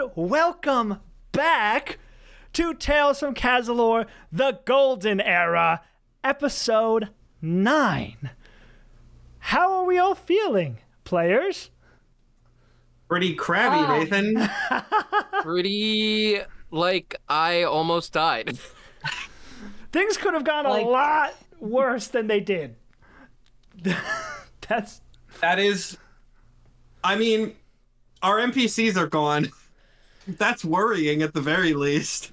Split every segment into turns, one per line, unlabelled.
and welcome back to Tales from Cazilor, the Golden Era, episode 9. How are we all feeling, players?
Pretty crabby,
Oh.
Naethan.
Pretty like I almost died.
Things could have gone
Like-
a lot worse than they did. That's
That is, I mean, our NPCs are gone. That's worrying at the very least.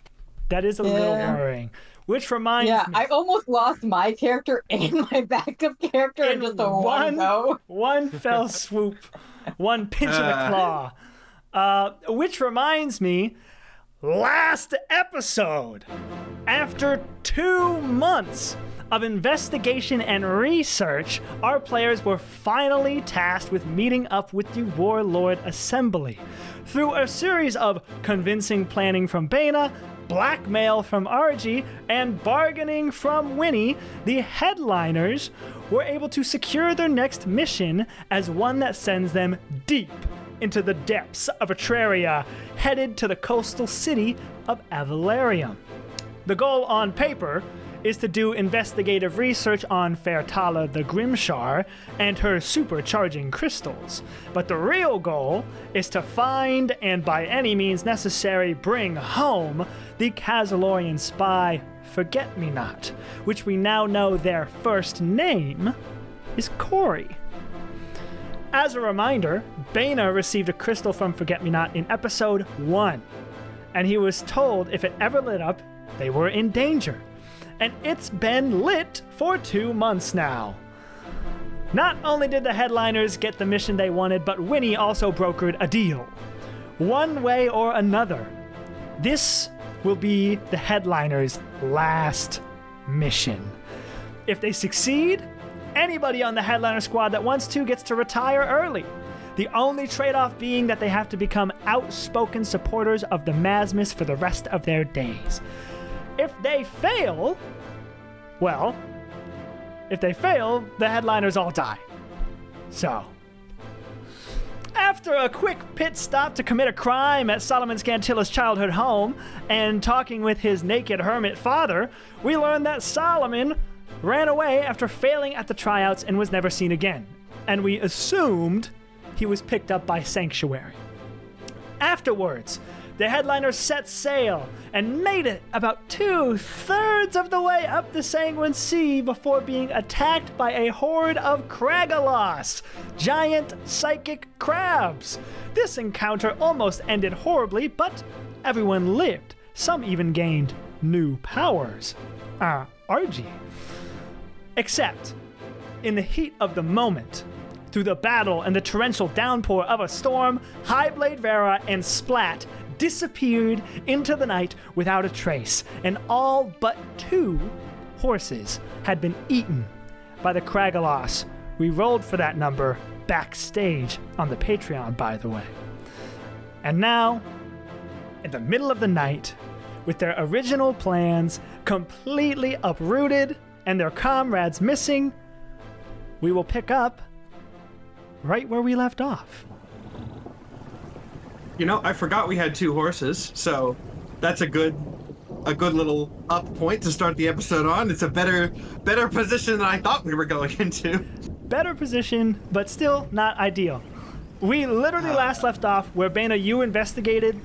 that is a little worrying. Which reminds
Yeah,
me,
I almost lost my character and my backup character in
In
just a
one-
one go.
one fell swoop, one pinch of the
Uh.
claw. Uh, which reminds me, last episode, after two months of investigation and research, our players were finally tasked with meeting up with the Warlord Assembly. Through a series of convincing planning from Bana, blackmail from Argy, and bargaining from Winnie, the headliners were able to secure their next mission as one that sends them deep into the depths of Atraria, headed to the coastal city of Avalarium. The goal on paper is to do investigative research on Fertala the Grimshar and her supercharging crystals. But the real goal is to find and by any means necessary bring home the Cazilorian spy Forget Me Not, which we now know their first name is Corey. As a reminder, Bana received a crystal from Forget Me Not in episode 1 and he was told if it ever lit up, they were in danger. And it's been lit for two months now. Not only did the headliners get the mission they wanted, but Winnie also brokered a deal. One way or another, this will be the headliners' last mission. If they succeed, anybody on the headliner squad that wants to gets to retire early. The only trade off being that they have to become outspoken supporters of the Mazmus for the rest of their days. If they fail, well, if they fail, the headliners all die. So, after a quick pit stop to commit a crime at Solomon Scantilla's childhood home and talking with his naked hermit father, we learn that Solomon ran away after failing at the tryouts and was never seen again. And we assumed he was picked up by Sanctuary. Afterwards, the headliner set sail and made it about two thirds of the way up the Sanguine Sea before being attacked by a horde of Kragalos, giant psychic crabs. This encounter almost ended horribly, but everyone lived. Some even gained new powers. Ah, RG. Except, in the heat of the moment, through the battle and the torrential downpour of a storm, Highblade Vera and Splat disappeared into the night without a trace, and all but two horses had been eaten by the Kragalos. We rolled for that number backstage on the Patreon, by the way. And now, in the middle of the night, with their original plans completely uprooted and their comrades missing, we will pick up right where we left off.
You know, I forgot we had two horses, so that's a good a good little up point to start the episode on. It's a better better position than I thought we were going into.
Better position, but still not ideal. We literally last left off where Bana, you investigated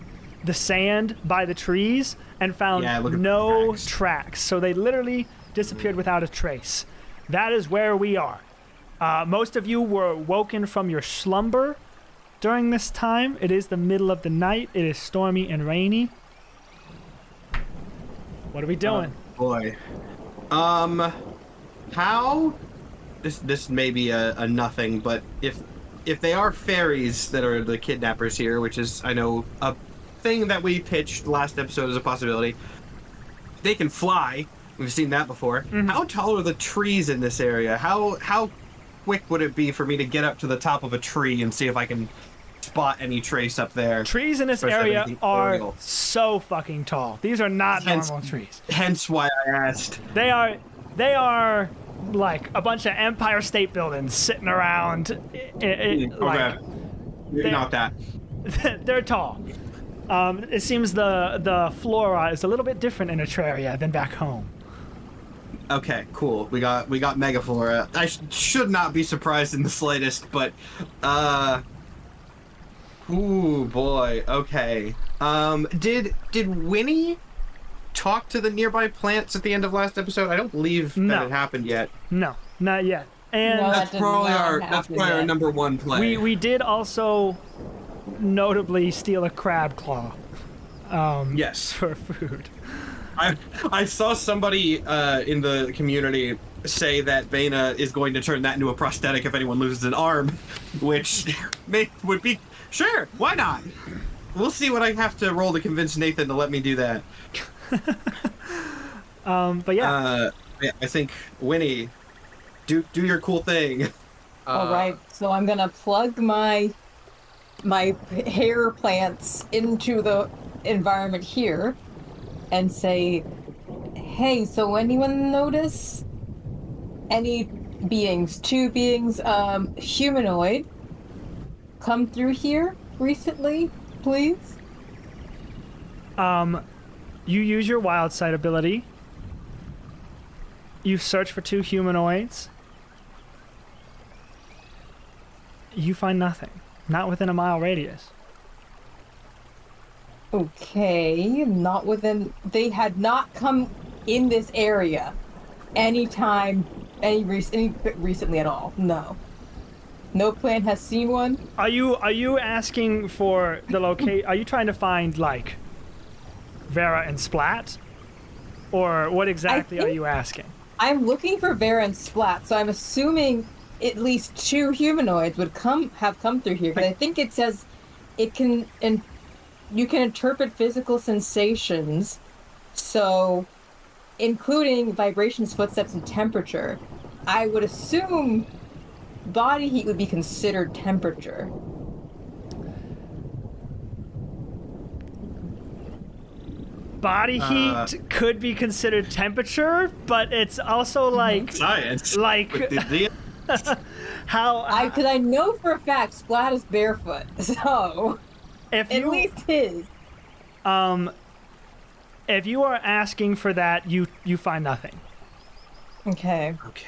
the sand by the trees and found
Yeah, look at the
no
tracks.
tracks. So they literally disappeared without a trace. That is where we are. Uh, most of you were woken from your slumber during this time. It is the middle of the night. It is stormy and rainy. What are we doing?
Boy. Um how this this may be a, a nothing, but if if they are fairies that are the kidnappers here, which is I know a thing that we pitched last episode as a possibility, they can fly. We've seen that before. How tall are the trees in this area? How how quick would it be for me to get up to the top of a tree and see if I can spot any trace up there?
Trees in this area are
aerial.
so fucking tall. These are not
Hence-
normal trees.
Hence why I asked.
They are they are like a bunch of Empire State Buildings sitting around. i- i-
okay.
like
not that.
they're tall. Um, it seems the the flora is a little bit different in Atraria than back home.
Okay, cool. We got we got Megaflora. I sh- should not be surprised in the slightest, but uh Ooh boy. Okay. Um did did Winnie talk to the nearby plants at the end of last episode? I don't believe
No.
that it happened yet.
No, not yet. And
No.
That's
did
probably our that's
happen
probably our number one play.
we we did also notably steal a crab claw
yes.
for food.
I I saw somebody uh, in the community say that Bana is going to turn that into a prosthetic if anyone loses an arm, which may, would be sure. Why not? We'll see what I have to roll to convince Naethan to let me do that.
Um, but yeah,
Uh, yeah, I think Winnie, do do your cool thing.
All
Uh,
right, so I'm gonna plug my my hair plants into the environment here and say, "Hey, so anyone notice any beings, two beings, um, humanoid, come through here recently, please?"
um, you use your wild sight ability. You search for two humanoids. You find nothing. Not within a mile radius.
Okay, not within. They had not come in this area anytime, any, rec- any recently at all. No. No plan has seen one.
Are you are you asking for the locate? Are you trying to find like Vera and Splat, or what exactly are you asking?
I'm looking for Vera and Splat, so I'm assuming at least two humanoids would come have come through here. Because I think it says it can and you can interpret physical sensations, so including vibrations, footsteps, and temperature. I would assume body heat would be considered temperature.
Body heat
Uh,
could be considered temperature, but it's also like
Science.
like
With the- the-
how
I because I know for a fact Splat is barefoot, so
if
at
you
least his.
um if you are asking for that, you you find nothing.
Okay.
okay.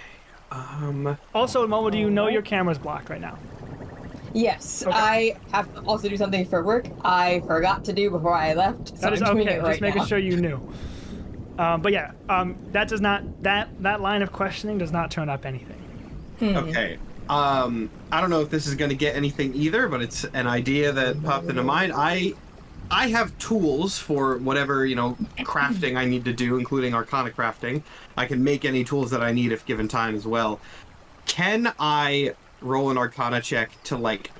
Um.
Also, Momo, do you know your camera's blocked right now?
Yes,
Okay.
I have to also do something for work. I forgot to do before I left. So
That is
I'm doing
okay.
it right
Just making
now.
sure you knew. Um, but yeah, um, that does not that that line of questioning does not turn up anything.
Okay. Um, I don't know if this is going to get anything either, but it's an idea that popped into mind. I, I have tools for whatever you know crafting I need to do, including Arcana crafting. I can make any tools that I need if given time as well. Can I roll an Arcana check to like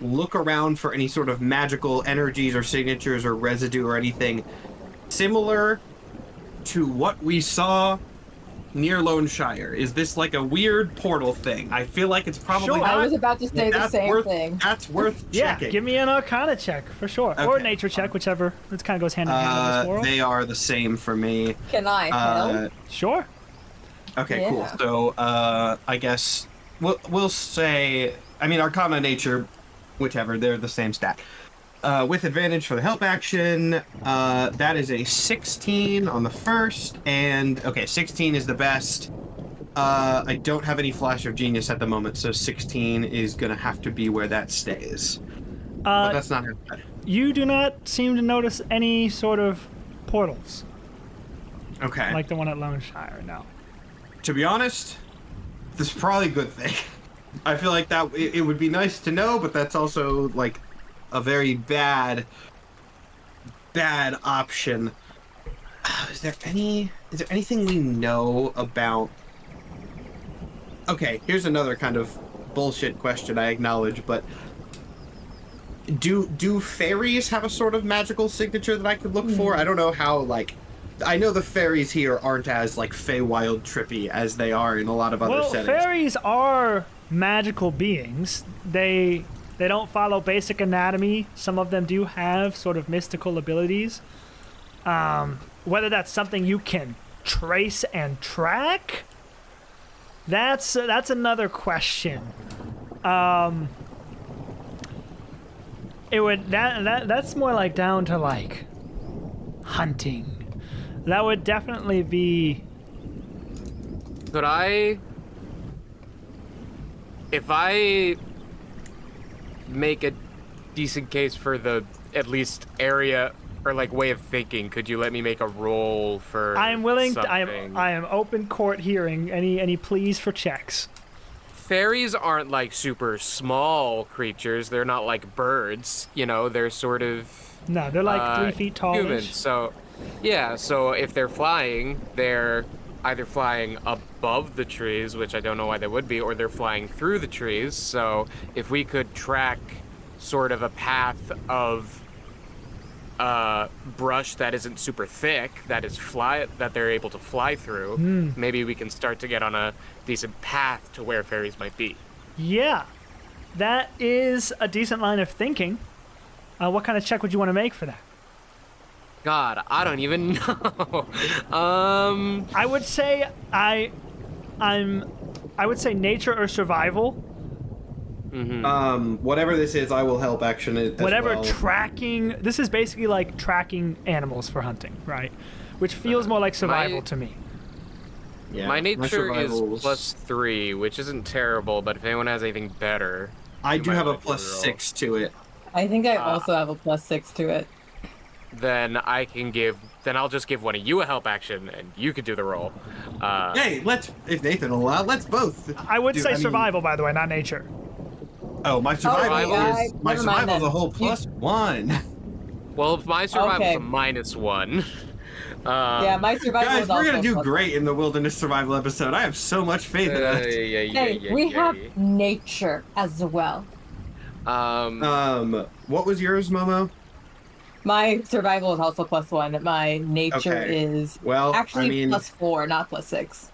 look around for any sort of magical energies or signatures or residue or anything similar to what we saw near Lone Shire? Is this like a weird portal thing? I feel like it's probably
Sure.
not.
I was about to say the same
worth,
thing.
That's worth
Yeah,
checking.
give me an Arcana check for sure, or
Okay.
nature check, whichever. It kind of goes hand in hand in
uh,
this world.
they are the same for me.
Can I
Uh.
Sure.
okay, cool. So uh, I guess we'll we'll say. I mean, Arcana, Nature, whichever. They're the same stat. Uh, with advantage for the help action, uh, that is a 16 on the first, and okay, 16 is the best. Uh, I don't have any flash of genius at the moment, so 16 is gonna have to be where that stays. But
Uh,
that's not
you do not seem to notice any sort of portals
Okay.
like the one at Lone Shire. No.
to be honest, this is probably a good thing. I feel like that it, it would be nice to know, but that's also like a very bad, bad option. Uh, is there any? Is there anything we know about? Okay, here's another kind of bullshit question. I acknowledge, but do do fairies have a sort of magical signature that I could look for? Hmm. I don't know how like. I know the fairies here aren't as like Feywild trippy as they are in a lot of other
Well,
settings.
fairies are magical beings. They they don't follow basic anatomy. Some of them do have sort of mystical abilities. Um, whether that's something you can trace and track, that's that's another question. Um, it would that that that's more like down to like hunting. That would definitely be
Could I, if I make a decent case for the at least area or like way of thinking, could you let me make a roll for?
I am willing to, I am? I am open court hearing any any pleas for checks.
Fairies aren't like super small creatures. They're not like birds. You know, they're sort of
No, they're like
uh,
three feet tall.
Humans. So, yeah. So if they're flying, they're either flying above the trees, which I don't know why they would be, or they're flying through the trees. So if we could track sort of a path of uh, brush that isn't super thick, that is fly that they're able to fly through,
Hmm.
maybe we can start to get on a decent path to where fairies might be.
Yeah, that is a decent line of thinking. Uh, what kind of check would you want to make for that?
God, I don't even know. um,
I would say I, I'm, I would say nature or survival.
Um, whatever this is, I will help action it. As
Whatever
well.
tracking. This is basically like tracking animals for hunting, right? Which feels more like survival
My-
to me.
yeah,
my nature is plus three, which isn't terrible, but if anyone has anything better,
I do have a
like to
plus
roll.
six to it.
I think I
Ah.
also have a plus six to it.
Then I can give. Then I'll just give one of you a help action, and you could do the roll. Uh,
Hey, let's if Naethan will allow, let's both.
I would
do-
say
I mean-
survival, by the way, not nature.
Oh, my survival
yeah,
is my survival is a whole
You-
plus one.
Well, if my survival
Okay.
a minus one. Uh,
yeah, my survival
Guys,
is
we're gonna do
plus-
great in the wilderness survival episode. I have so much faith in
uh,
us.
yeah, yeah, yeah,
Hey,
yeah,
we
yeah,
have nature as well.
Um,
Um, what was yours, Momo?
My survival is also plus one. My nature
Okay.
is
Well,
actually
I mean,
plus four, not plus six.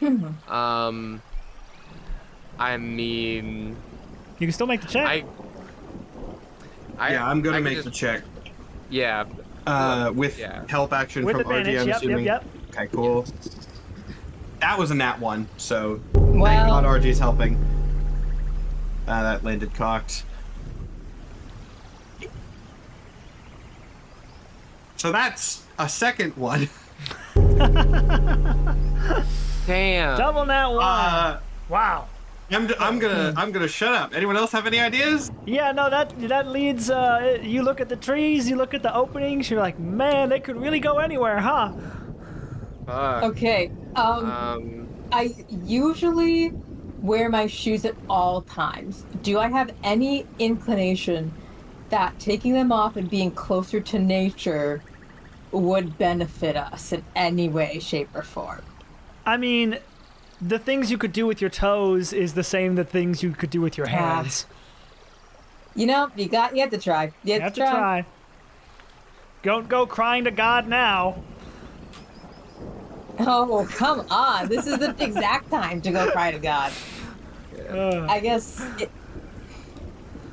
um, I mean,
You can still make the check.
I. I
yeah, I'm gonna
I
make
just-
the check.
Yeah,
Uh, with
Yeah.
help action
With
from RD,
advantage.
I'm
Yep,
assuming.
yep, yep.
Okay, cool. That was a nat one, so thank God
Well,
RG's helping. Uh, that landed cocked. So that's a second one.
damn.
Double that one.
Uh,
wow.
I'm, I'm gonna I'm gonna shut up. Anyone else have any ideas?
Yeah, no, that that leads. Uh, you look at the trees, you look at the openings. You're like, man, they could really go anywhere, huh?
Fuck.
okay. Um,
Um,
I usually wear my shoes at all times. Do I have any inclination that taking them off and being closer to nature would benefit us in any way, shape, or form?
I mean, the things you could do with your toes is the same the things you could do with your hands.
You know, you got you have to try. You have,
You have to try. Don't go crying to God now.
Oh, come on. This is the exact time to go cry to God. I guess. It,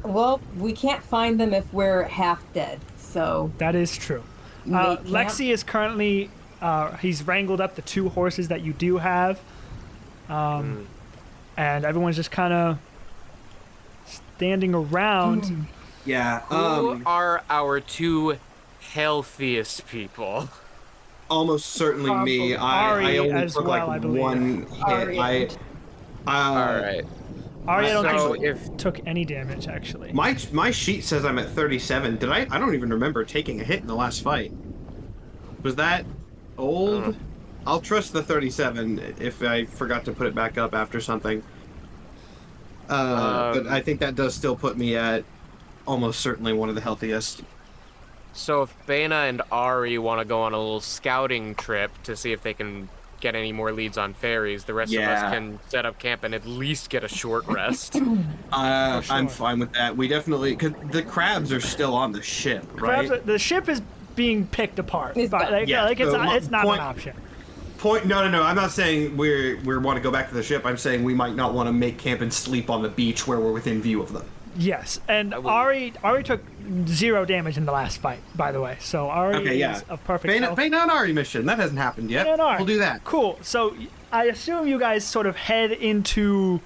well, we can't find them if we're half dead. So.
that is true.
They
Uh, Lexi is currently. Uh, he's wrangled up the two horses that you do have. Um, and everyone's just kind of standing around.
Yeah.
who
Um.
are our two healthiest people?
Almost certainly me. I, I only took
well, I
like
believe.
one hit.
Ari
I. Uh,
All right.
Ari, I don't
so
think
if
took any damage actually.
My my sheet says I'm at 37. Did I? I don't even remember taking a hit in the last fight. Was that old?
Uh.
I'll trust the 37 if I forgot to put it back up after something. Uh, but
Um,
I think that does still put me at almost certainly one of the healthiest.
So if Bana and Ari want to go on a little scouting trip to see if they can get any more leads on fairies, the rest of us can set up camp and at least get a short rest.
Uh,
For
I'm fine with that. We definitely because the crabs are still on the ship, right?
Crabs are- the ship is being picked apart.
It's
But, like,
Yeah,
like it's,
so
it's not
point-
an option.
Point. No, no, no. I'm not saying we're we want to go back to the ship. I'm saying we might not want to make camp and sleep on the beach where we're within view of them.
Yes, and
would-
Ari Ari took zero damage in the last fight, by the way. So Ari
Okay, yeah.
is of perfect
Pay,
health.
pay not Ari mission. That hasn't happened yet.
Pay not.
We'll do that.
Cool. So I assume you guys sort of head into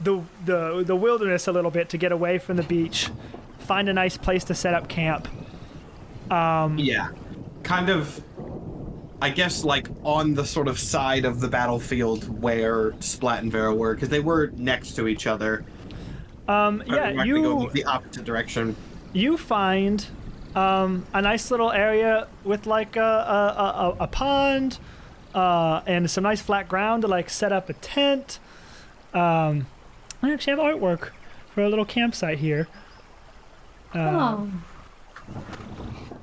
the the the wilderness a little bit to get away from the beach, find a nice place to set up camp.
Um, yeah. Kind of I guess like on the sort of side of the battlefield where Splat and Vera were, because they were next to each other.
Um,
Or
yeah,
directly going
you
the opposite direction.
you find um, a nice little area with like a a, a, a pond uh, and some nice flat ground to like set up a tent. Um, I actually have artwork for a little campsite here.
Oh.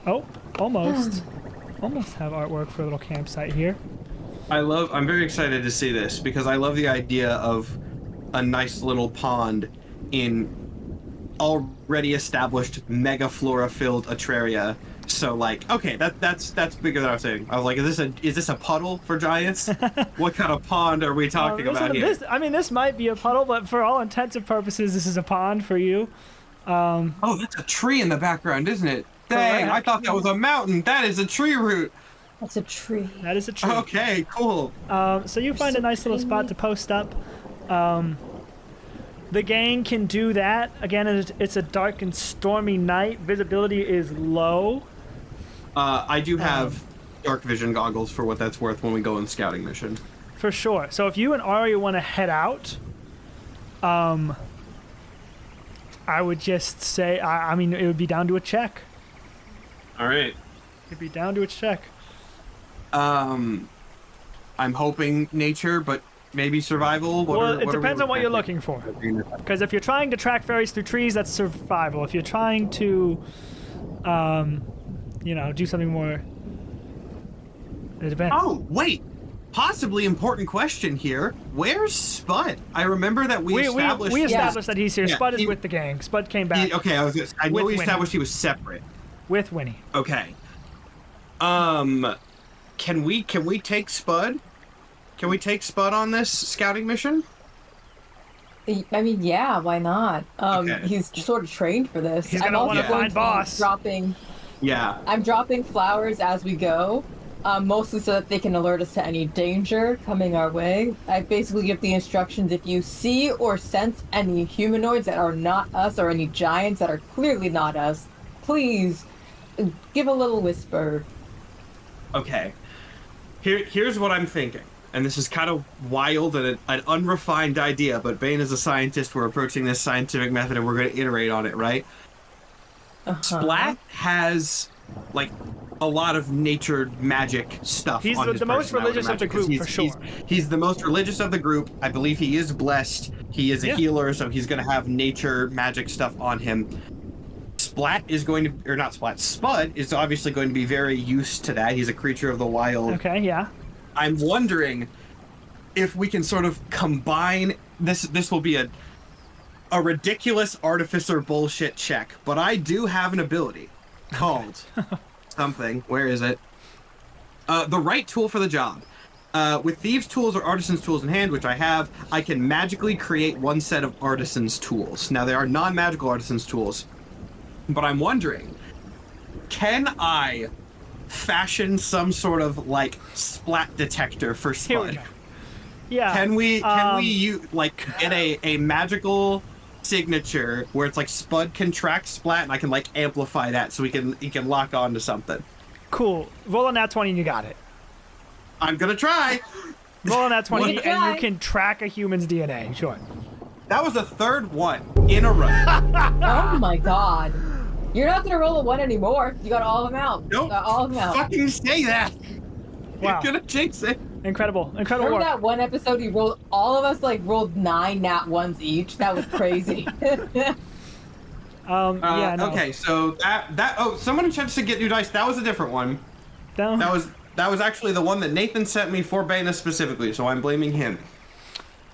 Oh, almost. almost have artwork for a little campsite here.
I love. I'm very excited to see this because I love the idea of a nice little pond in already established mega flora filled Atraria. So like, okay, that that's that's bigger than I was saying. I was like, is this a is this a puddle for giants? what kind of pond are we talking
Um,
about
is-
here?
this- I mean, this might be a puddle, but for all intents and purposes, this is a pond for you.
Oh, that's a tree in the background, isn't it? Dang, I thought that was a mountain. That is a tree root.
That's a tree.
That is a tree.
Okay, cool.
Um, so you find a
so
nice little spot to post up. Um, the gang can do that. Again, it's, it's a dark and stormy night. Visibility is low.
Uh, I do have dark vision goggles for what that's worth when we go on scouting mission.
For sure. So if you and Ari want to head out, um, I would just say, I, I mean, it would be down to a check.
All right.
It'd be down to a check.
Um, I'm hoping nature, but maybe survival. What
well,
are-
it
what we
depends on what you're
looking
looking for. Because if you're trying to track fairies through trees, that's survival. If you're trying to, um, you know, do something more, it depends.
Oh, wait. Possibly important question here. Where's Spud? I remember that we,
we, we,
established.
we established that he's here.
Yeah,
Sais is
he-
with the gang. Spud came back
He- okay, I was. Just, I know
With
we
Winnie.
established he was separate.
with Winnie.
Okay. Um, can we can we take Spud? Can we take Spud on this scouting mission?
I mean, yeah, why not? Um,
Okay.
he's sort of trained for this.
He's
I'm
gonna
going
find
to
boss.
Dropping,
Yeah.
I'm dropping flowers as we go, um, mostly so that they can alert us to any danger coming our way. I basically give the instructions if you see or sense any humanoids that are not us or any giants that are clearly not us, please uh, give a little whisper.
Okay. Here, here's what I'm thinking, and this is kind of wild and an, an unrefined idea. But Bane is a scientist. We're approaching this scientific method, and we're going to iterate on it, right?
Uh-huh.
Splat has like a lot of nature magic stuff.
He's
on
the- the most
person, I would
religious of the group,
he's,
for sure.
He's, he's the most religious of the group. I believe he is blessed. He is a
Yeah.
healer, so he's going to have nature magic stuff on him. Splat is going to, or not Splat, Spud is obviously going to be very used to that. He's a creature of the wild.
Okay, yeah.
I'm wondering if we can sort of combine this. This will be a a ridiculous artificer bullshit check, but I do have an ability called something. Where is it? Uh, the right tool for the job. Uh, with thieves' tools or artisans' tools in hand, which I have, I can magically create one set of artisans' tools. Now, they are non magical artisans' tools, but I'm wondering can I fashion some sort of like splat detector for
Here
Spud?
Yeah.
Can we can
um,
we you like get a, a magical signature where it's like Spud can track splat and I can like amplify that so we can he can lock on to something.
Cool. Roll on that 20 and you got it.
I'm gonna try.
Roll on that 20 and
try.
you can track a human's DNA. Sure.
That was the third one in a row.
oh my god. You're not gonna roll a one anymore. You got all of them out.
Don't
Got all of them out.
fucking say that.
Wow.
You're gonna jinx it.
Incredible. Incredible
Remember
work.
that one episode you rolled all of us like rolled nine nat ones each? That was crazy.
Um,
Uh,
yeah, no.
Okay, so that that oh someone attempts to get new dice. That was a different one.
Down.
That was that was actually the one that Naethan sent me for Bana specifically, so I'm blaming him.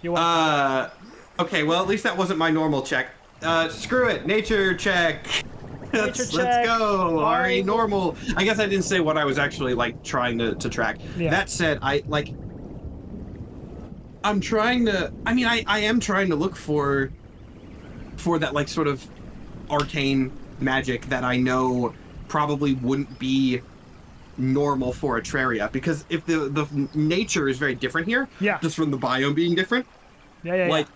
You're.
Uh, okay, well at least that wasn't my normal check. Uh, screw it, nature check. Let's, let's go. Ari, normal. I guess I didn't say what I was actually like trying to, to track.
Yeah.
That said, I like. I'm trying to. I mean, I I am trying to look for, for that like sort of, arcane magic that I know probably wouldn't be normal for Atraria because if the the nature is very different here,
Yeah.
just from the biome being different,
yeah, yeah, yeah.
like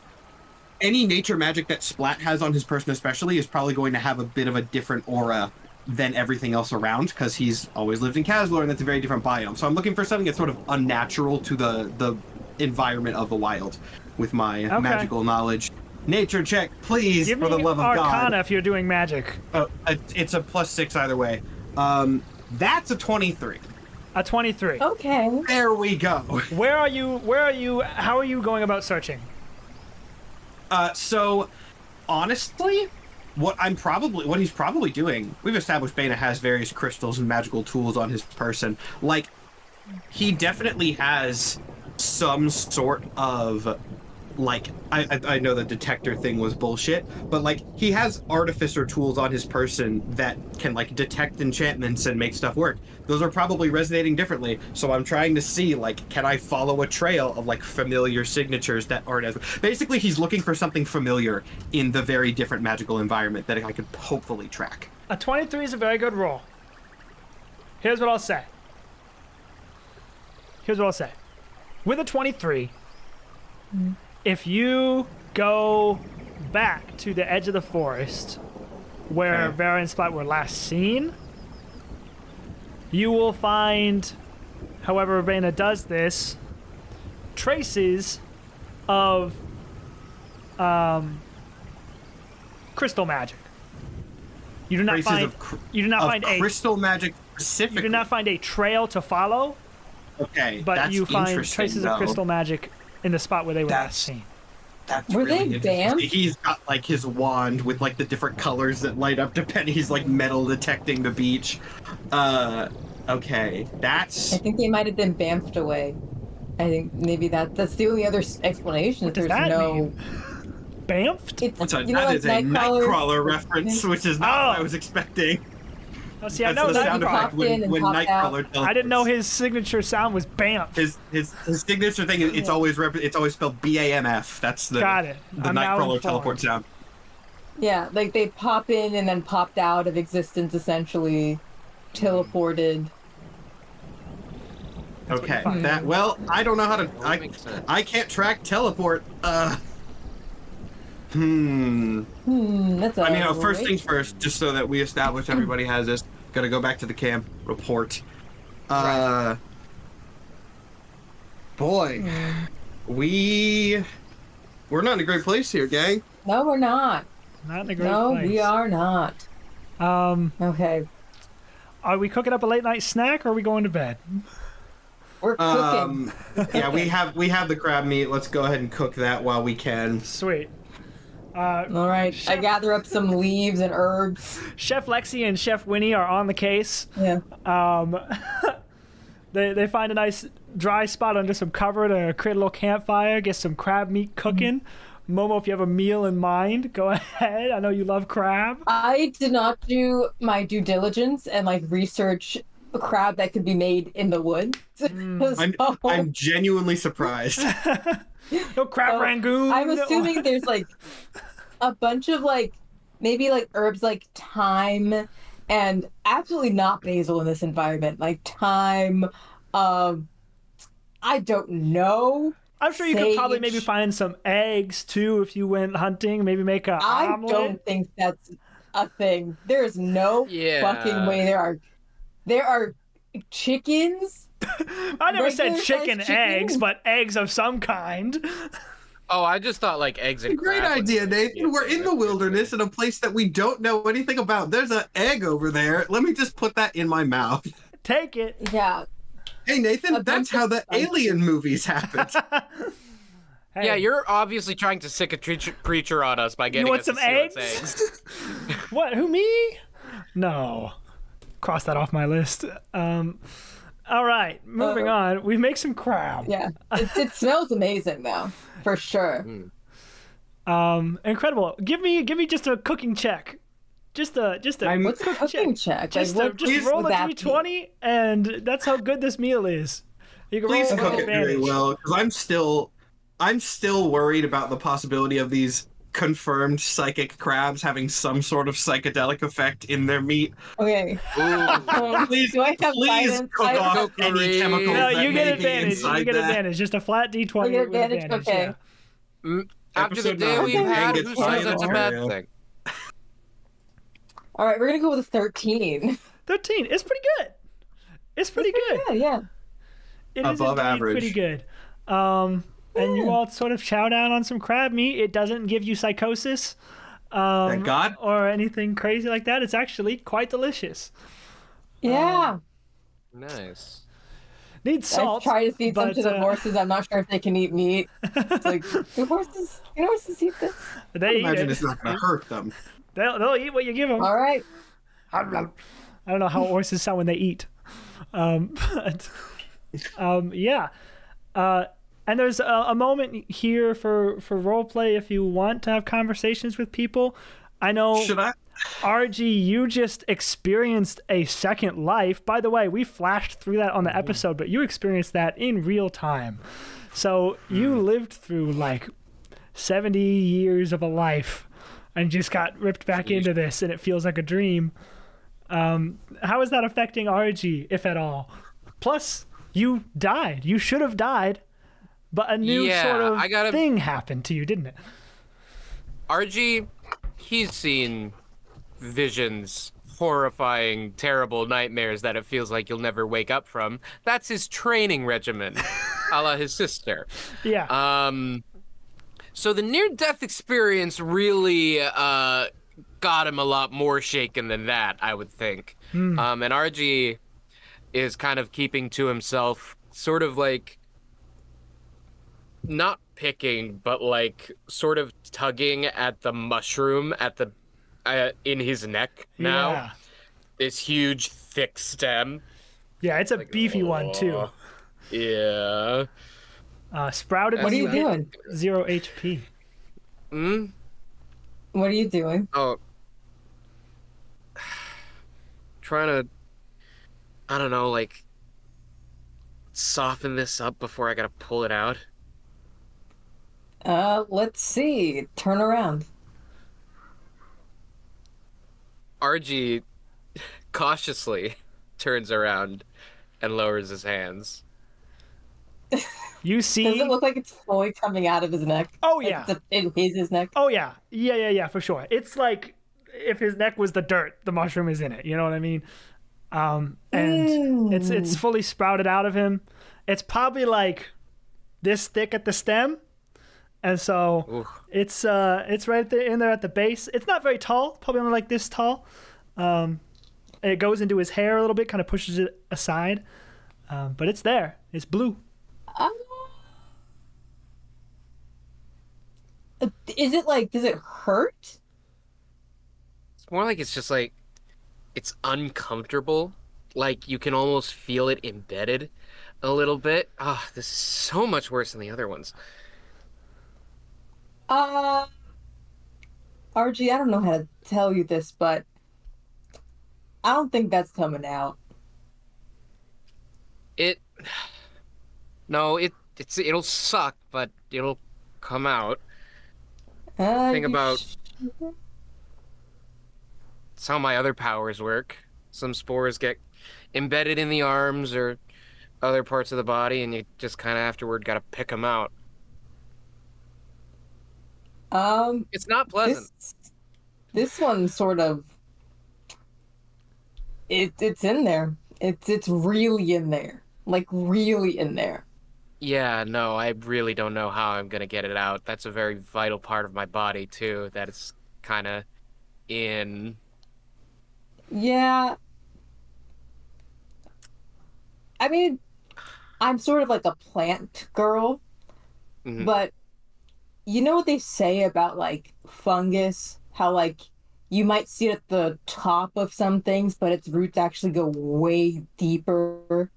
any nature magic that Splat has on his person, especially, is probably going to have a bit of a different aura than everything else around because he's always lived in Cazilor and that's a very different biome. So I'm looking for something that's sort of unnatural to the the environment of the wild with my
Okay.
magical knowledge. Nature check, please,
Give
for the love of
Arcana
God.
if you're doing magic.
Oh, it's a plus six either way. Um, that's a 23.
A 23.
Okay.
There we go.
Where are you? Where are you? How are you going about searching?
Uh, so, honestly, what I'm probably what he's probably doing. We've established Bana has various crystals and magical tools on his person. Like, he definitely has some sort of like I, I I know the detector thing was bullshit, but like he has artificer tools on his person that can like detect enchantments and make stuff work. Those are probably resonating differently. So I'm trying to see like can I follow a trail of like familiar signatures that aren't as basically he's looking for something familiar in the very different magical environment that I could hopefully track.
A 23 is a very good roll. Here's what I'll say. Here's what I'll say. With a 23, hmm. If you go back to the edge of the forest where
Okay.
Vera and Splat were last seen, you will find, however Urbana does this, traces of um, crystal magic. You do not
Traces
find
cr-
you do not find a
crystal magic
you do not find a trail to follow,
okay,
but
that's
you find traces
though.
of crystal magic in the spot where they were last
That's-
seen.
That's
Were
really
they
interesting.
banned?
He's got like his wand with like the different colors that light up depending. He's like metal detecting the beach. Uh, okay, that's
I think they might have been bamfed away. I think maybe that that's the only other explanation.
What does
There's
that
no.
mean? Bamfed?
It's
what's a,
you know
that
like
is a
Nightcrawler.
Nightcrawler reference, which is not what I
Oh.
was expecting.
Oh, see, I
That's
know
the
that.
sound effect when,
and
when
popped out.
Nightcrawler.
I didn't know his signature sound was Bamf.
his his his signature thing. is It's always rep- it's always spelled B A M F. That's the
Got it.
the
I'm
Nightcrawler
informed.
teleport sound.
Yeah, like they pop in and then popped out of existence, essentially teleported.
what
Okay, that well, I don't know how to. I. I can't track teleport. Uh. Hmm.
Hmm, that's
I mean, uh, first things first, just so that we establish everybody has this. Gotta go back to the camp report. Uh, boy, we we're not in a great place here, gang.
No, we're not.
Not in a great
No,
place.
No, we are not.
Um,
Okay,
are we cooking up a late night snack or are we going to bed?
we're cooking.
Um, yeah, we have we have the crab meat. Let's go ahead and cook that while we can.
Sweet. Uh,
All right, I gather up some leaves and herbs.
Chef Lexi and Chef Winnie are on the case.
Yeah.
Um, they, they find a nice dry spot under some cover to create a little campfire, get some crab meat cooking. Momo, if you have a meal in mind, go ahead. I know you love crab.
I did not do my due diligence and like research a crab that could be made in the woods.
I'm I'm genuinely surprised.
No crab
So,
rangoon.
I'm assuming there's like a bunch of like maybe like herbs like thyme and absolutely not basil in this environment. Like thyme, um, I don't know.
I'm sure you could probably maybe find some eggs too if you went hunting. Maybe make a
I
omelet.
don't think that's a thing. There is no
Yeah.
fucking way. There are there are chickens.
I never said
regular-sized
chicken
chicken?
eggs, but eggs of some kind.
Oh, I just thought like eggs and
Great
crab
idea,
be
Naethan. We're in the wilderness in a place that we don't know anything about. There's an egg over there. Let me just put that in my mouth.
Take it.
Yeah,
Hey, Naethan,
A
that's how the
spices.
alien movies happened.
Hey,
Yeah, you're obviously trying to sick a treacher- preacher on us by getting you
want
us
some
to steal its
eggs? What? Who me? No. Cross that off my list. Um. All right, moving
Uh,
on. We make some crab.
yeah. It, it smells amazing though, for sure.
Um, incredible. Give me, give me just a cooking check. Just a, just a
I'm-
What's a cooking check?
Just,
like,
a, just roll
would
a
that
d20, and that's how good this meal is. You can
Please
roll
cook it very well, because I'm still, I'm still worried about the possibility of these confirmed psychic crabs having some sort of psychedelic effect in their meat.
Okay. Um,
Please,
do I have
please
violence?
cook
I-
off any
Cookery.
chemicals
No, you
may
get
be
advantage. You get
that.
advantage. Just a flat d20
I get advantage?
advantage.
Okay.
yeah.
After the day we've had, who says
in
that's a bad thing?
All right, we're gonna go with a thirteen.
13. It's pretty good. It's pretty good.
Yeah, yeah.
It is
Above
indeed
average.
pretty good. Um, and you all sort of chow down on some crab meat. It doesn't give you psychosis. Um,
Thank God.
Or anything crazy like that. It's actually quite delicious.
Yeah.
Nice.
Needs salt.
I've tried to feed some
but,
to the
uh,
horses. I'm not sure if they can eat meat. It's like, do horses, can horses eat this?
They eat
Imagine
it.
it's not gonna hurt them.
They'll, they'll eat what you give them.
All right.
I don't know how horses sound when they eat. Um, but, um, yeah. Uh, and there's a, a moment here for, for role play if you want to have conversations with people. I know
Should I?
RG, you just experienced a second life. By the way, we flashed through that on the episode, but you experienced that in real time. So you lived through like 70 years of a life and just got ripped back into this, and it feels like a dream. Um, how is that affecting RG, if at all? Plus, you died. You should have died, but a new
Yeah,
sort of
gotta-
thing happened to you, didn't it?
RG, he's seen visions, horrifying, terrible nightmares that it feels like you'll never wake up from. That's his training regimen, a la his sister.
Yeah.
Um, so the near-death experience really uh, got him a lot more shaken than that, I would think. Um, and RG is kind of keeping to himself, sort of like not picking, but like sort of tugging at the mushroom at the uh, in his neck now.
Yeah.
This huge, thick stem.
Yeah, it's a beefy one too.
oh. Yeah.
Uh, sprouted.
What are you
when
doing?
Zero HP.
Hmm.
What are you doing?
Oh. Trying to, I don't know, like, soften this up before I gotta pull it out.
Uh, let's see. Turn around.
RG cautiously turns around and lowers his hands.
You see?
Does it look like it's fully coming out of his neck?
oh
Like
yeah.
it's a, it is his neck.
Oh yeah. Yeah yeah yeah for sure. It's like if his neck was the dirt, the mushroom is in it. You know what I mean? Um, and it's it's fully sprouted out of him. It's probably like this thick at the stem, and so
Ooh.
it's uh it's right there in there at the base. It's not very tall, probably only like this tall. Um, it goes into his hair a little bit, kind of pushes it aside. Um, but it's there. It's blue.
Um, is it like? Does it hurt?
It's more like it's just like, it's uncomfortable. Like you can almost feel it embedded a little bit. Ah, this is so much worse than the other ones.
Uh, RG, I don't know how to tell you this, but I don't think that's coming out.
It, no, it it's it'll suck, but it'll come out.
Uh,
Think about- It's how my other powers work. Some spores get embedded in the arms or other parts of the body, and you just kind of afterward got to pick them out.
Um,
It's not pleasant.
this this one sort of it it's in there. It's it's really in there, like really in there.
Yeah, no, I really don't know how I'm gonna get it out. That's a very vital part of my body too. That is kind of in.
Yeah. I mean, I'm sort of like a plant girl,
Mhm.
but you know what they say about like fungus? How like you might see it at the top of some things, but its roots actually go way deeper.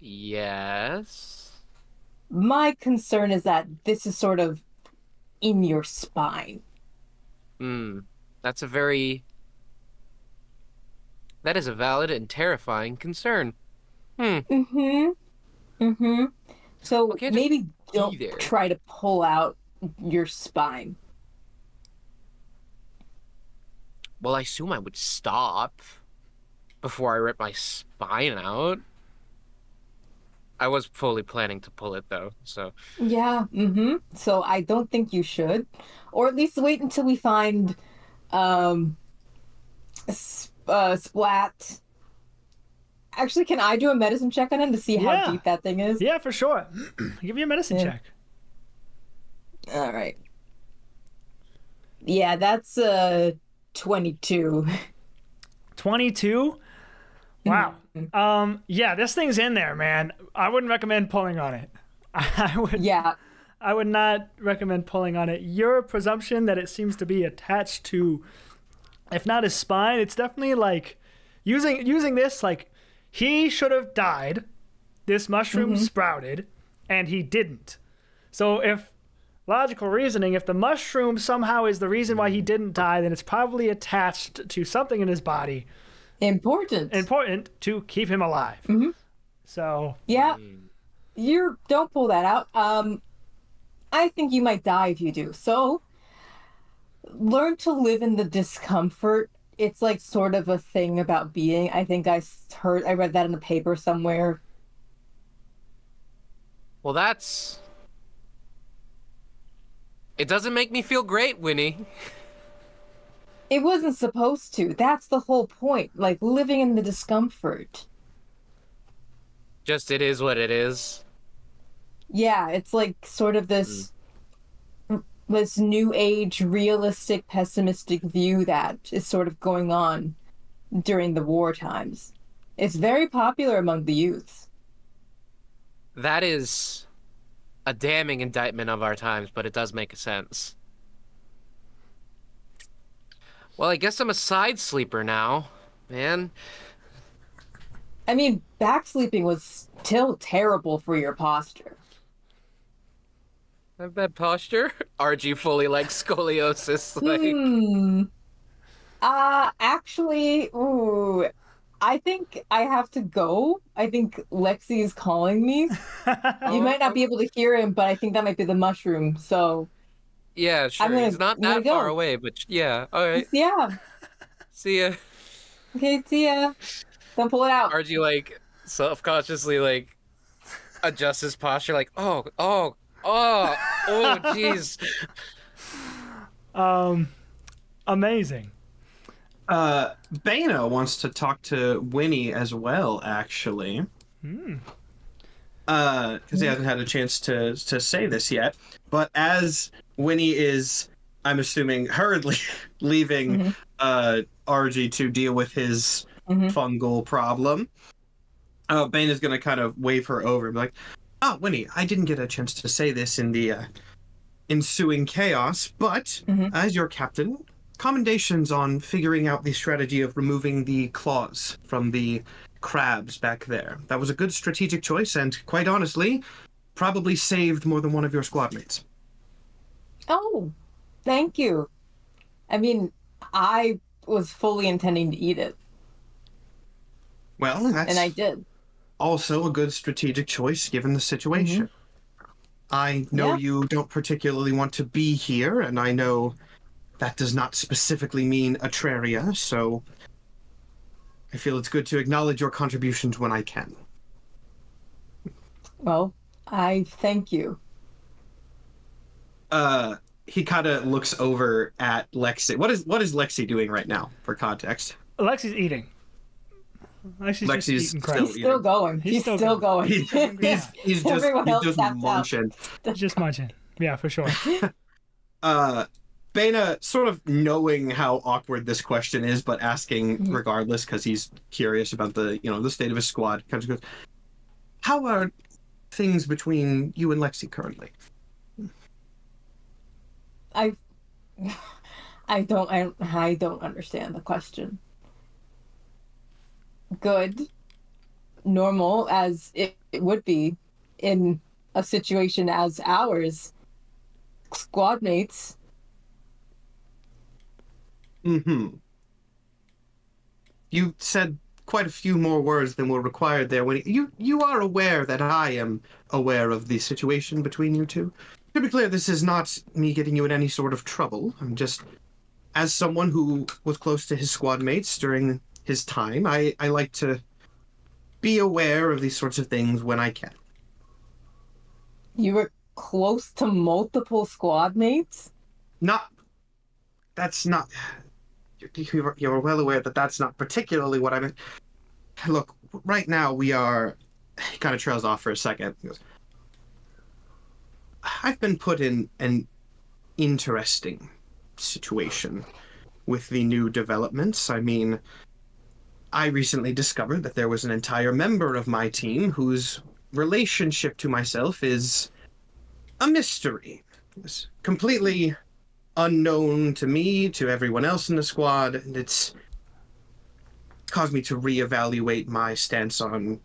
Yes.
My concern is that this is sort of in your spine.
Hmm. That's a very. That is a valid and terrifying concern. Hmm.
Mm-hmm. Mm-hmm. So
Okay, just
maybe don't try to pull out your spine.
Well, I assume I would stop before I rip my spine out. I was fully planning to pull it though. So
Yeah. Mm-hmm. So I don't think you should, or at least wait until we find, um, s- uh, splat. Actually, can I do a medicine check on him to see
Yeah.
how deep that thing is?
Yeah, for sure. Give you a medicine
Yeah.
check.
All right. Yeah, that's uh twenty-two.
22. Wow. Um, yeah, this thing's in there, man. I wouldn't recommend pulling on it. I would
yeah.
I would not recommend pulling on it. Your presumption that it seems to be attached to if not his spine, it's definitely like using using this like he should have died. This mushroom sprouted and he didn't. So if logical reasoning, if the mushroom somehow is the reason why he didn't die, then it's probably attached to something in his body
Important.
important to keep him alive. So
yeah. You don't pull that out. Um, I think you might die if you do. So, learn to live in the discomfort. It's like sort of a thing about being. I think I heard, I read that in the paper somewhere.
well, that's. It doesn't make me feel great, Winnie.
It wasn't supposed to. That's the whole point. Like living in the discomfort.
Just it is what it is.
Yeah, it's like sort of this hmm. This new age realistic pessimistic view that is sort of going on during the war times. It's very popular among the youth.
That is a damning indictment of our times, but it does make sense. Well, I guess I'm a side sleeper now, man.
I mean, back sleeping was still terrible for your posture.
I have bad posture. RG fully like scoliosis. Like,
Hmm. Uh actually, ooh. I think I have to go. I think Lexi is calling me. You might not be able to hear him, but I think that might be the mushroom. So,
yeah, sure.
gonna-
He's not that far away, but yeah. All right.
yeah.
See ya.
Okay, see ya. Don't pull it out.
RG like self-consciously like adjusts his posture, like, oh, oh, oh, oh, jeez.
um amazing.
Uh, Bana wants to talk to Winnie as well, actually. Hmm. Uh, because he hasn't had a chance to to say this yet. But as Winnie is, I'm assuming, hurriedly leaving uh RG to deal with his
Mhm.
fungal problem, uh, Bane is gonna kind of wave her over and be like, "Ah, Winnie, I didn't get a chance to say this in the uh, ensuing chaos, but
Mhm.
as your captain, commendations on figuring out the strategy of removing the claws from the crabs back there. That was a good strategic choice, and quite honestly, probably saved more than one of your squad mates.
Oh, thank you. I mean, I was fully intending to eat it,
Well, that's
and I did.
Also a good strategic choice given the situation. I know
Yeah.
you don't particularly want to be here, and I know that does not specifically mean Atraria, so I feel it's good to acknowledge your contributions when I can.
Well, I thank you.
Uh, he kind of looks over at Lexi. What is what is Lexi doing right now? For context,
Lexi's eating. Lexi's,
Lexi's
just eating crap.
still
He's still going.
He's
He's,
still
still,
going.
going.
He- he's he's just he's just
tapped out.
munching.
He's just munching. Yeah, for sure.
uh Bana sort of knowing how awkward this question is, but asking
Mhm.
regardless because he's curious about the you know the state of his squad. Kind of goes, "How are things between you and Lexi currently?"
I, I don't, I, I don't understand the question. Good, normal as it, it would be in a situation as ours. Squad mates.
Hmm. You said quite a few more words than were required there. When you you are aware that I am aware of the situation between you two. To be clear, this is not me getting you in any sort of trouble. I'm just, as someone who was close to his squad mates during his time, I I like to be aware of these sorts of things when I can.
You were close to multiple squad mates?
Not. That's not. You're, you're well aware that that's not particularly what I meant. Look, right now we are. He kind of trails off for a second. Goes, I've been put in an interesting situation with the new developments. I mean, I recently discovered that there was an entire member of my team whose relationship to myself is a mystery. It's completely unknown to me, to everyone else in the squad, and it's caused me to reevaluate my stance on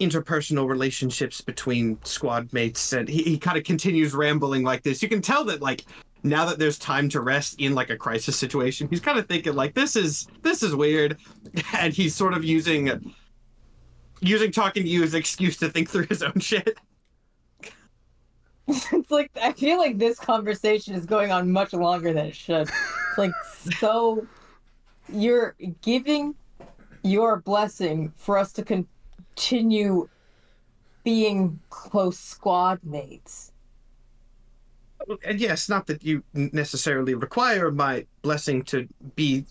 interpersonal relationships between squad mates and he, he kind of continues rambling like this you can tell that like now that there's time to rest in like a crisis situation he's kind of thinking like this is this is weird and he's sort of using using talking to you as an excuse to think through his own shit
it's like I feel like this conversation is going on much longer than it should. It's like so you're giving your blessing for us to continue being close squad mates.
And yes not that you necessarily require my blessing to be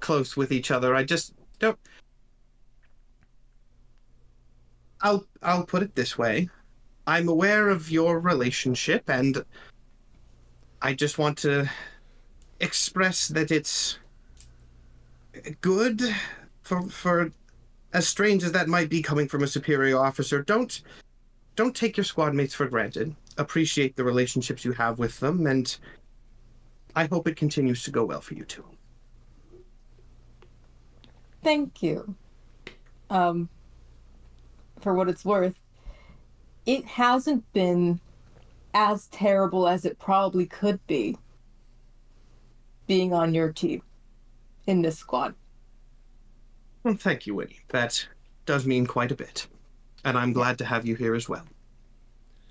close with each other. I just don't. I'll i'll put it this way. I'm aware of your relationship and i just want to express that it's good for for as strange as that might be coming from a superior officer don't don't take your squad mates for granted appreciate the relationships you have with them and i hope it continues to go well for you too
Thank you. Um, for what it's worth, it hasn't been as terrible as it probably could be being on your team in this squad.
well thank you winnie that does mean quite a bit and i'm glad to have you here as well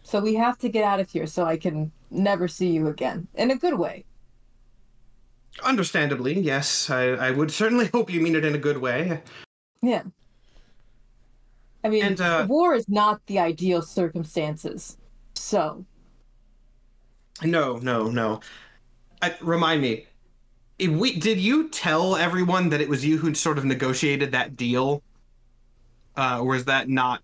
So we have to get out of here so I can never see you again. In a good way.
understandably yes i, I would certainly hope you mean it in a good way
Yeah. I mean,
And, uh,
war is not the ideal circumstances. So,
no no no I, remind me if we, did you tell everyone that it was you who sort of negotiated that deal uh, or is that not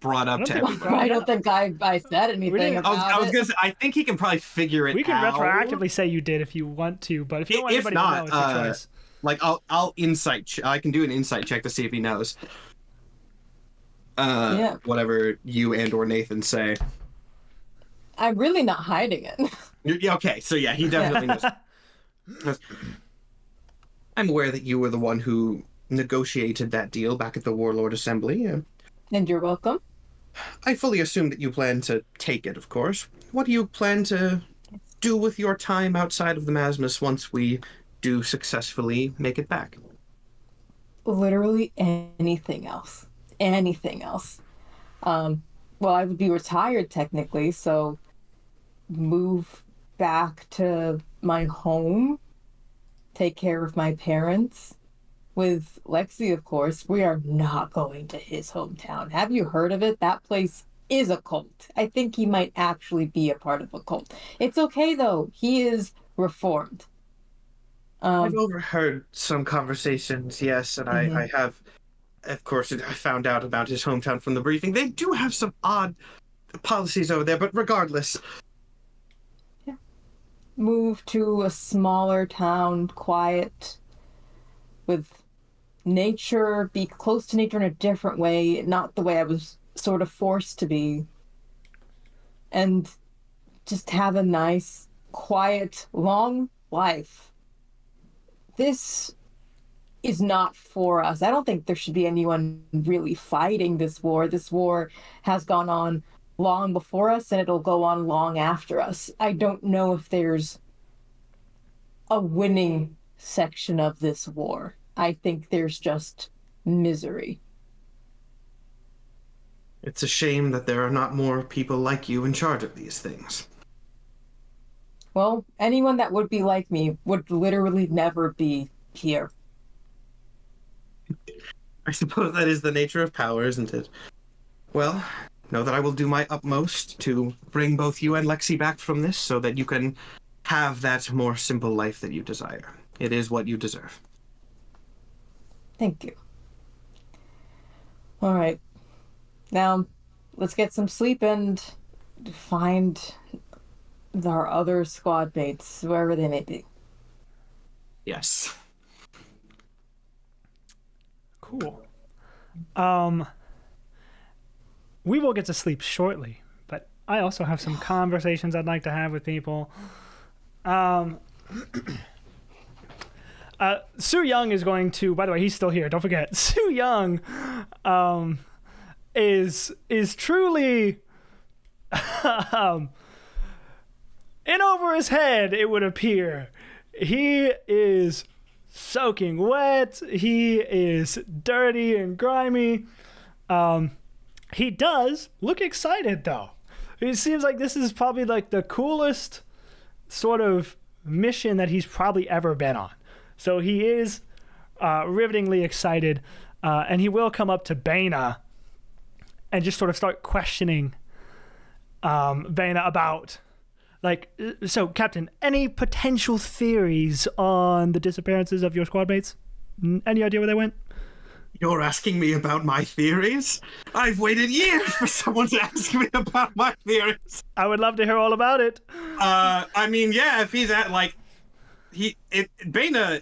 brought up to
think we
everyone
brought
I don't think I, I said anything
didn't-
I was, I was
it.
gonna say, I think he can probably figure it out.
We can
out.
retroactively say you did if you want to, but if you don't want
If
anybody
not,
to know, it's your
uh,
choice.
Like I'll I'll insight. Ch- I can do an insight check to see if he knows. Uh,
Yeah.
Whatever you and or Naethan say.
I'm really not hiding it.
You're- okay, so yeah, he definitely knows. I'm aware that you were the one who negotiated that deal back at the Warlord Assembly. Uh,
and you're welcome.
I fully assume that you plan to take it, of course. What do you plan to do with your time outside of the Mazmus once we do successfully make it back?
Literally anything else. Anything else. Um, well, I would be retired technically, so move back to my home, take care of my parents. With Lexi, of course, we are not going to his hometown. Have you heard of it? That place is a cult. I think he might actually be a part of a cult. It's okay though. He is reformed. Um,
I've overheard some conversations, yes, and
Mhm.
I, I have, of course, I found out about his hometown from the briefing. They do have some odd policies over there, but regardless,
move to a smaller town, quiet, with nature, be close to nature in a different way, not the way I was sort of forced to be. And just have a nice, quiet, long life. This is not for us. I don't think there should be anyone really fighting this war. This war has gone on long before us and it'll go on long after us. I don't know if there's a winning section of this war. I think there's just misery.
it's a shame that there are not more people like you in charge of these things.
Well, anyone that would be like me would literally never be here.
I suppose that is the nature of power, isn't it? Well, know that I will do my utmost to bring both you and Lexi back from this so that you can have that more simple life that you desire. It is what you deserve.
Thank you. All right. Now, let's get some sleep and find our other squad mates, wherever they may be.
Yes.
Cool. Um, we will get to sleep shortly, but I also have some conversations I'd like to have with people. Um, uh, Su Young is going to. By the way, he's still here. Don't forget, Su Young, um, is is truly, um, in over his head. It would appear he is soaking wet. He is dirty and grimy. Um, he does look excited though. It seems like this is probably like the coolest sort of mission that he's probably ever been on. So he is uh, rivetingly excited, uh, and he will come up to Bana and just sort of start questioning um, Bana about like uh, so captain any potential theories on the disappearances of your squad mates any idea where they went
You're asking me about my theories? I've waited years for someone to ask me about my theories.
i would love to hear all about it
Uh, I mean, yeah, if he's at like, he it Bana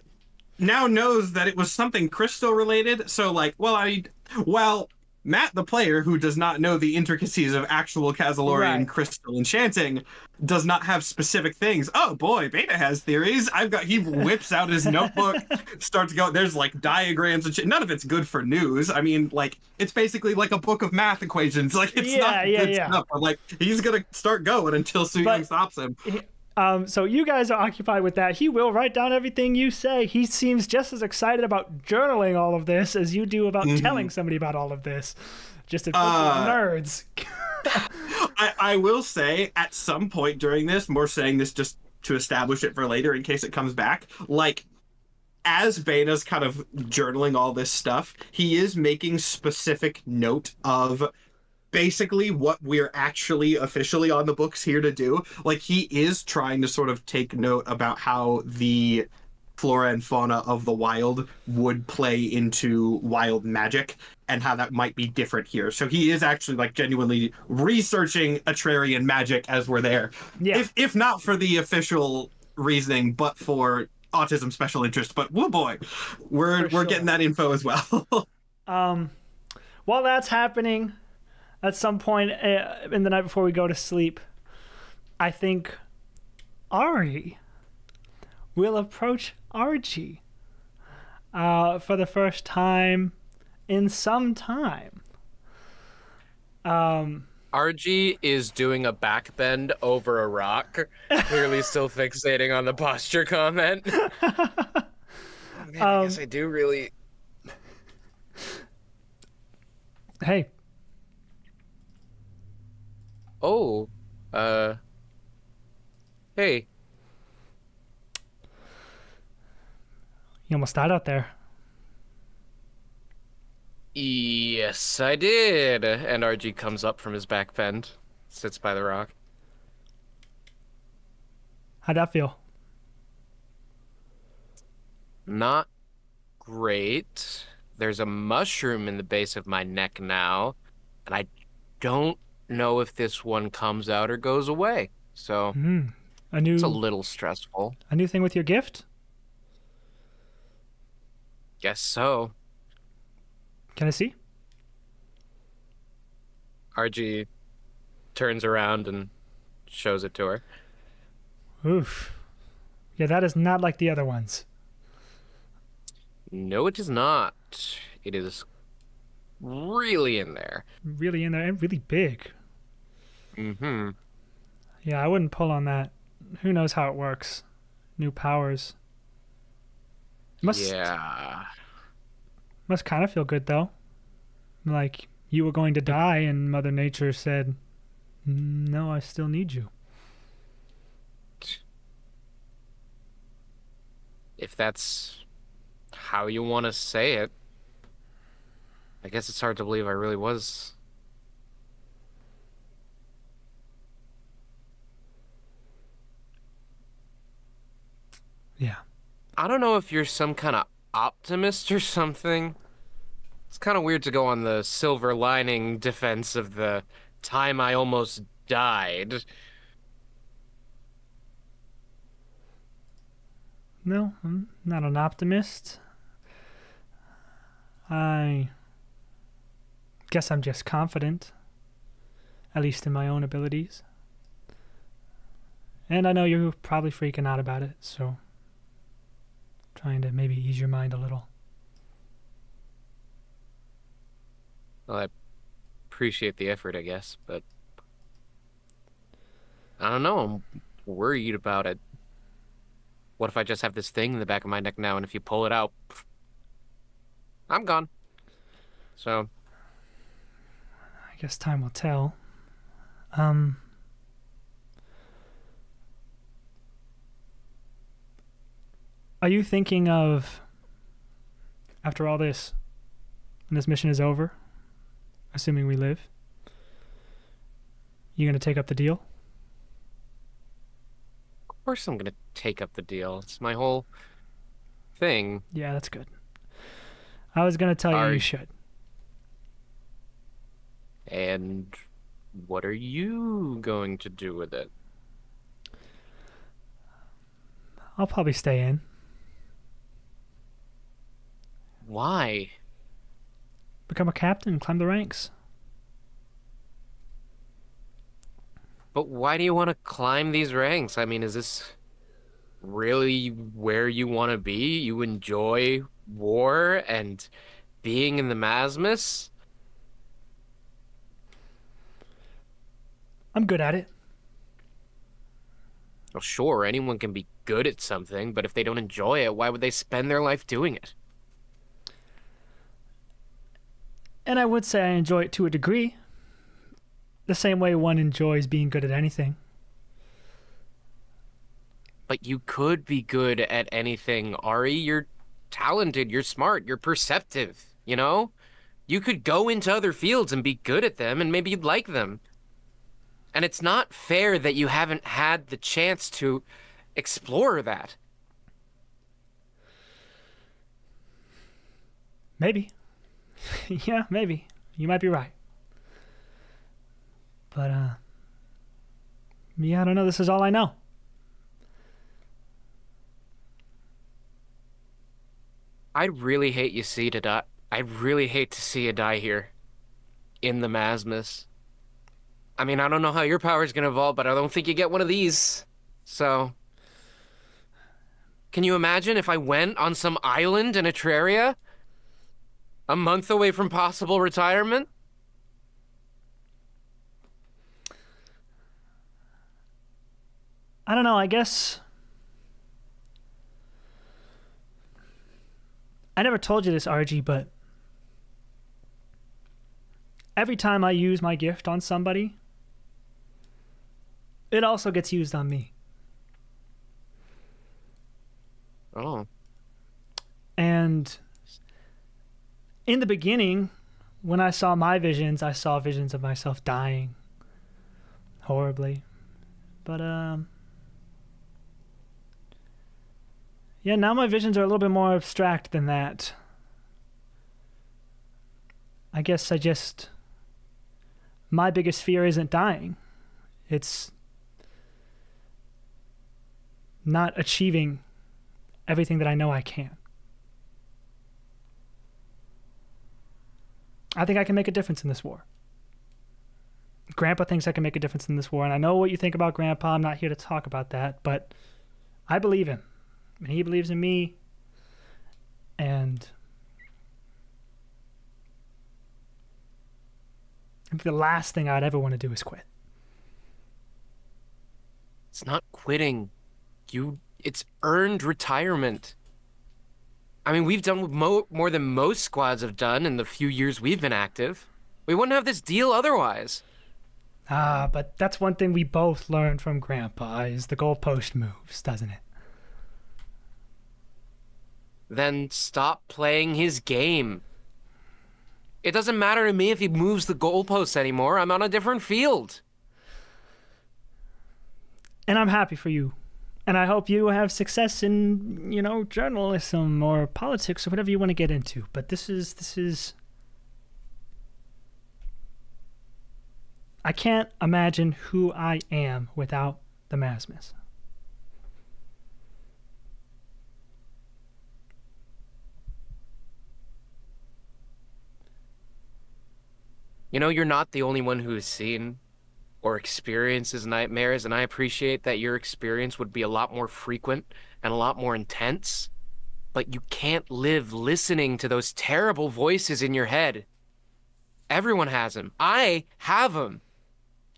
now knows that it was something crystal related. So like, well, I well. Matt, the player who does not know the intricacies of actual Cazilorian
Right.
crystal enchanting, does not have specific things. Oh boy, Beta has theories. I've got. He whips out his notebook, starts going. There's like diagrams and shit. None of it's good for news. I mean, like it's basically like a book of math equations. Like it's
Yeah,
not
yeah,
good
yeah.
stuff. But like he's gonna start going until Su stops him.
Um, so you guys are occupied with that. He will write down everything you say. He seems just as excited about journaling all of this as you do about telling somebody about all of this. Just a bunch of
Uh,
nerds.
I, I will say at some point during this, more saying this just to establish it for later in case it comes back, like as Bana's kind of journaling all this stuff, he is making specific note of basically what we're actually officially on the books here to do. Like he is trying to sort of take note about how the flora and fauna of the wild would play into wild magic and how that might be different here. So he is actually like genuinely researching Atrarian magic as we're there.
Yeah.
If if not for the official reasoning, but for autism special interest. But whoa boy, we're
For
we're
sure.
getting that info as well.
Um, while that's happening, at some point uh, in the night before we go to sleep, I think Ari will approach Archie uh, for the first time in some time. Um,
RG is doing a back bend over a rock, clearly still fixating on the posture comment. Oh, man, I guess I do really.
hey,
Oh, uh. Hey,
you almost died out there.
yes, I did. And RG comes up from his back bend, sits by the rock.
How'd that feel?
Not great. There's a mushroom in the base of my neck now, and I don't know if this one comes out or goes away. So
Hmm. A new
it's a little stressful.
a new thing with your gift?
Guess so.
Can I see?
RG turns around and shows it to her.
Oof. Yeah, that is not like the other ones.
No, it is not. It is really in there.
Really in there and really big.
Mm-hmm.
Yeah, I wouldn't pull on that. Who knows how it works? New powers. Must
Yeah.
must kind of feel good though. Like you were going to die, and Mother Nature said, "No, I still need you."
If that's how you want to say it. I guess it's hard to believe I really was I don't know if you're some kind of optimist or something. It's kind of weird to go on the silver lining defense of the time I almost died.
No, I'm not an optimist. I guess I'm just confident, at least in my own abilities. And I know you're probably freaking out about it, so trying to maybe ease your mind a little.
Well, I appreciate the effort, I guess, but I don't know. I'm worried about it. What if I just have this thing in the back of my neck now, and if you pull it out, I'm gone. So,
I guess time will tell. Um, are you thinking of, after all this, when this mission is over, assuming we live, you gonna take up the deal?
of course, I'm gonna take up the deal. It's my whole thing.
Yeah, that's good. I was gonna tell you you should.
And what are you going to do with it?
I'll probably stay in.
Why?
Become a captain, climb the ranks.
But why do you want to climb these ranks? I mean, is this really where you want to be? You enjoy war and being in the Mazmus?
I'm good at it.
Well, sure, anyone can be good at something, but if they don't enjoy it, why would they spend their life doing it?
And I would say I enjoy it to a degree. The same way one enjoys being good at anything.
But you could be good at anything, Ari. You're talented, you're smart, you're perceptive, you know? You could go into other fields and be good at them, and maybe you'd like them. And it's not fair that you haven't had the chance to explore that.
Maybe. yeah, maybe. You might be right. But, uh, yeah, I don't know. This is all I know.
I'd really hate you see to die. I'd really hate to see you die here, in the Mazmus. I mean, I don't know how your power's gonna evolve, but I don't think you get one of these. So, can you imagine if I went on some island in Atraria, a month away from possible retirement?
I don't know. I guess. I never told you this, RG, but every time I use my gift on somebody, it also gets used on me.
Oh,
And in the beginning, when I saw my visions, I saw visions of myself dying horribly. But um Yeah, now my visions are a little bit more abstract than that. I guess I just my biggest fear isn't dying. It's not achieving everything that I know I can. I think I can make a difference in this war. Grandpa thinks I can make a difference in this war, and I know what you think about Grandpa. I'm not here to talk about that, but I believe him, and he believes in me. And the last thing I'd ever want to do is quit.
it's not quitting. You, it's earned retirement. I mean, we've done mo- more than most squads have done in the few years we've been active. We wouldn't have this deal otherwise.
Ah, but that's one thing we both learned from Grandpa is the goalpost moves, doesn't it?
then stop playing his game. It doesn't matter to me if he moves the goalposts anymore. I'm on a different field.
And I'm happy for you, And I hope you have success in, you know, journalism or politics or whatever you want to get into. But this is this is I can't imagine who I am without the Mazmus.
You know, you're not the only one who has seen or experiences nightmares, and I appreciate that your experience would be a lot more frequent and a lot more intense. But you can't live listening to those terrible voices in your head. Everyone has them. I have them.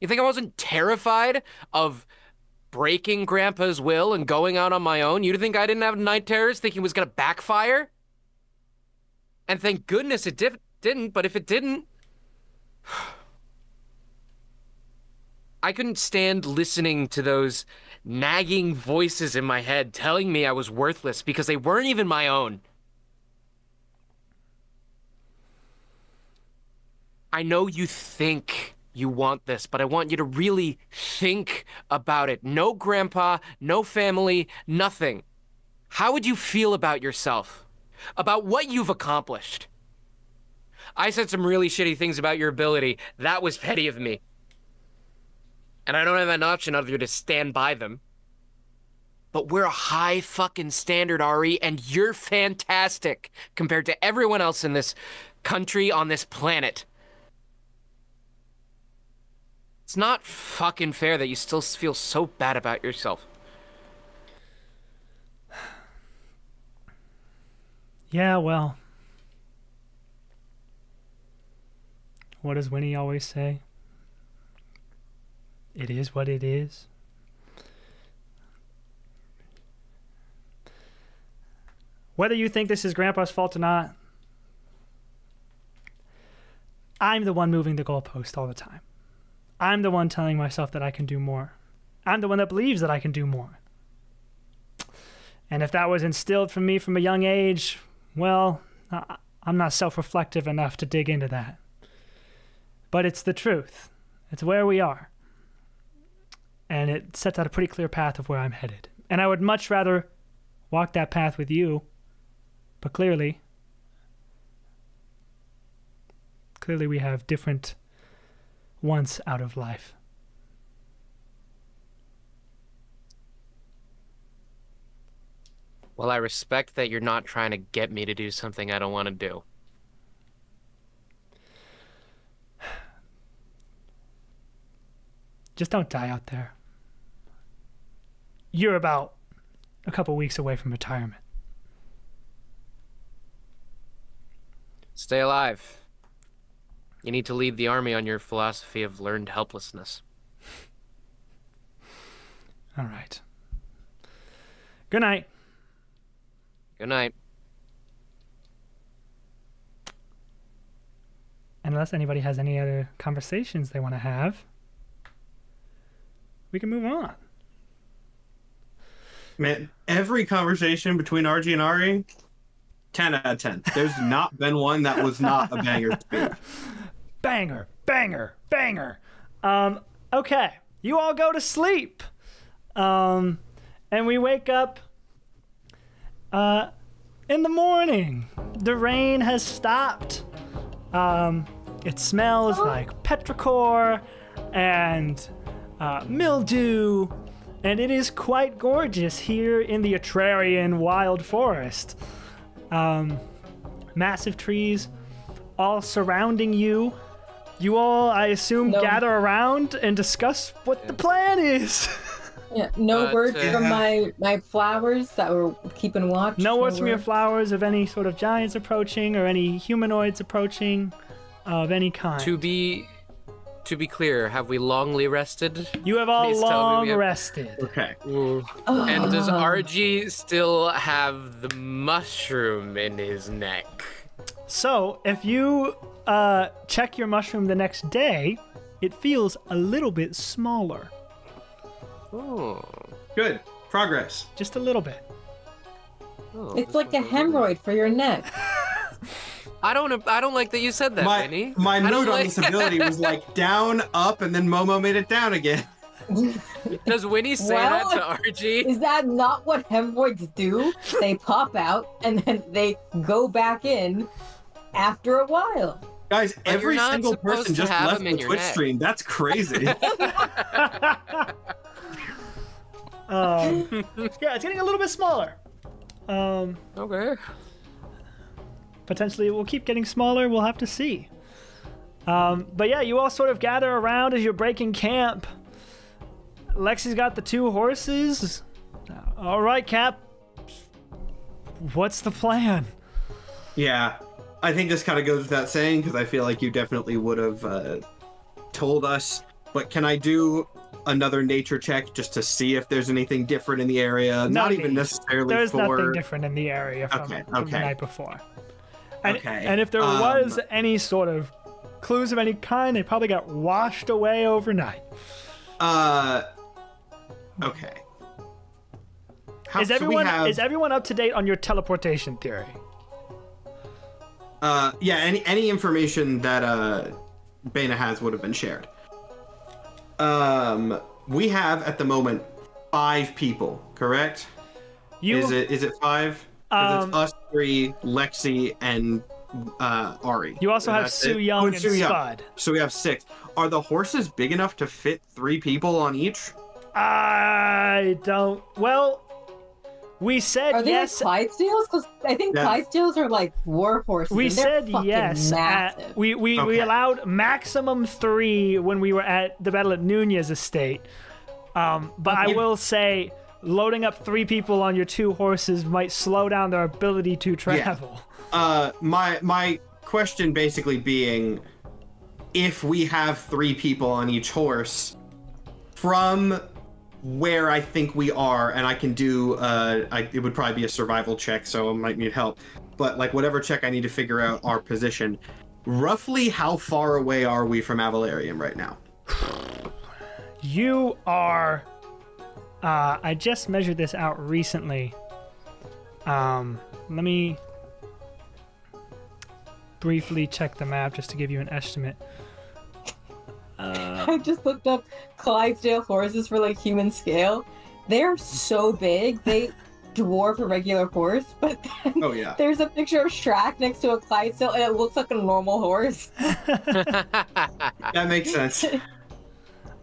You think I wasn't terrified of breaking Grandpa's will and going out on my own? You think I didn't have night terrors thinking it was going to backfire? And thank goodness it did, didn't, but if it didn't, I couldn't stand listening to those nagging voices in my head telling me I was worthless because they weren't even my own. I know you think you want this, but I want you to really think about it. No grandpa, no family, nothing. How would you feel about yourself? About what you've accomplished? I said some really shitty things about your ability. That was petty of me. And I don't have an option other than to stand by them. But we're a high fucking standard, Ari, and you're fantastic compared to everyone else in this country on this planet. It's not fucking fair that you still feel so bad about yourself.
Yeah, well. What does Winnie always say? It is what it is. Whether you think this is Grandpa's fault or not, I'm the one moving the goalpost all the time. I'm the one telling myself that I can do more. I'm the one that believes that I can do more. And if that was instilled from me from a young age, well, I'm not self reflective enough to dig into that. But it's the truth, it's where we are. And it sets out a pretty clear path of where I'm headed. And I would much rather walk that path with you, but clearly, clearly we have different wants out of life.
Well, I respect that you're not trying to get me to do something I don't want to do.
Just don't die out there. You're about a couple weeks away from retirement.
Stay alive. You need to lead the army on your philosophy of learned helplessness.
All right. Good night.
Good night.
Unless anybody has any other conversations they want to have, we can move on.
Man, every conversation between RG and Ari, 10 out of 10. There's not been one that was not a banger speech.
Banger, banger, banger. Um, okay, you all go to sleep. Um, and we wake up uh, in the morning. The rain has stopped. Um, it smells like petrichor and uh, mildew, and it is quite gorgeous here in the Atrarian wild forest. Um, massive trees all surrounding you. You all, I assume,
No.
gather around and discuss what the plan is.
Yeah, no
Uh,
words
to-
from my my flowers that were keeping watch.
no words from your flowers of any sort of giants approaching or any humanoids approaching of any kind.
To be to be clear, have we longly rested?
you have all
Please tell
long
we have-
rested.
Okay.
And does. RG still have the mushroom in his neck?
So, if you uh, check your mushroom the next day, it feels a little bit smaller.
Oh.
Good. Progress.
Just a little bit.
oh,
It's like a
one's
hemorrhoid for your neck.
I don't. I don't like that you said that,
my
Vinny.
my
I don't
mood on
like-
this ability was like down, up, and then Momo made it down again.
Does Winnie say
Well,
that to Archie?
Is that not what hemorrhoids do? They pop out and then they go back in after a while.
Guys,
you're
every single person just left the Twitch
neck.
stream. That's crazy.
Um, yeah, it's getting a little bit smaller. Um,
Okay.
Potentially it will keep getting smaller. We'll have to see. Um, but yeah, you all sort of gather around as you're breaking camp. Lexi's got the two horses. All right, Cap. What's the plan?
yeah, I think this kind of goes without saying because I feel like you definitely would have uh, told us. But can I do another nature check just to see if there's anything different in the area?
No
Not even necessarily
There's
for.
nothing different in the area from,
Okay,
from the
okay.
night before. And,
Okay,
and if there
um,
was any sort of clues of any kind, they probably got washed away overnight.
Uh. Okay. How,
Is
so
everyone
have-
is everyone up to date on your teleportation theory?
Uh, yeah, any any information that uh Bana has would have been shared. Um, we have at the moment five people, correct?
You
is it is it five?
Um,
it's us three, Lexi, and uh Ari.
you also
And
have
that's
Sue? Young
Oh,
and
Su Young.
Spud.
So we have six. Are the horses big enough to fit three people on each?
I don't. Well, we said
Are they
yes.
like Clydesdales? Because I think
Yeah.
Clydesdales are like war horses.
we said yes. At, we we, we allowed maximum three when we were at the battle at Nunez Estate. Um, but I will say, loading up three people on your two horses might slow down their ability to travel.
Uh, my my question basically being, if we have three people on each horse, from where I think we are, and I can do, uh, I, it would probably be a survival check, so I might need help. But like whatever check I need to figure out our position. Roughly, how far away are we from Avalarium right now?
You are. Uh, I just measured this out recently. Um, let me briefly check the map just to give you an estimate.
I just looked up Clydesdale horses for like human scale. They're so big, they dwarf a regular horse, but then
Oh yeah.
there's a picture of Shrek next to a Clydesdale and it looks like a normal horse.
That makes sense.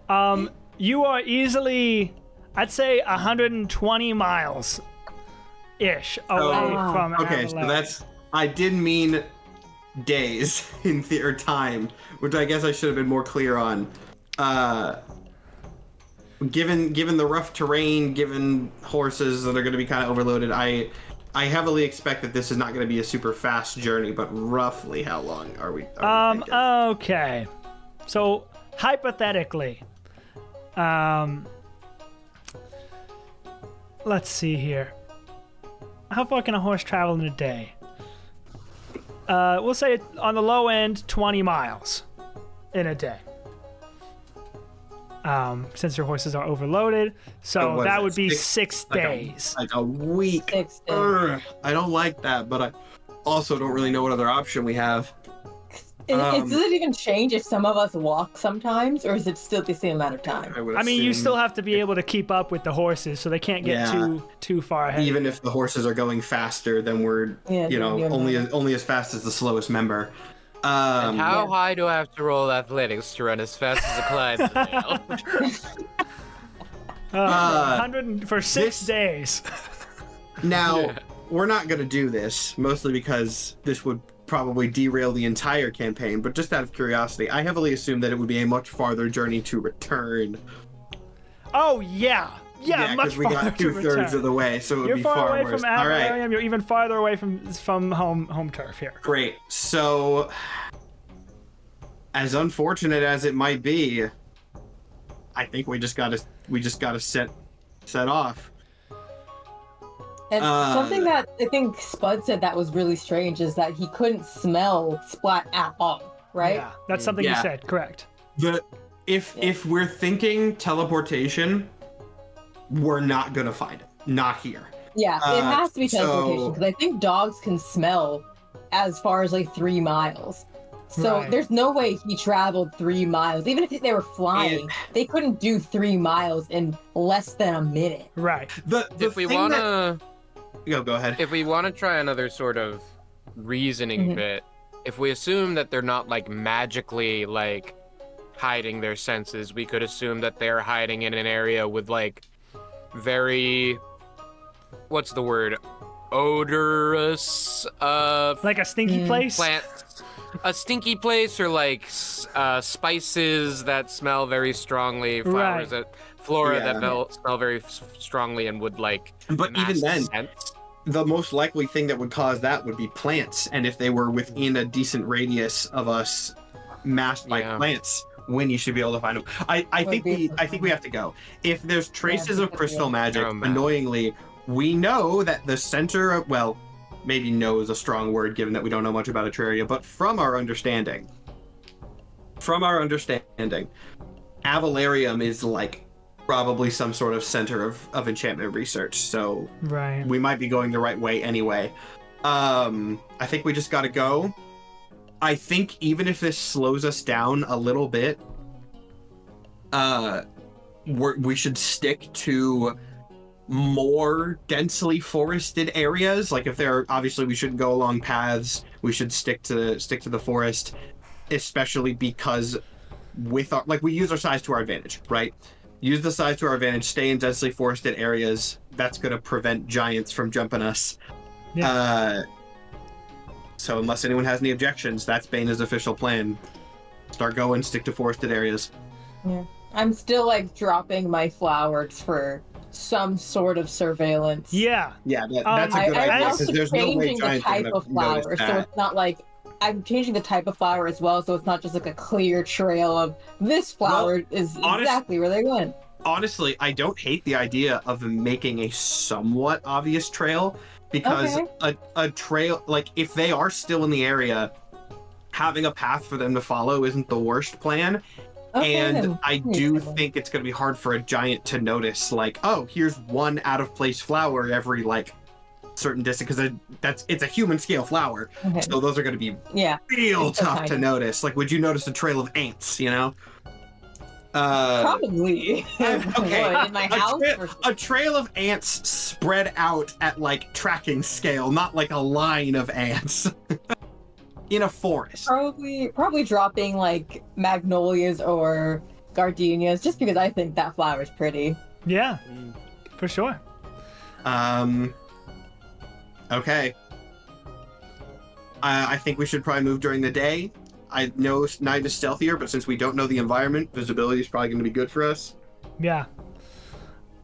Um, you are easily, I'd say, 120 miles ish away
Oh,
from
Okay, so that's I did mean days in the or time, which I guess I should have been more clear on. Uh given given the rough terrain, given horses that are going to be kind of overloaded, I I heavily expect that this is not going to be a super fast journey, but roughly how long are we? Are
Um,
thinking?
okay. So, hypothetically, um, let's see here. How far can a horse travel in a day? Uh, we'll say on the low end, 20 miles in a day. Um, since your horses are overloaded, so that
that,
would be
six-
six
like a-
days.
like a week.
Six days.
Urgh, I don't like that, but I also don't really know what other option we have.
Is,
Um,
is, does it even change if some of us walk sometimes, or is it still the same amount of time?
would
I mean, you still have to be able to keep up with the horses, so they can't get
Yeah.
too too far ahead.
even if the horses are going faster, then we're
Yeah,
you know only
not.
only as fast as the slowest member. Um,
How
Yeah.
high do I have to roll athletics to run as fast as a Clydesdale?
Uh,
100 for six
this-
days.
now we're not going to do this mostly because this would probably derail the entire campaign. But just out of curiosity, I heavily assume that it would be a much farther journey to return.
Oh yeah, yeah, much
because we
farther
got two
to
thirds
return.
of the way, so it would
You're
be
far
far
away
worse.
from
All right,
Avalarium. You're even farther away from from home home turf here.
great. So, as unfortunate as it might be, I think we just got to we just got to set set off.
And
Uh,
something that I think Spud said that was really strange is that he couldn't smell Splat at all, right?
Yeah, that's something you
Yeah.
said. Correct.
the if
Yeah.
if we're thinking teleportation we're not gonna find it not here
Yeah,
Uh,
it has to be teleportation because I think dogs can smell as far as like three miles. So
Right.
there's no way he traveled three miles. Even if they were flying, they couldn't do three miles in less than a minute.
Right.
The, the
if we
thing
want
that-
to
Go, go ahead.
if we want to try another sort of reasoning
Mhm.
bit, if we assume that they're not like magically like hiding their senses, we could assume that they're hiding in an area with like very what's the word? odorous uh
Like a stinky
Mm.
place.
plants. A stinky place or like uh, spices that smell very strongly, flowers
Right.
that flora
Yeah.
that mel- smell very s- strongly and would like
But even then,
scents.
The most likely thing that would cause that would be plants, and if they were within a decent radius of us, masked by
Yeah.
plants, you should be able to find them. I, I think
be
we I think we have to go. If there's traces of crystal magic,
Oh,
annoyingly, we know that the center of well, maybe know is a strong word given that we don't know much about Atraria, but from our understanding, from our understanding, Avalarium is like probably some sort of center of, of enchantment research. So
Right.
we might be going the right way anyway. Um, I think we just gotta go. I think even if this slows us down a little bit, uh, we're, we should stick to more densely forested areas. Like if there, obviously, we shouldn't go along paths. We should stick to stick to the forest, especially because with our like we use our size to our advantage, right? Use the size to our advantage. Stay in densely forested areas. That's going to prevent giants from jumping us.
Yeah.
Uh, so unless anyone has any objections, that's Bane's official plan. Start going, stick to forested areas. Yeah.
I'm still like dropping my flowers for some sort of surveillance.
Yeah.
Yeah, that,
Um,
that's a
I,
good
I'm
idea
also
because there's no way
changing the type of flower, so it's not like I'm changing the type of flower as well, so it's not just like a clear trail of this flower is
honest-
exactly where they went.
honestly, I don't hate the idea of making a somewhat obvious trail because
Okay.
a, a trail, like if they are still in the area, having a path for them to follow isn't the worst plan.
Okay,
and
then.
I do think it's going to be hard for a giant to notice, like, oh, here's one out of place flower every like certain distance because that's it's a human scale flower,
Okay.
so those are going to be
Yeah.
real
It's
tough to notice. Like, would you notice a trail of ants? You know. Uh,
Probably.
uh, okay.
Would, in my
a,
house.
tra- a trail of ants spread out at like tracking scale, not like a line of ants in a forest.
probably probably dropping like magnolias or gardenias just because I think that flower is pretty.
Yeah. For sure.
Um. Okay. I, I think we should probably move during the day. I know night is stealthier, but since we don't know the environment, visibility is probably going to be good for us.
Yeah.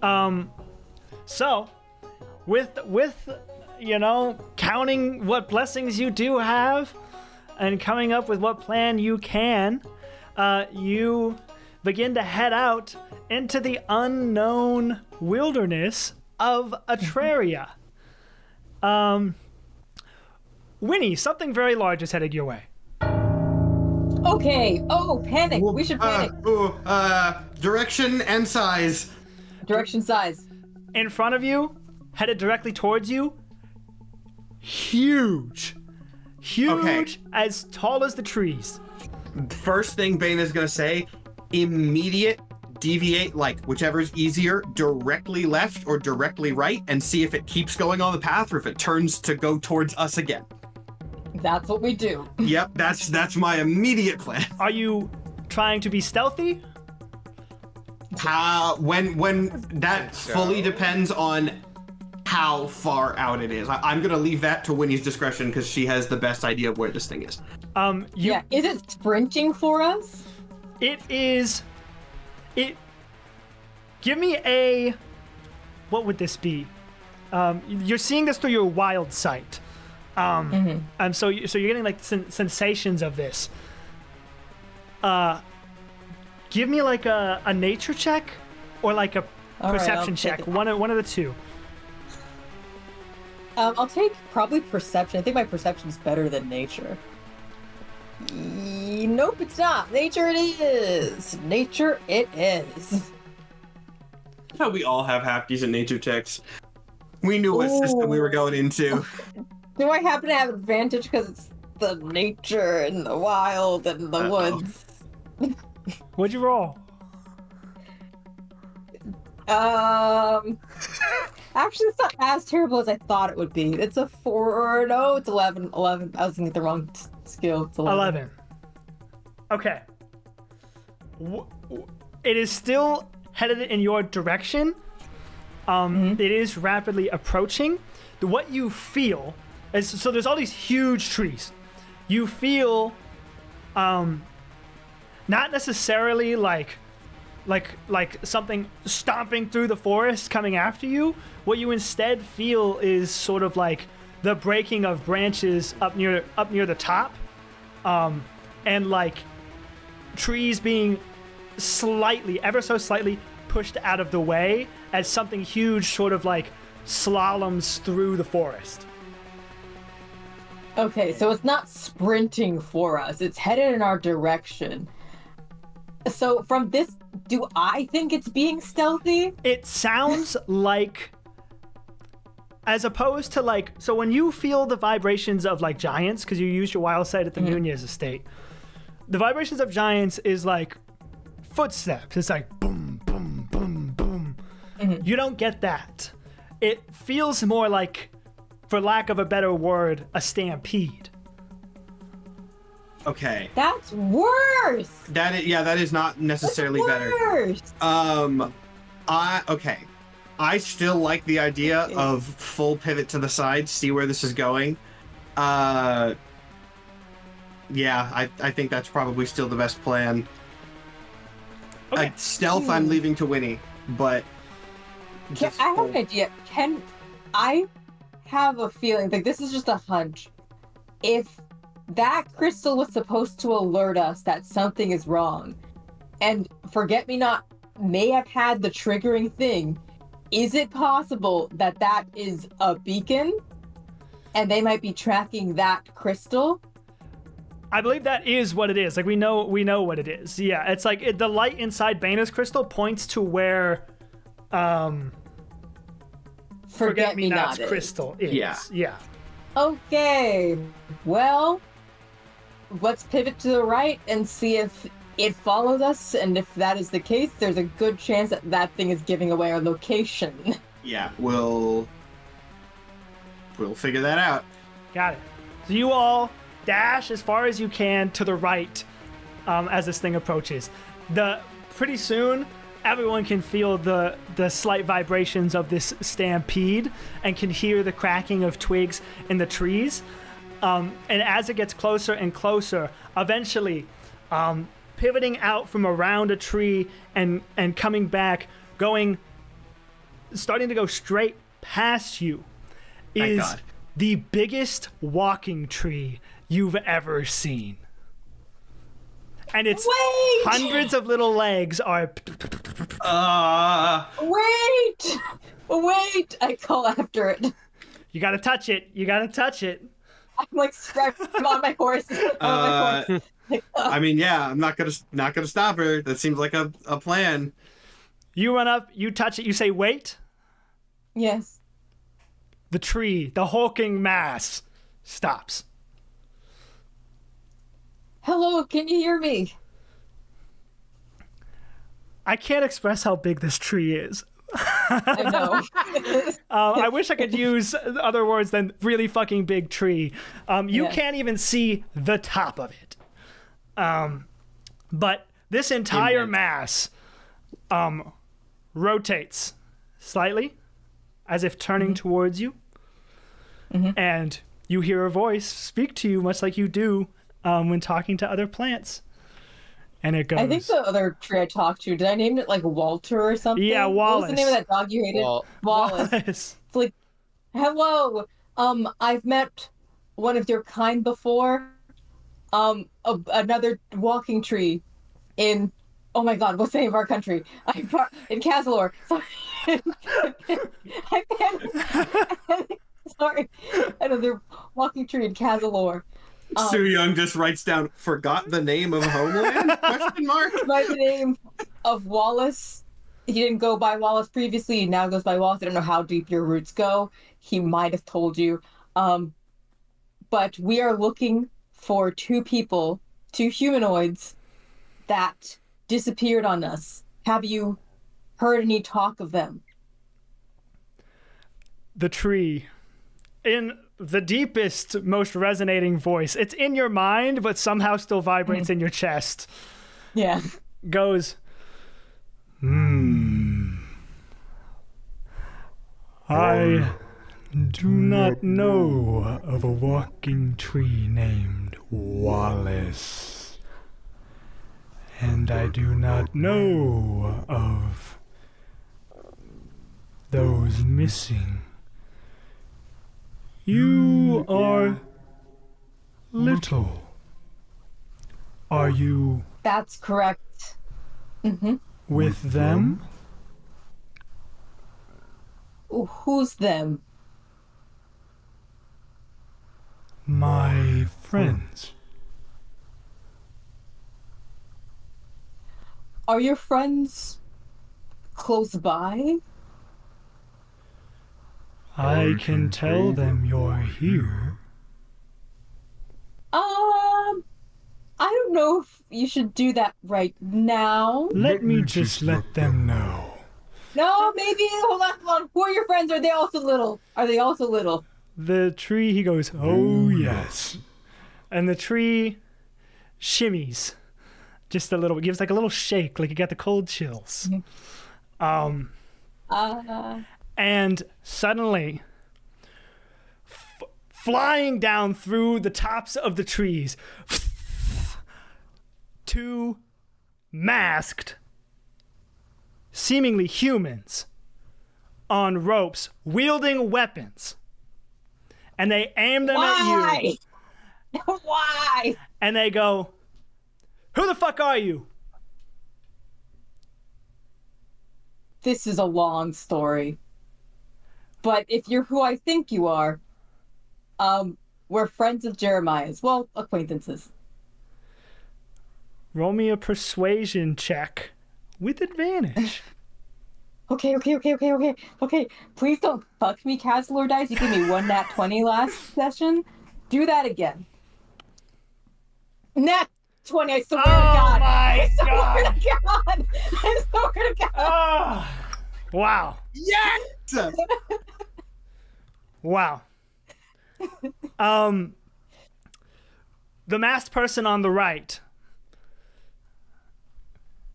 Um so with with you know counting what blessings you do have and coming up with what plan you can, uh you begin to head out into the unknown wilderness of Atraria. Um Winnie, something very large is headed your way.
Okay. Oh, panic. We should panic.
Uh, ooh, uh, direction and size.
Direction size.
in front of you, headed directly towards you. Huge. Huge, as tall as the trees.
First thing Bane is going to say immediate deviate, like whichever's easier, directly left or directly right, and see if it keeps going on the path or if it turns to go towards us again.
That's what we do.
Yep, that's that's my immediate plan.
Are you trying to be stealthy?
Uh, when when that fully depends on how far out it is. I, I'm gonna leave that to Winnie's discretion because she has the best idea of where this thing is.
Um, you,
yeah. Is it sprinting for us?
it is. It. Give me a. What would this be? Um, you're seeing this through your wild sight. Um, um so you- so you're getting like sen- sensations of this. Uh, give me like a, a nature check or like a
All right,
perception
I'll
check. One of one of the two.
Um, I'll take probably perception. I think my perception is better than nature. Nope, it's not. Nature it is. Nature it is.
How we all have half decent nature checks. We knew what system we were going into.
Do I happen to have advantage because it's the nature and the wild and the
Uh-oh.
woods.
What'd you roll?
Um, actually, it's not as terrible as I thought it would be. It's a four. No, it's 11. 11. I was looking at the wrong skill. It's 11.
11. Okay. It is still headed in your direction. Um, it is rapidly approaching. What you feel is so there's all these huge trees. You feel, um, not necessarily like, like like something stomping through the forest coming after you. What you instead feel is sort of like the breaking of branches up near up near the top um, and like trees being slightly, ever so slightly, pushed out of the way as something huge sort of like slaloms through the forest.
Okay, so it's not sprinting for us. It's headed in our direction. So from this, do I think it's being stealthy?
It sounds like. As opposed to like, so when you feel the vibrations of like giants, because you use your wild sight at the mm-hmm. Nunez estate, the vibrations of giants is like footsteps. It's like boom, boom, boom, boom. Mm-hmm. You don't get that. It feels more like, for lack of a better word, a stampede.
Okay.
That's worse.
That is, yeah, that is not necessarily better.
Worse.
Um, I okay. I still like the idea of full pivot to the side, see where this is going. Uh, yeah, I, I think that's probably still the best plan.
Okay.
Uh, stealth, I'm leaving to Winnie, but
Can, I have
full-
an idea. Can I have a feeling like this is just a hunch? If that crystal was supposed to alert us that something is wrong, and Forget Me Not may have had the triggering thing, is it possible that that is a beacon, and they might be tracking that crystal?
I believe that is what it is. Like we know, we know what it is. Yeah, it's like it, the light inside Bana's crystal points to where, um, Forget Me Not's crystal is.
Yeah.
yeah.
Okay, well, let's pivot to the right and see if it follows us. And if that is the case, there's a good chance that that thing is giving away our location.
yeah, we'll we'll figure that out.
Got it. So you all dash as far as you can to the right um, as this thing approaches. The pretty soon, everyone can feel the the slight vibrations of this stampede and can hear the cracking of twigs in the trees. Um, and as it gets closer and closer, eventually, um, pivoting out from around a tree and and coming back, going, starting to go straight past you, is the biggest walking tree you've ever seen. And it's
Wait!
hundreds of little legs are
Uh,
Wait! Wait! I call after it.
you gotta touch it you gotta touch it
I'm like strapped on my horse. on
uh,
my horse.
I mean, yeah, I'm not gonna not gonna stop her. That seems like a, a plan.
you run up you touch it you say wait
yes.
the tree the hulking mass stops
Hello, can you hear me?
i can't express how big this tree is
I know.
Uh, I wish I could use other words than really fucking big tree. Um, you
Yeah.
can't even see the top of it. Um, but this entire
Immense.
mass um, rotates slightly, as if turning towards you, and you hear a voice speak to you, much like you do um, when talking to other plants. And it goes.
I think the other tree I talked to, did I name it like Walter or something?
Yeah, Wallace.
What was the name of that dog you hated?
Wal-
Wallace.
Wallace.
It's like, hello. Um, I've met one of your kind before. Um, a, another walking tree in. Oh my God! What's the name of our country? I brought in Cazilor. Sorry. I can't. Sorry, another walking tree in Cazilor. Um,
Su Young just writes down, "Forgot the name of Homeland?" Question mark.
by the name of Wallace. He didn't go by Wallace previously. He now goes by Wallace. I don't know how deep your roots go. He might have told you. Um, but we are looking for two people, two humanoids that disappeared on us. Have you heard any talk of them?
The tree, in the deepest, most resonating voice, it's in your mind, but somehow still vibrates in your chest,
Yeah.
goes, Hmm. I do not know of a walking tree named Wallace. And I do not know of those missing. You are little. Are you
That's correct. Mm-hmm.
with them?
Who's them?
My friends.
Are your friends close by?
I can tell them you're here.
Um, I don't know if you should do that right now.
Let me just let them know.
No, maybe hold on, hold on. Who are your friends? Are they also little? Are they also little?
The tree, he goes, Oh, yes. And the tree shimmies just a little, It gives like a little shake, like you got the cold chills. Um,
Uh,
and suddenly, f- flying down through the tops of the trees, two masked, seemingly humans on ropes, wielding weapons. And they aim them at you.
why? why?
and they go, Who the fuck are you?
This is a long story. But if you're who I think you are, um, we're friends of Jeremiah's. Well, acquaintances.
Roll me a persuasion check with advantage.
Okay, okay, okay, okay, okay, okay. Please don't fuck me, Cazilor Dice. You gave me one nat 20 last session. Do that again. Nat 20, I swear
Oh
to God.
my
I swear
God.
to God. I swear to God.
Ah, wow.
Yes!
Wow. Um, the masked person on the right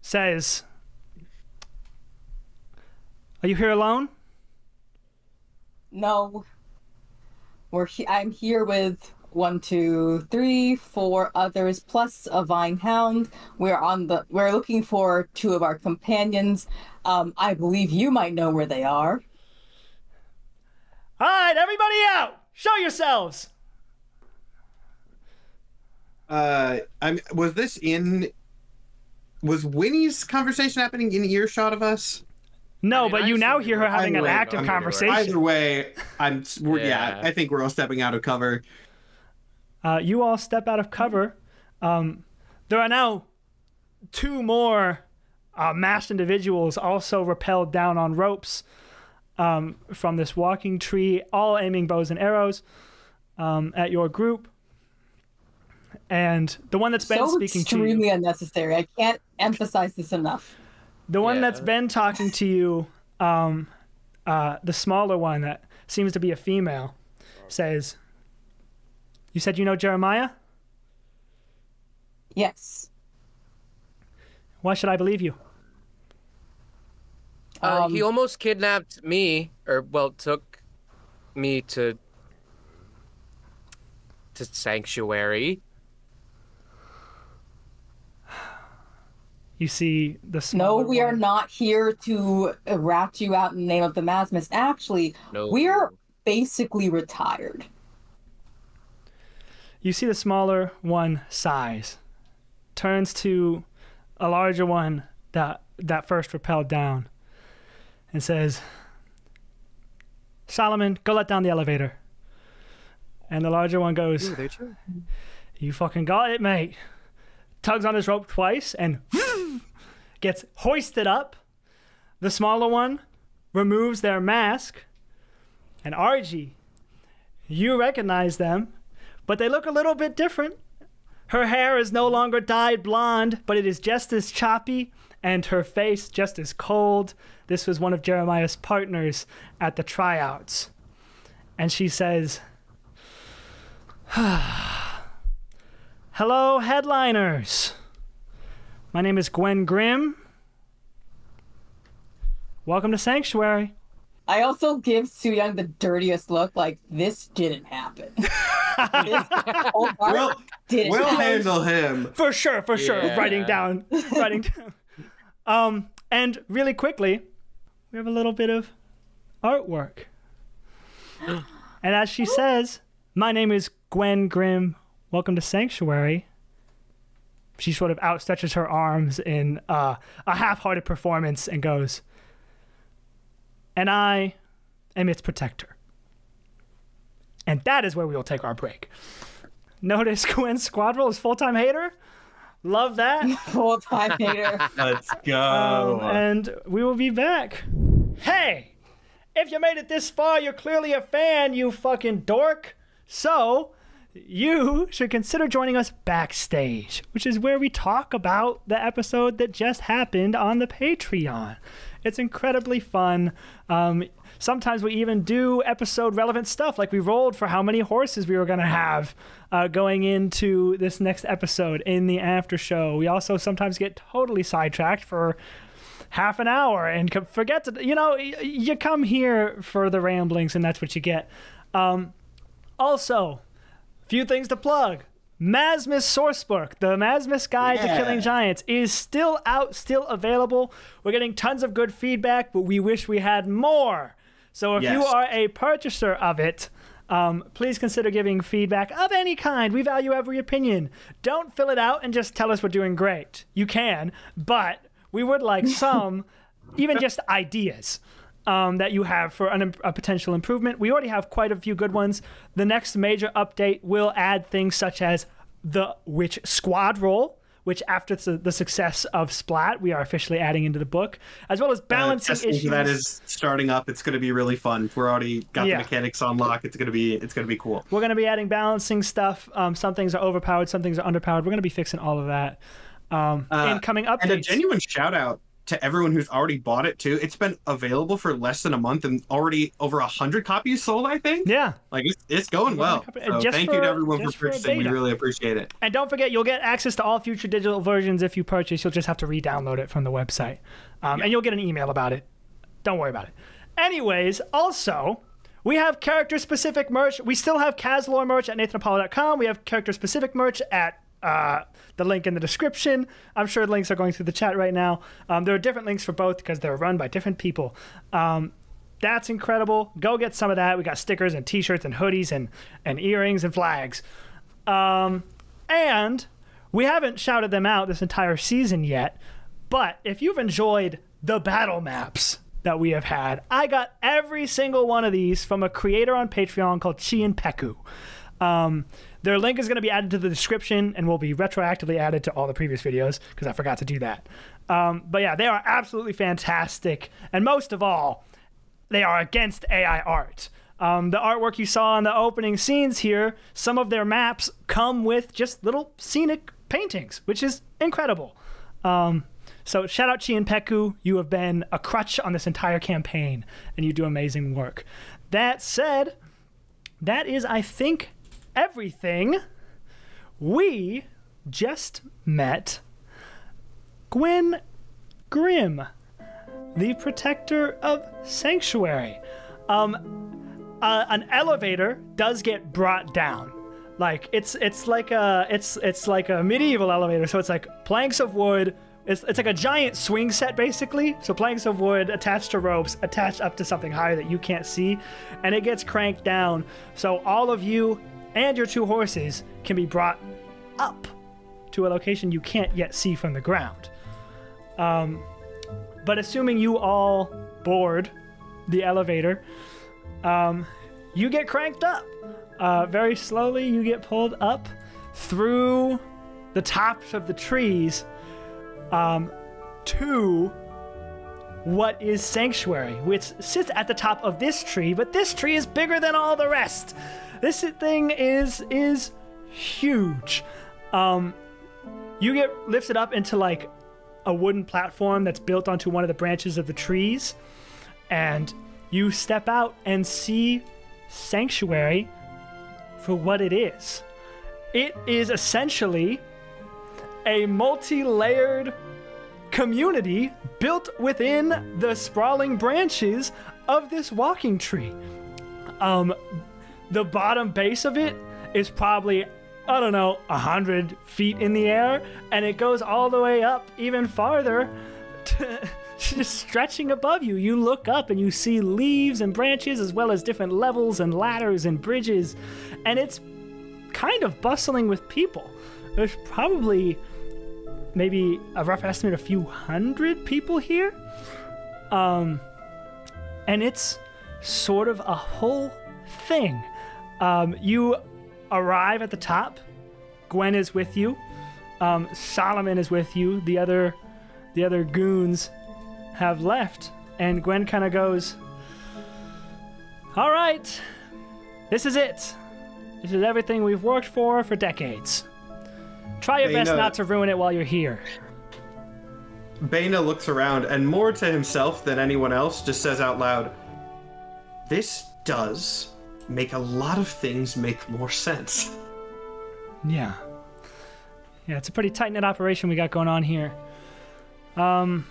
says, Are you here alone?
No. We're he- I'm here with one, two, three, four others, plus a vine hound. We're on the we're looking for two of our companions. Um, I believe you might know where they are.
All right, everybody out! Show yourselves!
Uh, I'm. Was this in? Was Winnie's conversation happening in earshot of us?
No,
I mean,
but
I
you now hear
you
her
were-
having an
Either
active
I'm
gonna
conversation.
Either way, I'm. We're, yeah.
Yeah.
I think we're all stepping out of cover.
Uh, you all step out of cover. Um, there are now two more uh, masked individuals also rappelled down on ropes um, from this walking tree, all aiming bows and arrows um, at your group. And the one that's been
so
speaking to you,
extremely unnecessary. I can't emphasize this enough.
the one that's
Yeah.
been talking to you, um, uh, the smaller one that seems to be a female, says, "You said you know Jeremiah.
Yes.
Why should I believe you?"
Uh, he
Um,
almost kidnapped me, or well, took me to to sanctuary.
You see the smaller
No,
smaller
we are
one.
not here to uh, rat you out in the name of the Mazmus. Actually,
No,
we're basically retired.
You see the smaller one sighs, turns to a larger one that that first repelled down, and says, "Solomon, go let down the elevator." And the larger one goes,
Ooh,
"You fucking got it, mate." Tugs on his rope twice and gets hoisted up. The smaller one removes their mask, and Argy, you recognize them, but they look a little bit different Her hair is no longer dyed blonde, but it is just as choppy, and her face just as cold. This was one of Jeremiah's partners at the tryouts. And she says, Hello, headliners. My name is Gwen Grimm. Welcome to Sanctuary.
I also give Su Young the dirtiest look, like this didn't happen. this
We'll,
didn't
we'll
happen.
handle him.
For sure, for sure.
Yeah.
Writing down, writing down. Um, and really quickly, we have a little bit of artwork. and as she says, "My name is Gwen Grimm. Welcome to Sanctuary." She sort of outstretches her arms in uh, a half-hearted performance and goes, "And I am its protector." And that is where we will take our break. Notice Gwen's squadrol is full-time hater. Love that.
Full time hater.
Let's go.
Um, and we will be back. Hey, if you made it this far, you're clearly a fan, you fucking dork. So, you should consider joining us backstage, which is where we talk about the episode that just happened on the Patreon. It's incredibly fun. Um, sometimes we even do episode relevant stuff, like we rolled for how many horses we were going to have uh, going into this next episode in the after show. We also sometimes get totally sidetracked for half an hour and forget to, you know, you come here for the ramblings and that's what you get. Um, also, few things to plug. Mazmus Sourcebook, the Mazmus Guide to Killing Giants, is still out, still available. We're getting tons of good feedback, but we wish we had more. So if you are a purchaser of it, um, please consider giving feedback of any kind. We value every opinion. Don't fill it out and just tell us we're doing great. You can, but we would like some, even just ideas um, that you have for an, a potential improvement. We already have quite a few good ones. The next major update will add things such as the Witch Squad role, which after the, the success of Splat, we are officially adding into the book, as well as
Uh,
balancing
testing
issues.
that is starting up. It's going to be really fun. We're already got
Yeah.
the mechanics on lock. It's going to be it's going to be cool.
We're going to be adding balancing stuff. Um, some things are overpowered, some things are underpowered. We're going to be fixing all of that. Um,
Uh,
in coming up,
And a genuine shout out to everyone who's already bought it too. It's been available for less than a month and already over a hundred copies sold. I think.
yeah.
Like it's, it's going well. So thank
for-
you to everyone for
just for
purchasing. We really appreciate it.
And don't forget, you'll get access to all future digital versions if you purchase. You'll just have to re-download it from the website, um, and you'll get an email about it. Don't worry about it. Anyways, also. We have character-specific merch. We still have Cazilor merch at naethanapollo.com. We have character-specific merch at uh, the link in the description. I'm sure links are going through the chat right now. Um, there are different links for both because they're run by different people. Um, that's incredible. Go get some of that. We got stickers and T-shirts and hoodies and and earrings and flags. Um, and we haven't shouted them out this entire season yet. But if you've enjoyed the battle maps that we have had, I got every single one of these from a creator on Patreon called Czepeku. Um, their link is going to be added to the description and will be retroactively added to all the previous videos because I forgot to do that. Um, but yeah, they are absolutely fantastic. And most of all, they are against AI art. Um, the artwork you saw in the opening scenes here, some of their maps come with just little scenic paintings, which is incredible. Um, so shout out Czepeku. You have been a crutch on this entire campaign, and you do amazing work. That said, that is, I think, everything. We just met Gwen Grimm, the protector of Sanctuary. Um, uh, an elevator does get brought down. Like it's it's like a it's it's like a medieval elevator. So it's like planks of wood. It's, it's like a giant swing set basically. So planks of wood attached to ropes, attached up to something higher that you can't see, and it gets cranked down. So all of you and your two horses can be brought up to a location you can't yet see from the ground. Um, but assuming you all board the elevator, um, you get cranked up. Uh, very slowly, you get pulled up through the tops of the trees um, to what is Sanctuary, which sits at the top of this tree, but this tree is bigger than all the rest. This thing is is huge. Um, you get lifted up into like a wooden platform that's built onto one of the branches of the trees, and you step out and see Sanctuary for what it is. It is essentially a multi layered community built within the sprawling branches of this walking tree. Um, the bottom base of it is probably, I don't know, a hundred feet in the air, and it goes all the way up even farther, to, just stretching above you. You look up and you see leaves and branches, as well as different levels and ladders and bridges, and it's kind of bustling with people. There's probably maybe a rough estimate a few hundred people here. Um, and it's sort of a whole thing. Um, you arrive at the top. Gwen is with you. Um, Solomon is with you. The other, the other goons have left, and Gwen kind of goes, "All right, this is it. This is everything we've worked for for decades. Try your
you
best not to ruin it while you're here."
Bana looks around and more to himself than anyone else just says out loud, This does make a lot of things make more sense.
Yeah. Yeah, it's a pretty tight knit operation we got going on here. Um,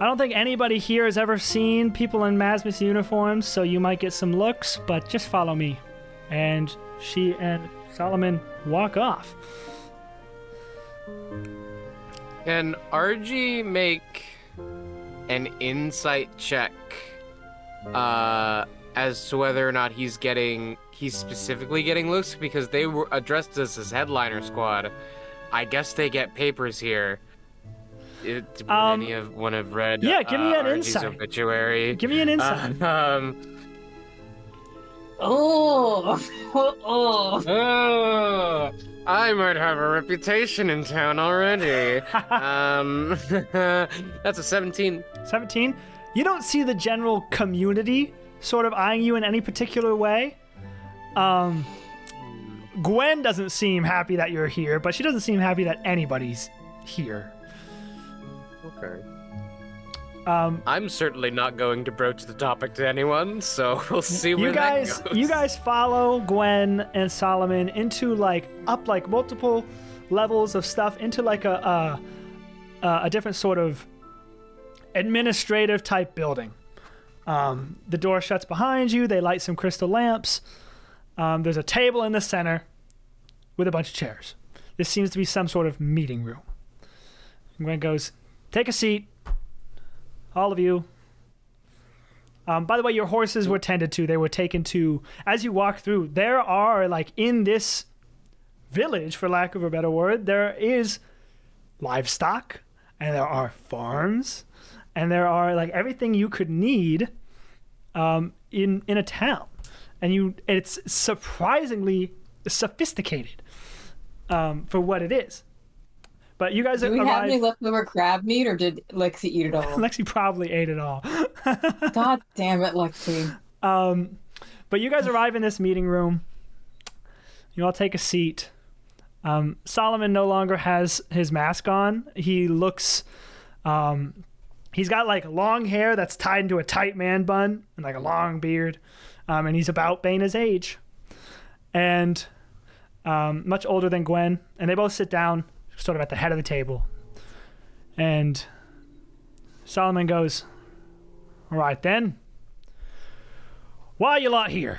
I don't think anybody here has ever seen people in Mazmus uniforms, so you might get some looks, but just follow me. And she and Solomon walk off.
Can RG make an insight check uh, as to whether or not he's getting he's specifically getting looks because they were addressed us as his headliner squad. I guess they get papers here. It, would
Um,
any of one have read?
yeah, give me
uh,
an
RG's
insight.
obituary.
Give me an insight.
Uh, um,
Oh, oh,
oh, I might have a reputation in town already. um, that's a 17.
17. You don't see the general community sort of eyeing you in any particular way. Um, Gwen doesn't seem happy that you're here, but she doesn't seem happy that anybody's here.
Okay.
Um,
I'm certainly not going to broach the topic to anyone, so we'll see where
you guys,
that goes.
you guys follow Gwen and Solomon into like up like multiple levels of stuff into like a a, a different sort of administrative type building. Um, the door shuts behind you. They light some crystal lamps. Um, there's a table in the center with a bunch of chairs. This seems to be some sort of meeting room. Gwen goes, "Take a seat, all of you." Um, by the way, your horses were tended to. They were taken to. As you walk through, there are like in this village, for lack of a better word, there is livestock, and there are farms, and there are like everything you could need um, in in a town, and you it's surprisingly sophisticated um, for what it is. But you guys
do we have
arrive.
any leftover crab meat, or did Lexi eat it all?
Lexi probably ate it all.
God damn it, Lexi.
Um, but you guys arrive in this meeting room. You all take a seat. Um, Solomon no longer has his mask on. He looks. Um, he's got like long hair that's tied into a tight man bun and like a long beard. Um, and he's about Bana's age. And um, much older than Gwen. And they both sit down, sort of at the head of the table. And Solomon goes, All right then. Why are you lot here?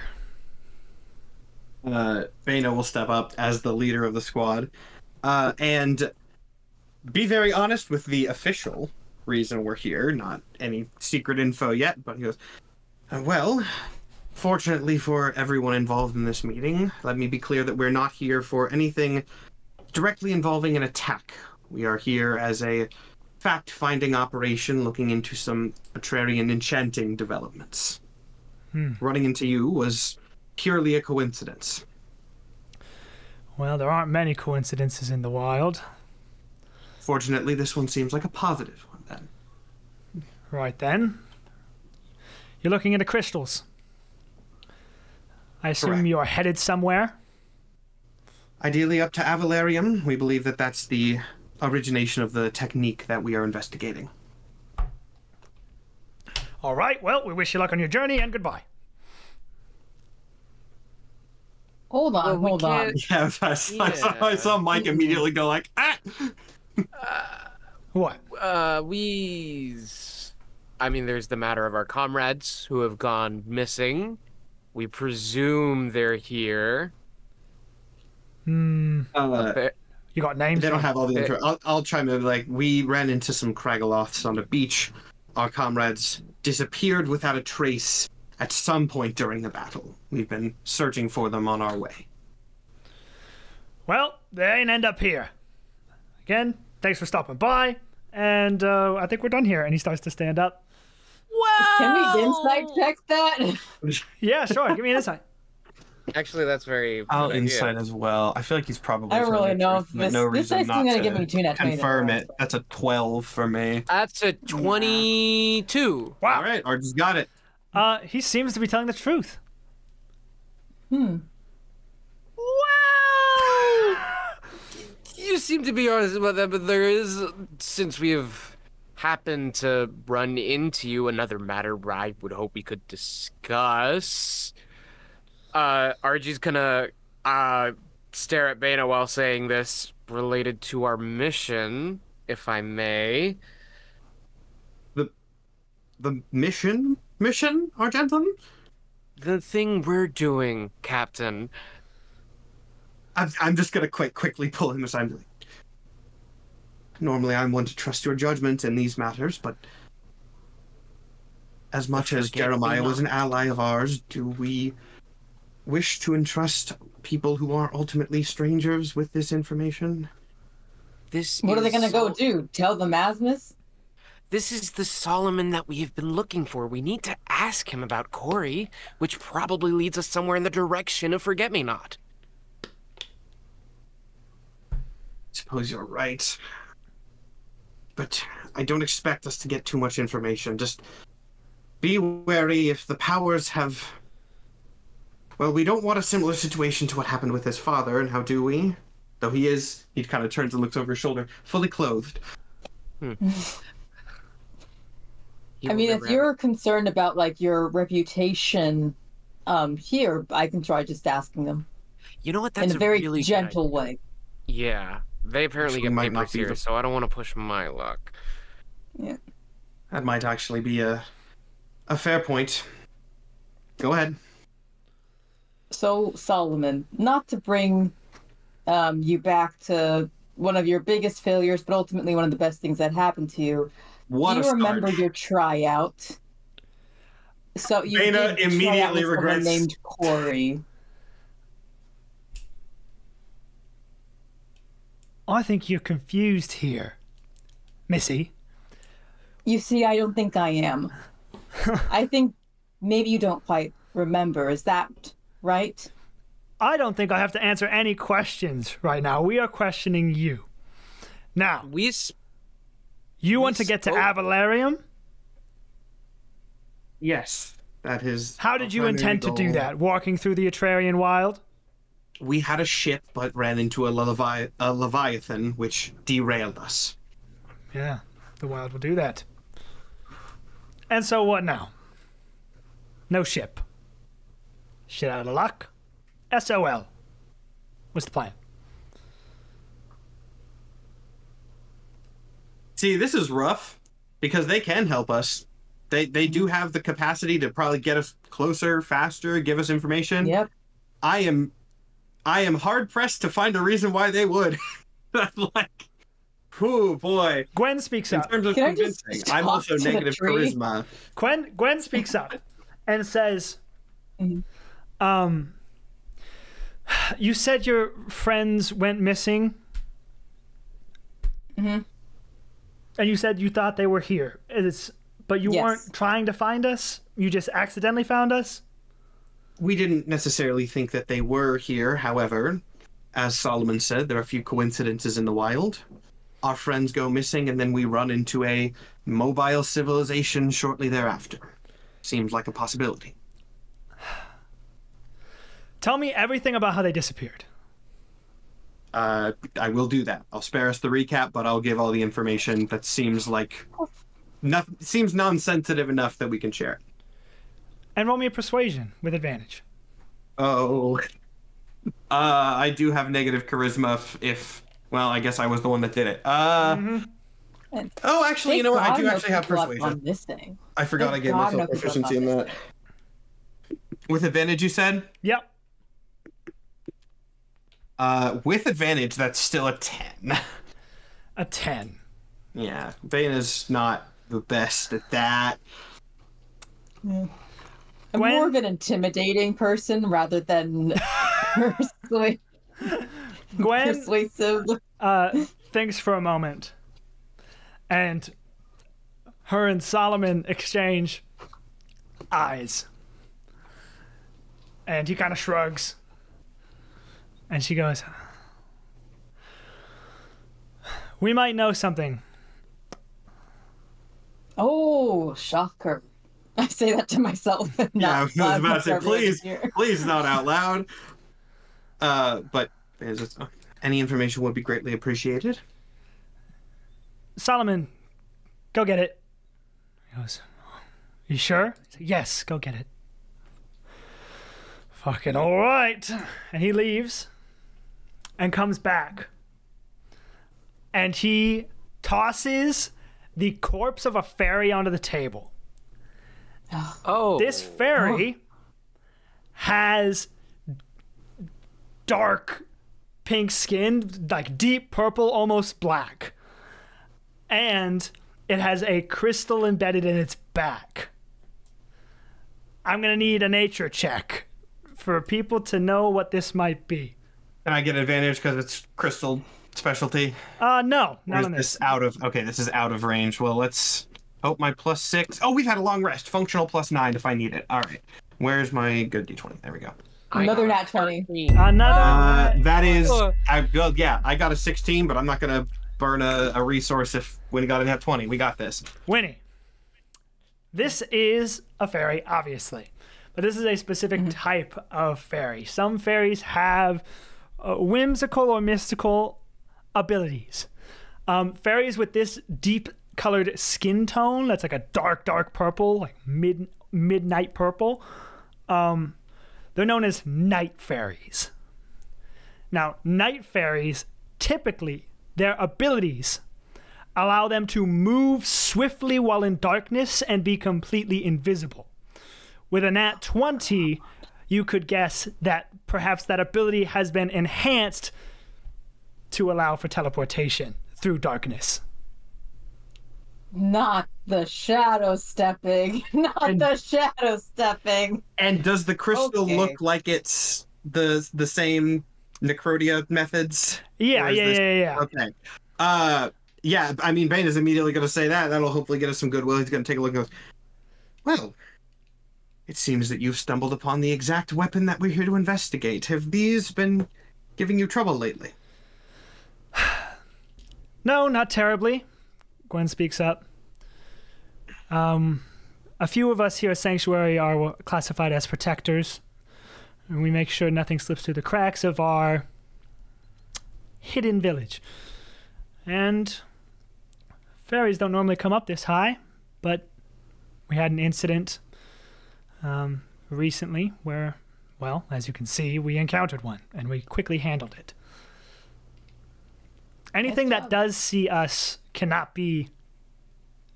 uh, Bana will step up as the leader of the squad uh, and be very honest with the official reason we're here. Not any secret info yet, but he goes, "Uh, Well, fortunately for everyone involved in this meeting, let me be clear that we're not here for anything directly involving an attack. We are here as a fact finding operation looking into some Atrarian enchanting developments. Running into you was purely a coincidence.
Well, there aren't many coincidences in the wild.
Fortunately, this one seems like a positive.
Right then. You're looking into crystals. I assume
Correct.
you're headed somewhere.
ideally up to Avalarium. We believe that that's the origination of the technique that we are investigating.
All right, well, we wish you luck on your journey and goodbye.
Hold on,
Well, we
hold on.
can't-
Yeah, I saw, I saw, I saw Mike immediately go like, ah!
What?
Uh, we. I mean, there's the matter of our comrades who have gone missing. We presume they're here.
Hmm.
Uh,
You got names?
they don't have all the info. I'll, I'll try to like we ran into some Kragaloths on the beach. Our comrades disappeared without a trace at some point during the battle. We've been searching for them on our way.
Well, they ain't end up here. Again, thanks for stopping by, and uh, I think we're done here. And he starts to stand up.
Can we insight check that?
Yeah, sure. Give me an insight.
Actually, that's very.
I'll insight as well. I feel like he's probably.
I don't really know
truth,
if this-
no
this
reason
guy's
not
gonna
to
give me two nat 20
confirm it. That's a twelve for me.
That's a 22.
Wow.
All right, Archie's got it.
Uh, he seems to be telling the truth.
Hmm.
Wow! you seem to be honest about that, but there is, since we have happened to run into you, another matter I would hope we could discuss. Uh, Argie's gonna uh, stare at Bana while saying this related to our mission, if I may.
The the mission, mission, Argentum.
The thing we're doing, Captain.
I'm, I'm just gonna quick quickly pull him aside. like, Normally, I'm one to trust your judgment in these matters, but as much as Jeremiah was an ally of ours, do we wish to entrust people who are ultimately strangers with this information?
This
What are they gonna go do? Tell them Asmus?
This is the Solomon that we have been looking for. We need to ask him about Corey, which probably leads us somewhere in the direction of Forget Me Not.
suppose you're right. But I don't expect us to get too much information. Just be wary if the powers have. Well, we don't want a similar situation to what happened with his father, and how do we? Though he is, he kind of turns and looks over his shoulder, fully clothed.
He
I mean, if you're concerned about like your reputation um here, I can try just asking them
you know what? That's
in a very
really
gentle way.
Yeah, they apparently
Actually
get
might not
papers
be
here,
the-
so I don't want to push my luck. Yeah.
That might actually be a, a fair point. Go ahead.
So Solomon, not to bring um you back to one of your biggest failures, but ultimately one of the best things that happened to you.
What
Do you remember
start.
your tryout? So you
Dana
did try out
immediately
with someone
regrets-
named Corey.
I think you're confused here, Missy.
You see, I don't think I am. I think maybe you don't quite remember. Is that right?
I don't think I have to answer any questions right now. We are questioning you. Now,
We s-
you
We
want to get to Avalarium?
Yes, that is.
How did you
primary
intend to do that? Walking through the Atrarian Wild?
We had a ship, but ran into a, Levi- a Leviathan, which derailed us.
Yeah, the Wild will do that. And so what now? No ship. Shit out of luck. SOL. What's the plan?
See, this is rough because they can help us. They they do mm-hmm. have the capacity to probably get us closer, faster, give us information.
Yep.
I am I am hard pressed to find a reason why they would. like oh boy.
Gwen speaks
In
up.
In terms of
Can
convincing, I'm
talk
also
to the
negative
tree?
charisma.
Gwen Gwen speaks up and says. "Um, you said your friends went missing,
Mm-hmm.
and you said you thought they were here. It's but you
Yes.
weren't trying to find us. You just accidentally found us.
We didn't necessarily think that they were here, however, as Solomon said, there are a few coincidences in the wild. Our friends go missing, and then we run into a mobile civilization shortly thereafter. Seems like a possibility.
Tell me everything about how they disappeared.
Uh, I will do that. I'll spare us the recap, but I'll give all the information that seems like nothing seems non-sensitive enough that we can share. it.
And roll me a persuasion with advantage.
Oh, uh, I do have negative charisma. If, if well, I guess I was the one that did it. Uh,
And
oh, actually, you know what? I do
God
actually have persuasion.
on this thing.
I forgot I
Thank
gave
God
myself
no
proficiency in that.
thing.
With advantage, you said?
Yep.
Uh, with advantage, that's still a ten.
A 10.
yeah, Vane is not the best at that.
I'm
Gwen?
more of an intimidating person rather than persua-
Gwen
persuasive.
uh, thinks for a moment. And her and Solomon exchange eyes. And he kind of shrugs. And she goes, We might know something.
Oh,
Oh, shocker. I say that to myself.
Yeah, I was about to say, please, please not out loud. Uh, but is it- any information would be greatly appreciated.
Solomon, go get it. He goes, You sure? He said, yes, go get it. Fucking alright. And he leaves and comes back. And he tosses the corpse of a fairy onto the table.
Oh,
This fairy has dark pink skin, like deep purple, almost black. And it has a crystal embedded in its back. I'm going to need a nature check for people to know what this might be.
Can I get advantage because it's crystal specialty?
Uh, no,
Or
not
is
on this.
this out of? Okay, this is out of range. Well, let's. Oh, my plus six. Oh, we've had a long rest. Functional plus nine if I need it. All right. Where's my good d20? There we go.
Another nat 20.
Another.
Uh, that is. I well, yeah, I got a 16, but I'm not gonna burn a, a resource if when you got a nat 20. We got this.
Winnie. This is a fairy, obviously, but this is a specific type of fairy. Some fairies have uh, whimsical or mystical abilities. Um, fairies with this deep colored skin tone, that's like a dark, dark purple, like mid midnight purple. Um, they're known as night fairies. Now, night fairies typically their abilities allow them to move swiftly while in darkness and be completely invisible. With a nat 20, you could guess that perhaps that ability has been enhanced to allow for teleportation through darkness.
Not the shadow stepping. Not the shadow stepping.
And does the crystal
Okay.
look like it's the the same Necrodia methods?
Yeah, yeah,
this-
yeah, yeah.
Okay. Uh, yeah. I mean, Bane is immediately going to say that. That'll hopefully get us some goodwill. He's going to take a look and goes, "Well, it seems that you've stumbled upon the exact weapon that we're here to investigate. Have these been giving you trouble lately?"
No, not terribly. Gwen speaks up. Um, a few of us here at Sanctuary are classified as protectors, and we make sure nothing slips through the cracks of our hidden village. And fairies don't normally come up this high, but we had an incident um, recently where, well, as you can see, we encountered one, and we quickly handled it. Anything that does see us cannot be,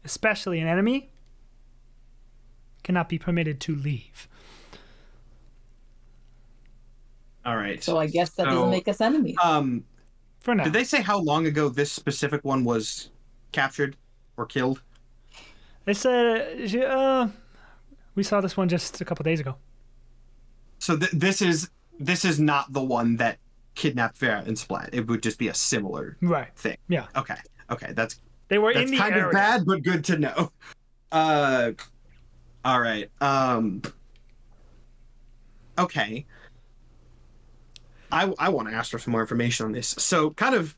especially an enemy, cannot be permitted to leave.
All right.
So I guess that
So-
doesn't make us enemies.
um,
For now.
did they say how long ago this specific one was captured or killed?
They said, uh, we saw this one just a couple days ago.
So th- this is this is not the one that kidnapped Vera and Splat. It would just be a similar
Right.
thing.
Yeah.
Okay. Okay. That's
They were
that's
in the
kind
area.
of bad, but good to know. Uh, all right. Um. Okay. I I want to ask for some more information on this. So, kind of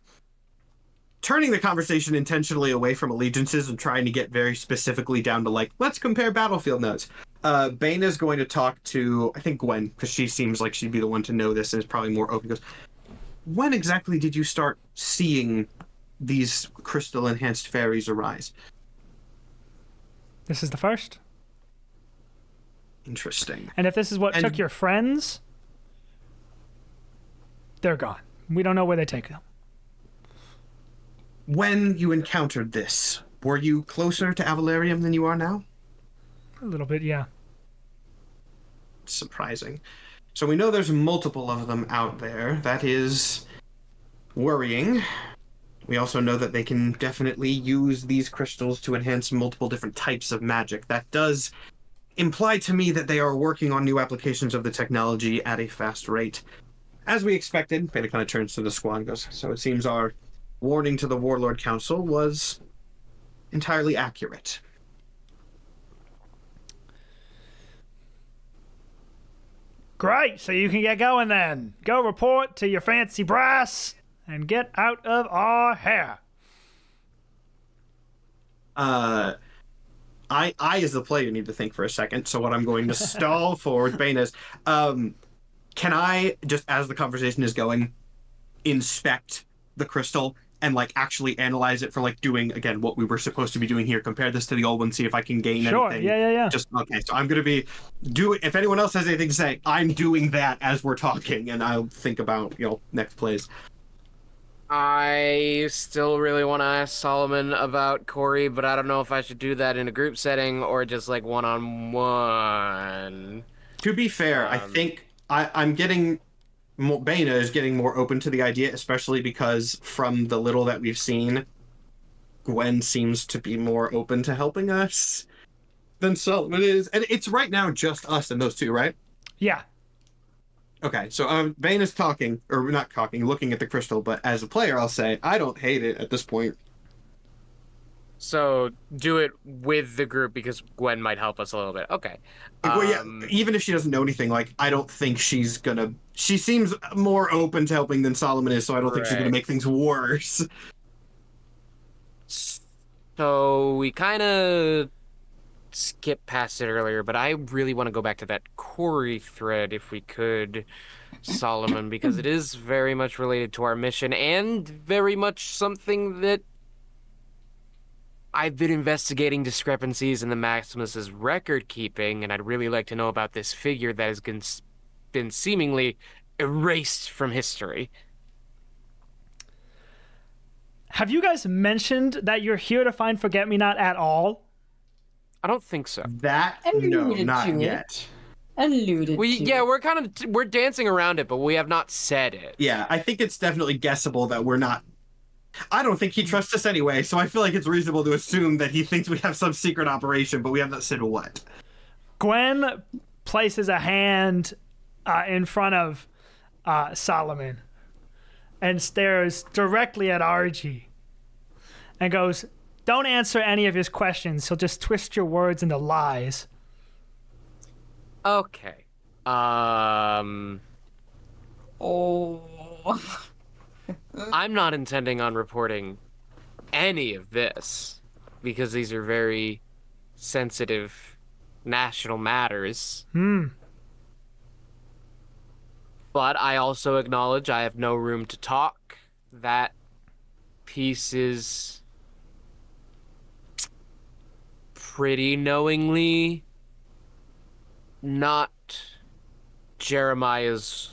turning the conversation intentionally away from allegiances and trying to get very specifically down to like, let's compare battlefield notes. Uh, Bane is going to talk to I think Gwen because she seems like she'd be the one to know this and is probably more open. Goes, when exactly did you start seeing these crystal enhanced fairies arise?
This is the first.
Interesting.
And if this is what
And-
took your friends, they're gone. We don't know where they take them.
When you encountered this, were you closer to Avalarium than you are now?
A little bit, yeah.
surprising. So we know there's multiple of them out there. That is worrying. We also know that they can definitely use these crystals to enhance multiple different types of magic. That does imply to me that they are working on new applications of the technology at a fast rate. As we expected, Beta kind of turns to the squad and goes, So it seems our warning to the Warlord Council was entirely accurate.
Great, so you can get going then. Go report to your fancy brass and get out of our hair.
uh I I as the player need to think for a second. So what I'm going to stall for with Bane is um can I just as the conversation is going inspect the crystal and like actually analyze it for like doing again what we were supposed to be doing here compare this to the old one see if I can gain
Sure,
anything.
yeah, yeah, yeah.
Just okay, so I'm gonna be doing. If anyone else has anything to say, I'm doing that as we're talking, and I'll think about you know next plays.
I still really want to ask Solomon about Corey, but I don't know if I should do that in a group setting or just like one on one.
To be fair, I
Um,
think I, I'm getting. Mo- Bana is getting more open to the idea, especially because from the little that we've seen, Gwen seems to be more open to helping us than Solomon is. And it's right now just us and those two, right?
Yeah.
Okay, so um, Bane is talking, or not talking, looking at the crystal, but as a player, I'll say I don't hate it at this point.
So do it with the group because Gwen might help us a little bit. Okay.
well, yeah,
Um,
even if she doesn't know anything, like I don't think she's gonna. She seems more open to helping than Solomon is, so I don't think she's gonna make things worse.
So we kind of skipped past it earlier, but I really want to go back to that Corey thread if we could, Solomon, because it is very much related to our mission and very much something that I've been investigating discrepancies in the Mazmus's record keeping, and I'd really like to know about this figure that has been seemingly erased from history.
Have you guys mentioned that you're here to find Forget Me Not at all?
I don't think so.
That no,
Alluded
not
to it.
yet.
Alluded
We
to.
yeah, we're kind of we're dancing around it, but we have not said it.
Yeah, I think it's definitely guessable that we're not. I don't think he trusts us anyway, so I feel like it's reasonable to assume that he thinks we have some secret operation, but we have not said what.
Gwen places a hand uh, in front of uh, Solomon and stares directly at Argy and goes, Don't answer any of his questions. He'll just twist your words into lies.
Okay. Um,
Oh.
I'm not intending on reporting any of this because these are very sensitive national matters.
Hmm.
But I also acknowledge I have no room to talk. That piece is pretty knowingly not Jeremiah's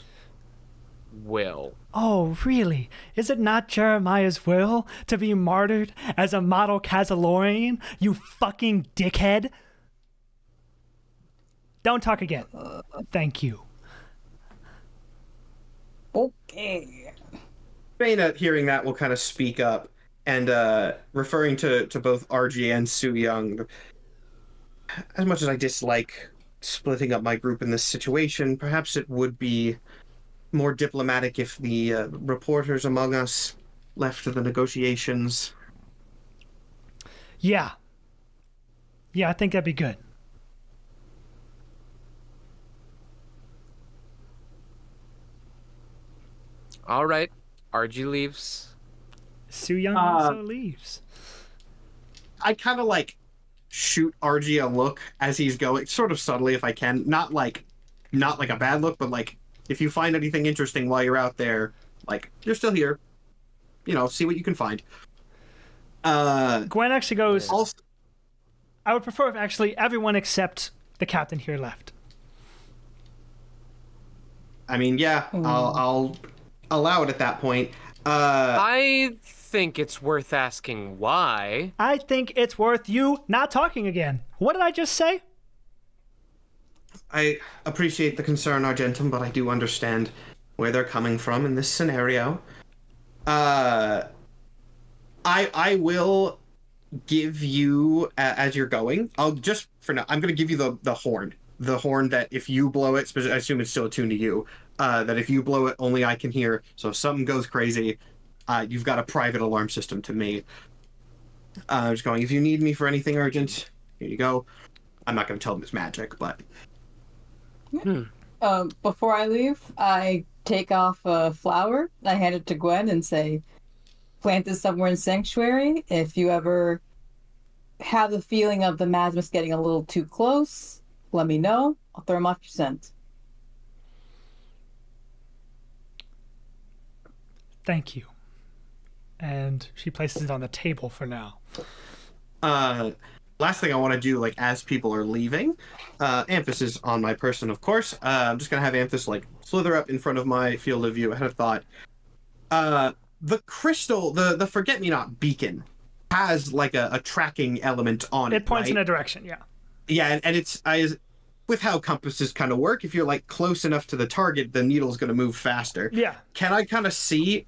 will.
Oh, really? Is it not Jeremiah's will to be martyred as a model Cazilorian? You fucking dickhead! Don't talk again. Thank you.
Okay.
Bana, hearing that, will kind of speak up and uh, referring to, to both RG and Su Young. As much as I dislike splitting up my group in this situation, perhaps it would be more diplomatic if the uh, reporters among us left the negotiations.
Yeah. Yeah, I think that'd be good.
All right. RG leaves.
Su Young
Uh,
also leaves.
I kind of like shoot RG a look as he's going, sort of subtly if I can. Not like, not like a bad look, but like if you find anything interesting while you're out there, Like you're still here. You know, see what you can find. Uh,
Gwen actually goes.
also,
I would prefer if actually everyone except the captain here left.
I mean, yeah, I'll, I'll allow it at that point. Uh,
I think it's worth asking why.
I think it's worth you not talking again. What did I just say?
I appreciate the concern, Argentum, but I do understand where they're coming from in this scenario. Uh, I I will give you a- as you're going. I'll just for now. I'm going to give you the the horn, the horn that if you blow it, I assume it's still attuned to you. Uh, that if you blow it, only I can hear. So if something goes crazy, uh, you've got a private alarm system to me. Uh, I'm just going. If you need me for anything urgent, here you go. I'm not going to tell them it's magic, but
Um, before I leave, I take off a flower. I hand it to Gwen and say, "Plant this somewhere in sanctuary. If you ever have the feeling of the Mazmus getting a little too close, let me know. I'll throw him off your scent."
Thank you. And she places it on the table for now.
uh last thing i want to do like as people are leaving uh amphis is on my person of course uh, i'm just gonna have amphis like slither up in front of my field of view i had a thought uh the crystal the the forget me not beacon has like a, a tracking element on it
It points
right?
in a direction, yeah.
yeah and, and it's i with how compasses kind of work if you're like close enough to the target the needle's going to move faster
Yeah.
can I kind of see?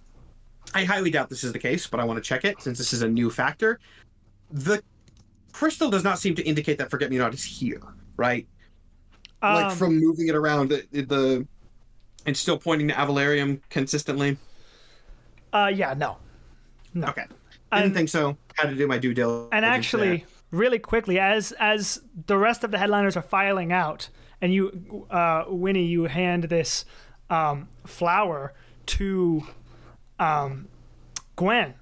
I highly doubt this is the case, but I want to check it since this is a new factor. The crystal does not seem to indicate that Forget Me Not is here, right? like
Um,
from moving it around, the, the it's still pointing to Avalarium consistently.
uh yeah, no. No.
Okay, I didn't
And-
think so. Had to do my due diligence.
And
there.
actually, really quickly, as as the rest of the headliners are filing out, and you, uh, Winnie, you hand this um, flower to um, Gwen.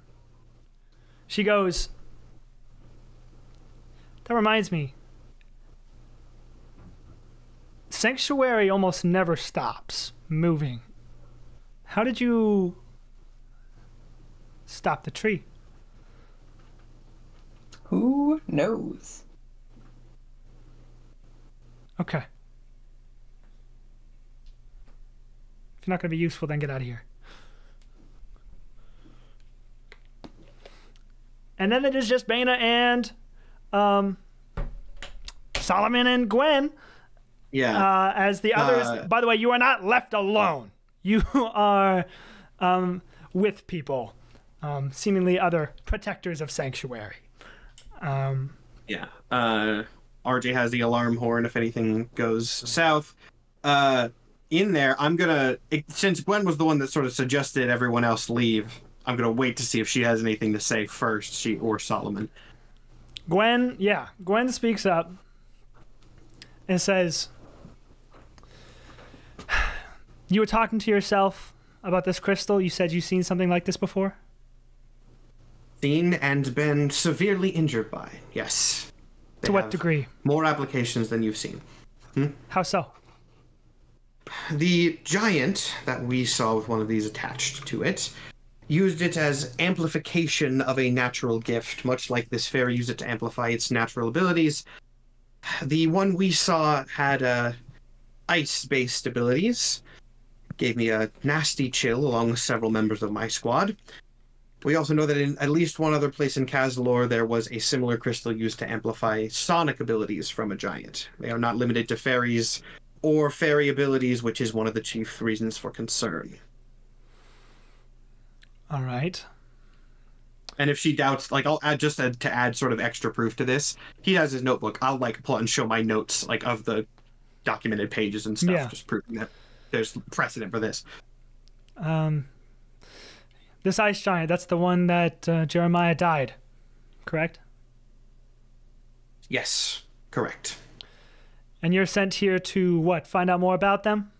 She goes. That reminds me. Sanctuary almost never stops moving. How did you stop the tree?
Who knows?
Okay. If you're not going to be useful, then get out of here. And then it is just Bana and um, Solomon and Gwen
yeah.
uh, as the others.
Uh,
by the way, you are not left alone. You are um, with people, um, seemingly other protectors of Sanctuary. Um,
Yeah. Uh, RJ has the alarm horn if anything goes south. Uh, in there, I'm gonna it, since Gwen was the one that sort of suggested everyone else leave. I'm gonna wait to see if she has anything to say first, she or Solomon.
Gwen, yeah, Gwen speaks up and says, You were talking to yourself about this crystal. You said you've seen something like this before?
Seen and been severely injured by. Yes. They
To what degree?
More applications than you've seen. Hmm?
How so?
The giant that we saw with one of these attached to it used it as amplification of a natural gift, much like this fairy used it to amplify its natural abilities. The one we saw had uh, ice-based abilities. Gave me a nasty chill along with several members of my squad. We also know that in at least one other place in Cazilor, there was a similar crystal used to amplify sonic abilities from a giant. They are not limited to fairies or fairy abilities, which is one of the chief reasons for concern.
All right.
And if she doubts, like I'll add just add, to add sort of extra proof to this, he has his notebook. I'll like pull out and show my notes, like of the documented pages and stuff,
Yeah.
just proving that there's precedent for this.
Um, this ice giant, that's the one that uh, Jeremiah died, correct?
Yes, correct.
And you're sent here to what? Find out more about them?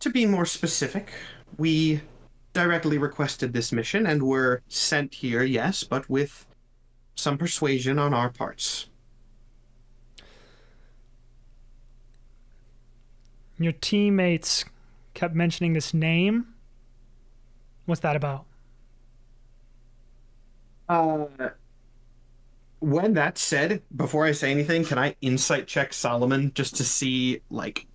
To be more specific, we directly requested this mission and were sent here, yes, but with some persuasion on our parts.
Your teammates kept mentioning this name. What's that about?
Uh, when that's said, before I say anything, can I insight check Solomon just to see like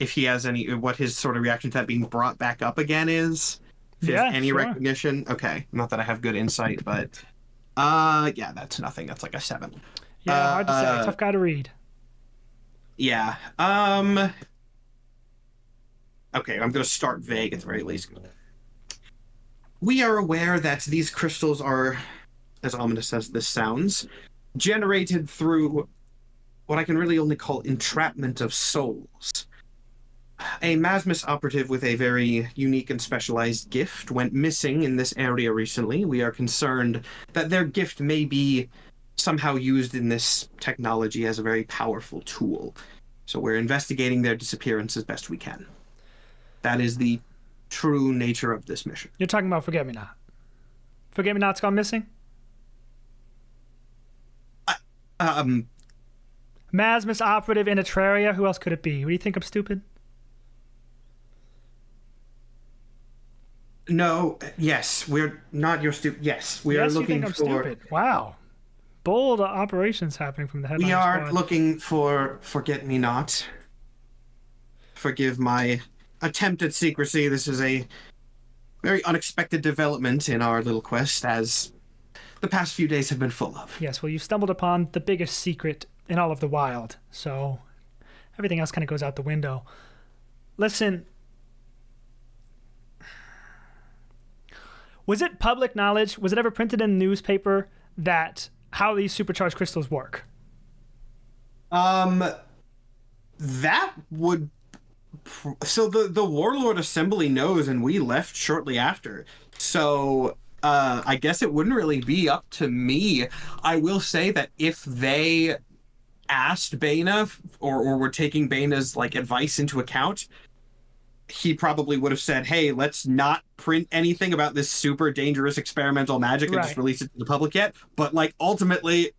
if he has any what his sort of reaction to that being brought back up again is? If
Yeah,
any
sure.
recognition? Okay, not that I have good insight, but uh, yeah, that's nothing. That's like a seven.
Yeah, hard to say.
Uh,
Tough guy to read.
Yeah. Um. Okay, I'm gonna start vague at the very least. We are aware that these crystals are, as ominous as this sounds, generated through what I can really only call entrapment of souls. A Mazmus operative with a very unique and specialized gift went missing in this area recently. We are concerned that their gift may be somehow used in this technology as a very powerful tool. So we're investigating their disappearance as best we can. That is the true nature of this mission.
You're talking about Forget Me Not. Forget Me Not's gone missing?
Um,
Mazmus operative in Atraria. Who else could it be? What do you think? I'm stupid?
No, yes, we're not your stupid. Yes, we
yes,
are
you
looking
think I'm
for.
stupid. Wow. Bold operations happening from the headline
We are
squad.
looking for Forget Me Not. Forgive my attempt at secrecy. This is a very unexpected development in our little quest, as the past few days have been full of.
Yes, well, you've stumbled upon the biggest secret in all of the wild, so everything else kind of goes out the window. Listen, was it public knowledge? Was it ever printed in the newspaper that how these supercharged crystals work?
Um, that would. pr- So the the warlord assembly knows, and we left shortly after. So uh, I guess it wouldn't really be up to me. I will say that if they asked Bana f- or or were taking Bana's like advice into account, he probably would have said, "Hey, let's not print anything about this super dangerous experimental magic and just release it to the public yet." But like ultimately,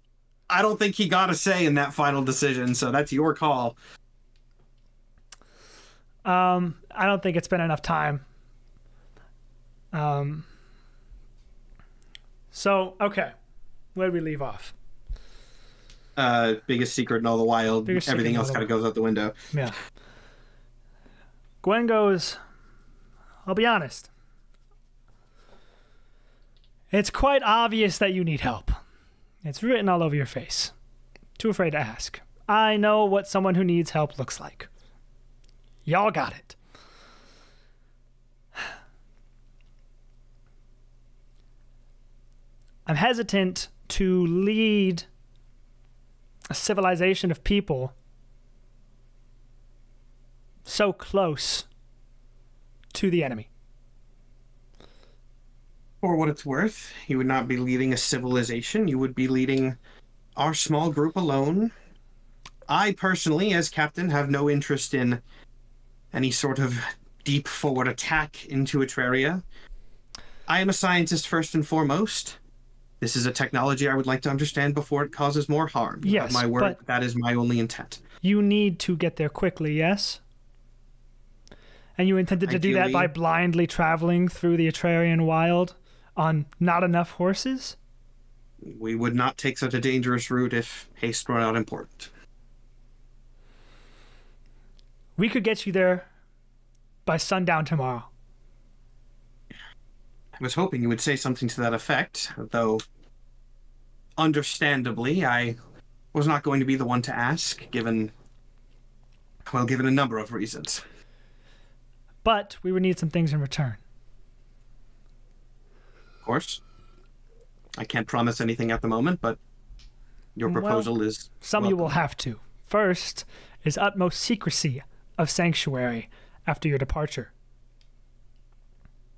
I don't think he got a say in that final decision, so that's your call.
Um, I don't think it's been enough time. Um, so okay, where did we leave off?
Uh, biggest secret in all the wild.
Biggest
Everything else kind of goes out the window.
Yeah. Gwen goes, I'll be honest. It's quite obvious that you need help. It's written all over your face. Too afraid to ask. I know what someone who needs help looks like. Y'all got it. I'm hesitant to lead a civilization of people so close to the enemy.
For what it's worth, you would not be leading a civilization. You would be leading our small group alone. I personally, as captain, have no interest in any sort of deep forward attack into Atraria. I am a scientist first and foremost. This is a technology I would like to understand before it causes more harm.
Yes,
my word.
but-
That is my only intent.
You need to get there quickly, yes? And you intended to do that by blindly traveling through the Atrarian wild on not enough horses?
We would not take such a dangerous route if haste were not important.
We could get you there by sundown tomorrow.
I was hoping you would say something to that effect, though understandably I was not going to be the one to ask, given well, given a number of reasons.
But we would need some things in return.
Of course. I can't promise anything at the moment, but your
Well,
proposal is
Some you will have to. First is utmost secrecy of Sanctuary after your departure.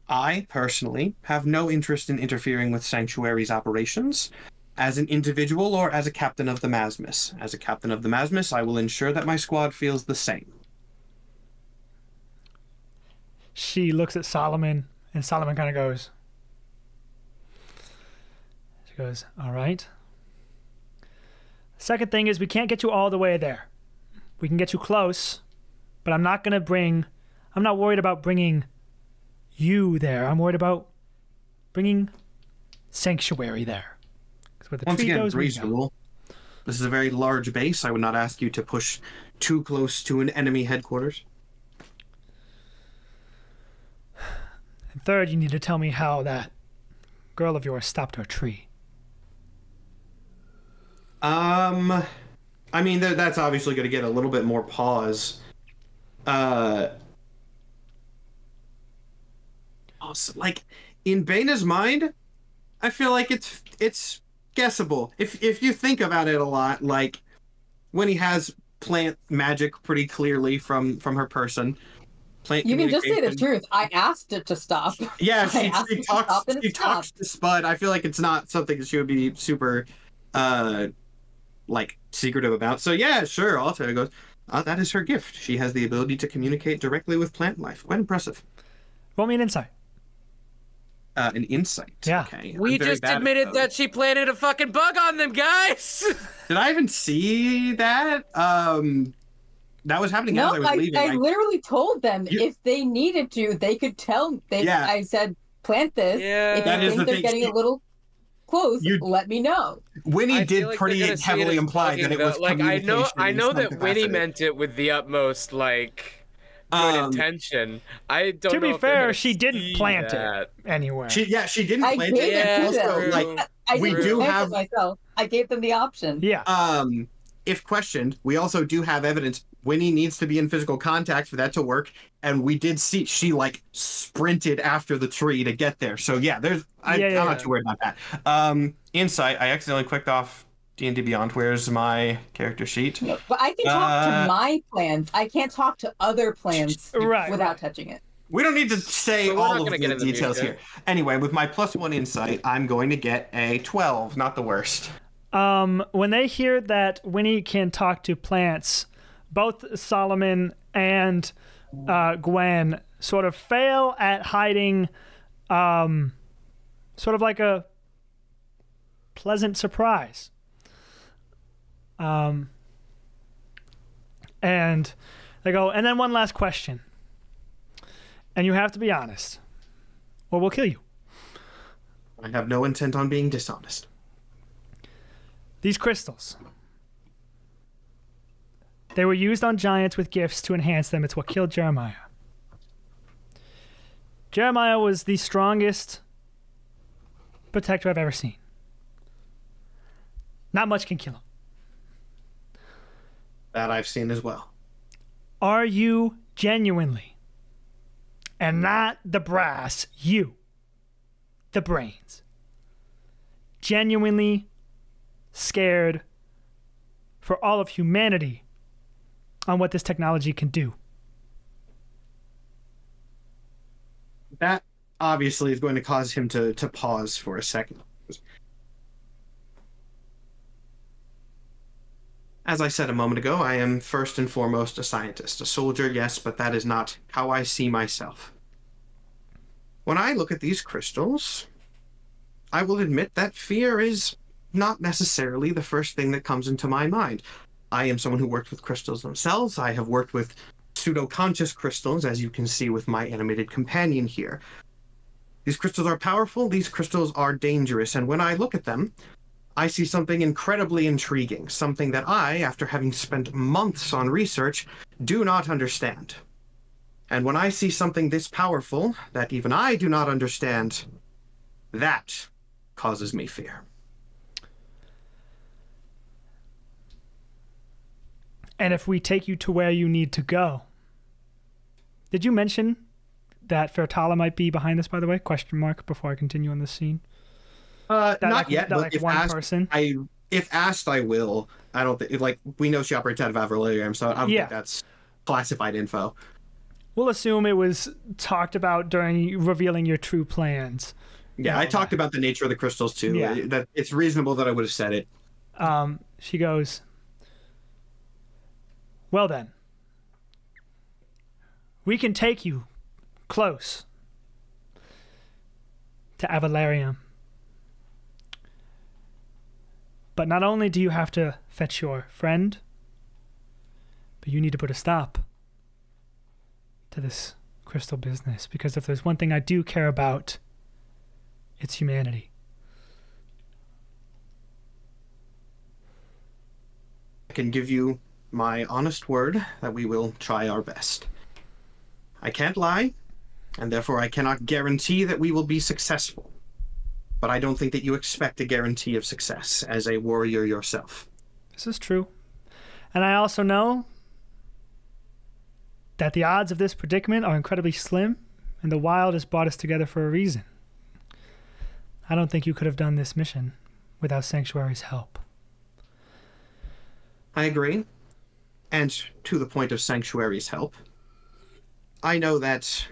I personally have no interest in interfering with Sanctuary's operations as an individual or as a captain of the Mazmus. As a captain of the Mazmus, I will ensure that my squad feels the same.
She looks at Solomon, and Solomon kind of goes, She goes, All right. Second thing is, we can't get you all the way there. We can get you close, but I'm not going to bring I'm not worried about bringing you there. I'm worried about bringing sanctuary there. the
Once again,
goes,
reasonable. This is a very large base. I would not ask you to push too close to an enemy headquarters.
And third, you need to tell me how that girl of yours stopped our tree.
Um, I mean, th- that's obviously going to get a little bit more pause. Uh, also, like in Baina's mind, I feel like it's it's guessable. If if you think about it a lot, like when he has plant magic pretty clearly from from her person. Plant
You can just say the truth. I asked it to stop.
Yeah,
I
she,
asked
she
it to
talks.
stop
She
it
talks to Spud. I feel like it's not something that she would be super, uh, like secretive about. So yeah, sure. Altair goes. Uh, that is her gift. She has the ability to communicate directly with plant life. Quite impressive.
Roll me an insight.
Uh, an insight.
Yeah.
Okay.
We just admitted that she planted a fucking bug on them, guys.
Did I even see that? Um, that was happening
No,
as I was
I,
leaving.
I
I-
literally told them
You-
if they needed to, they could tell. They,
Yeah.
I said, plant this.
Yeah.
if
That
you
is
think
the
they're
thing,
getting a little close,
You-
let me know.
Winnie
I
did
like
pretty
they're gonna see it
heavily
as
imply that it was
like I know I know
some
that Winnie meant it with the utmost like good
Um,
intention. I don't.
To
know
be fair, she didn't plant
that.
it anywhere.
She yeah, she didn't
I
plant
gave
it.
it
also, like
I
We do
plant
have-
it myself. I gave them the option.
yeah.
um if questioned we also do have evidence winnie needs to be in physical contact for that to work and we did see she like sprinted after the tree to get there so yeah there's I,
Yeah, yeah,
i'm
yeah.
not too worried about that um insight i accidentally clicked off d&d beyond where's my character sheet
But I can talk
Uh,
to my plans. I can't talk to other plans
Right,
without
right.
touching it.
we don't need to say
But
all of the
get
details here anyway with my plus one insight i'm going to get a 12 not the worst
Um, when they hear that Winnie can talk to plants, both Solomon and uh, Gwen sort of fail at hiding, um, sort of like a pleasant surprise. Um, and they go, and then one last question. And you have to be honest, or we'll kill you.
i have no intent on being dishonest
These crystals. They were used on giants with gifts to enhance them. It's what killed Jeremiah. Jeremiah was the strongest protector I've ever seen. Not much can kill him.
that i've seen as well
Are you genuinely, and not the brass, you, the brains, genuinely scared for all of humanity on what this technology can do?
that obviously is going to cause him to to pause for a second. As I said a moment ago, I am first and foremost a scientist, a soldier, yes, but that is not how I see myself. When I look at these crystals, I will admit that fear is not necessarily the first thing that comes into my mind. I am someone who worked with crystals themselves. I have worked with pseudo conscious crystals, as you can see with my animated companion here. These crystals are powerful, these crystals are dangerous, and when I look at them, I see something incredibly intriguing, something that I, after having spent months on research, do not understand. And when I see something this powerful that even I do not understand, that causes me fear.
And if we take you to where you need to go, did you mention that Fertala might be behind this? By the way, question mark before I continue on this scene.
Uh,
That,
not
like,
yet,
that, like
if
one
asked,
person.
I if asked, I will. I don't think like we know she operates out of Avalarium, so I don't
Yeah.
think that's classified info.
We'll assume it was talked about during revealing your true plans.
Yeah, I talked about the nature of the crystals too.
Yeah.
That it's reasonable that I would have said it.
Um, she goes, Well then, we can take you close to Avalarium. But not only do you have to fetch your friend, but you need to put a stop to this crystal business because if there's one thing I do care about, it's humanity.
I can give you my honest word that we will try our best. I can't lie, and therefore I cannot guarantee that we will be successful. But I don't think that you expect a guarantee of success as a warrior yourself.
This is true. And I also know that the odds of this predicament are incredibly slim, and the wild has brought us together for a reason. I don't think you could have done this mission without Sanctuary's help.
I agree. And to the point of Sanctuary's help, I know that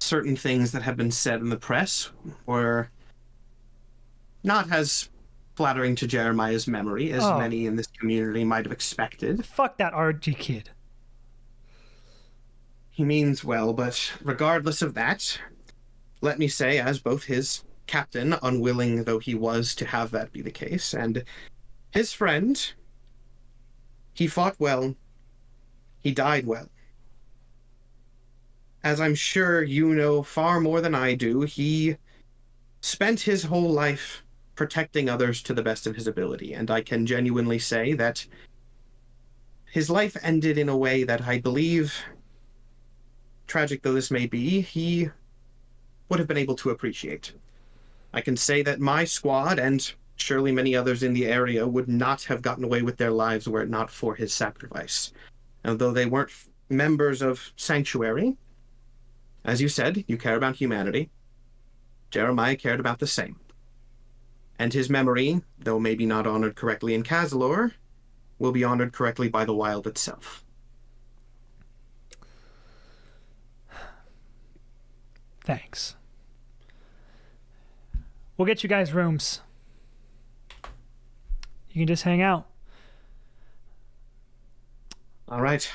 certain things that have been said in the press were not as flattering to Jeremiah's memory as
Oh.
many in this community might have expected.
Fuck that RG kid.
He means well, but regardless of that, let me say, as both his captain, unwilling though he was to have that be the case, and his friend, he fought well, he died well. As I'm sure you know far more than I do, he spent his whole life protecting others to the best of his ability, and I can genuinely say that his life ended in a way that I believe tragic though this may be, he would have been able to appreciate. I can say that my squad and surely many others in the area would not have gotten away with their lives were it not for his sacrifice. And though they weren't members of Sanctuary, as you said, you care about humanity. Jeremiah cared about the same. And his memory, though maybe not honored correctly in Cazilor, will be honored correctly by the wild itself.
Thanks. We'll get you guys rooms. You can just hang out.
All right.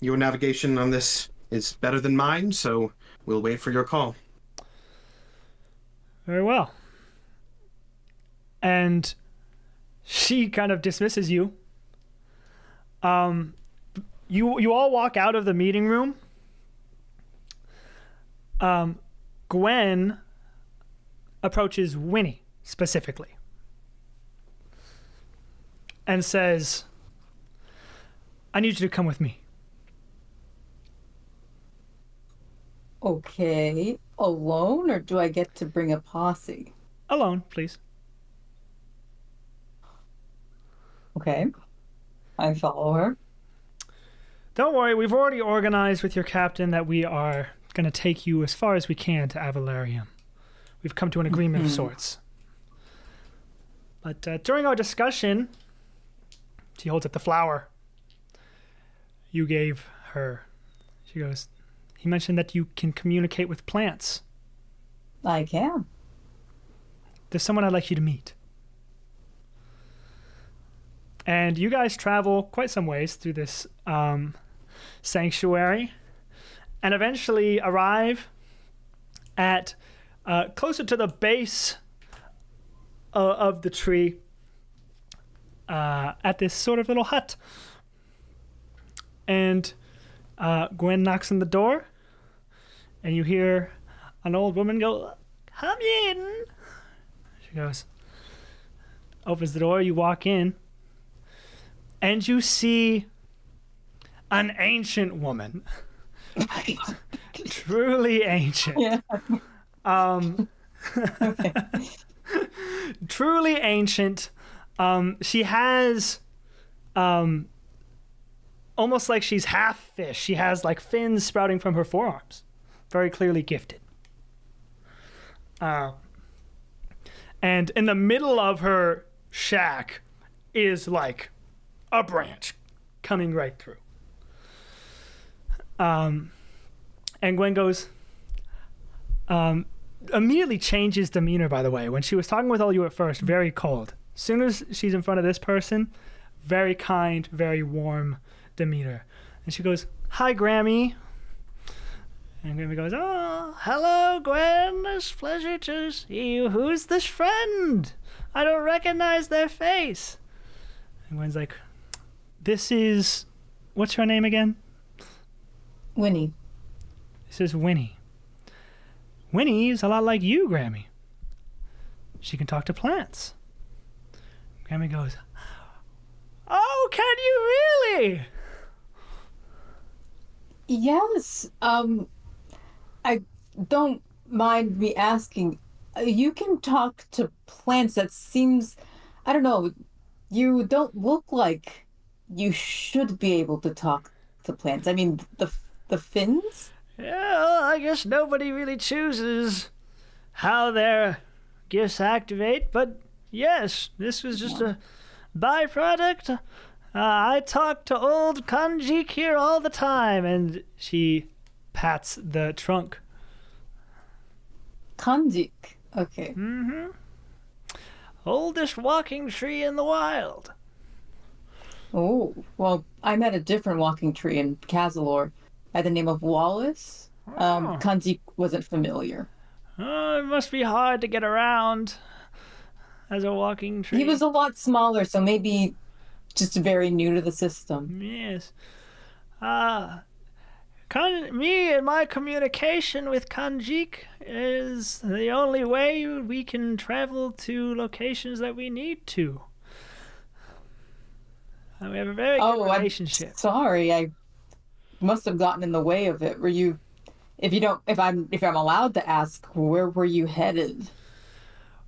Your navigation on this is better than mine, so we'll wait for your call.
Very well. And she kind of dismisses you. Um, you you all walk out of the meeting room. Um, Gwen approaches Winnie specifically and says, "I need you to come with me."
Okay. Alone, or do I get to bring a posse?
Alone, please.
Okay. I follow her.
Don't worry, we've already organized with your captain that we are going to take you as far as we can to Avalarium. We've come to an agreement of sorts. But uh, during our discussion, she holds up the flower you gave her. She goes, He mentioned that you can communicate with plants.
I can.
There's someone I'd like you to meet. And you guys travel quite some ways through this um, sanctuary and eventually arrive at uh, closer to the base uh, of the tree uh, at this sort of little hut. And uh, Gwen knocks on the door, and you hear an old woman go, Come in. She goes, opens the door, you walk in, and you see an ancient woman. Truly ancient.
Yeah.
Um, truly ancient. Um, she has, um, almost like she's half fish. She has like fins sprouting from her forearms. Very clearly gifted. Uh, and in the middle of her shack is like a branch coming right through. Um, and Gwen goes, um, immediately changes demeanor, by the way. When she was talking with all you at first, very cold. Soon as she's in front of this person, very kind, very warm demeanor. And she goes, Hi, Grammy. And Grammy goes, Oh, hello, Gwen. It's a pleasure to see you. Who's this friend? I don't recognize their face. And Gwen's like, This is. What's her name again?
Winnie.
This is Winnie. Winnie's a lot like you, Grammy. She can talk to plants. Grammy goes, Oh, can you really?
Yes. Um, I don't mind me asking. uh, You can talk to plants. That seems, I don't know. You don't look like you should be able to talk to plants. I mean, the the fins.
Yeah, well, I guess nobody really chooses how their gifts activate, but yes, this was just a byproduct. Uh, I talk to old Kanjik here all the time, and she pats the trunk.
Kanjik. Okay. Mm-hmm.
Oldest walking tree in the wild.
Oh, well, I met a different walking tree in Cazilor by the name of Wallace. Um,
Oh.
Kanjik wasn't familiar.
Oh, it must be hard to get around as a walking tree.
He was a lot smaller, so maybe just very new to the system.
Yes. Uh, Kan- me and my communication with Kanjik is the only way we can travel to locations that we need to. Uh, we have a very good
Oh, I'm
relationship.
sorry. I must have gotten in the way of it. Were you? If you don't, if I'm, if I'm allowed to ask, where were you headed?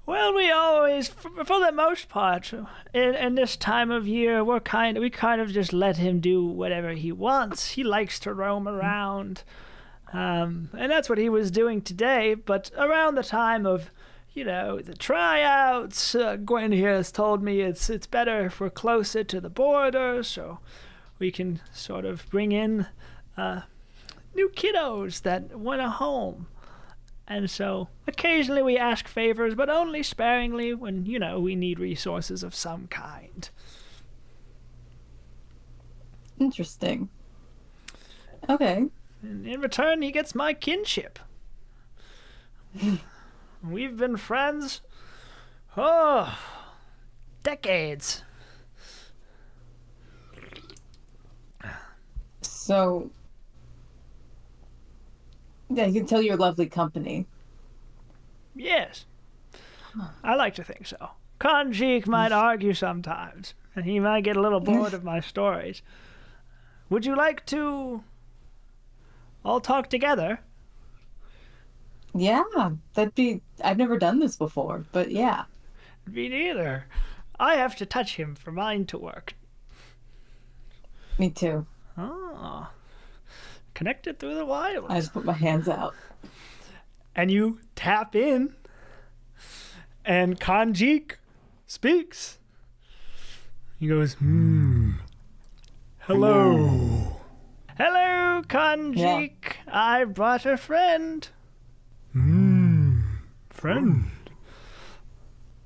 Well, we always, for, for the most part, in, in this time of year, we're kind, we kind of just let him do whatever he wants. He likes to roam around, um, and that's what he was doing today. But around the time of, you know, the tryouts, uh, Gwen here has told me it's it's better if we're closer to the border, so we can sort of bring in uh, new kiddos that want a home. And so occasionally we ask favors, but only sparingly when, you know, we need resources of some kind.
Interesting. Okay.
And in return, he gets my kinship. We've been friends, oh, decades.
So, yeah, you can tell you're lovely company.
Yes. I like to think so. Kanjik might argue sometimes, and he might get a little bored of my stories. Would you like to all talk together?
Yeah, that'd be. I've never done this before, but yeah.
Me neither. I have to touch him for mine to work.
Me too.
Ah. Connected through the wireless.
I just put my hands out.
and you tap in, and Kanjik speaks. He goes, hmm. Hello. Hello, Kanjik. I brought a friend. Hmm. Friend.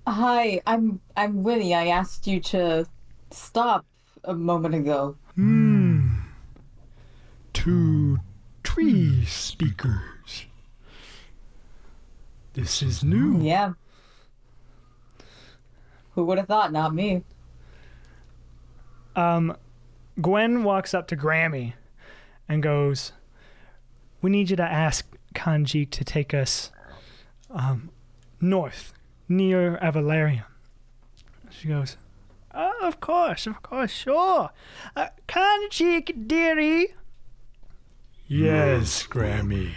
Hi, I'm I'm Winnie. I asked you to stop a moment ago.
Two tree speakers. This is new.
Yeah. Who would have thought? Not me.
Um, Gwen walks up to Grammy and goes, "We need you to ask Kanji to take us um, north, near Avalarium." She goes, "Oh, of course, of course, sure. Uh, Kanjik, dearie,
Yes, Grammy.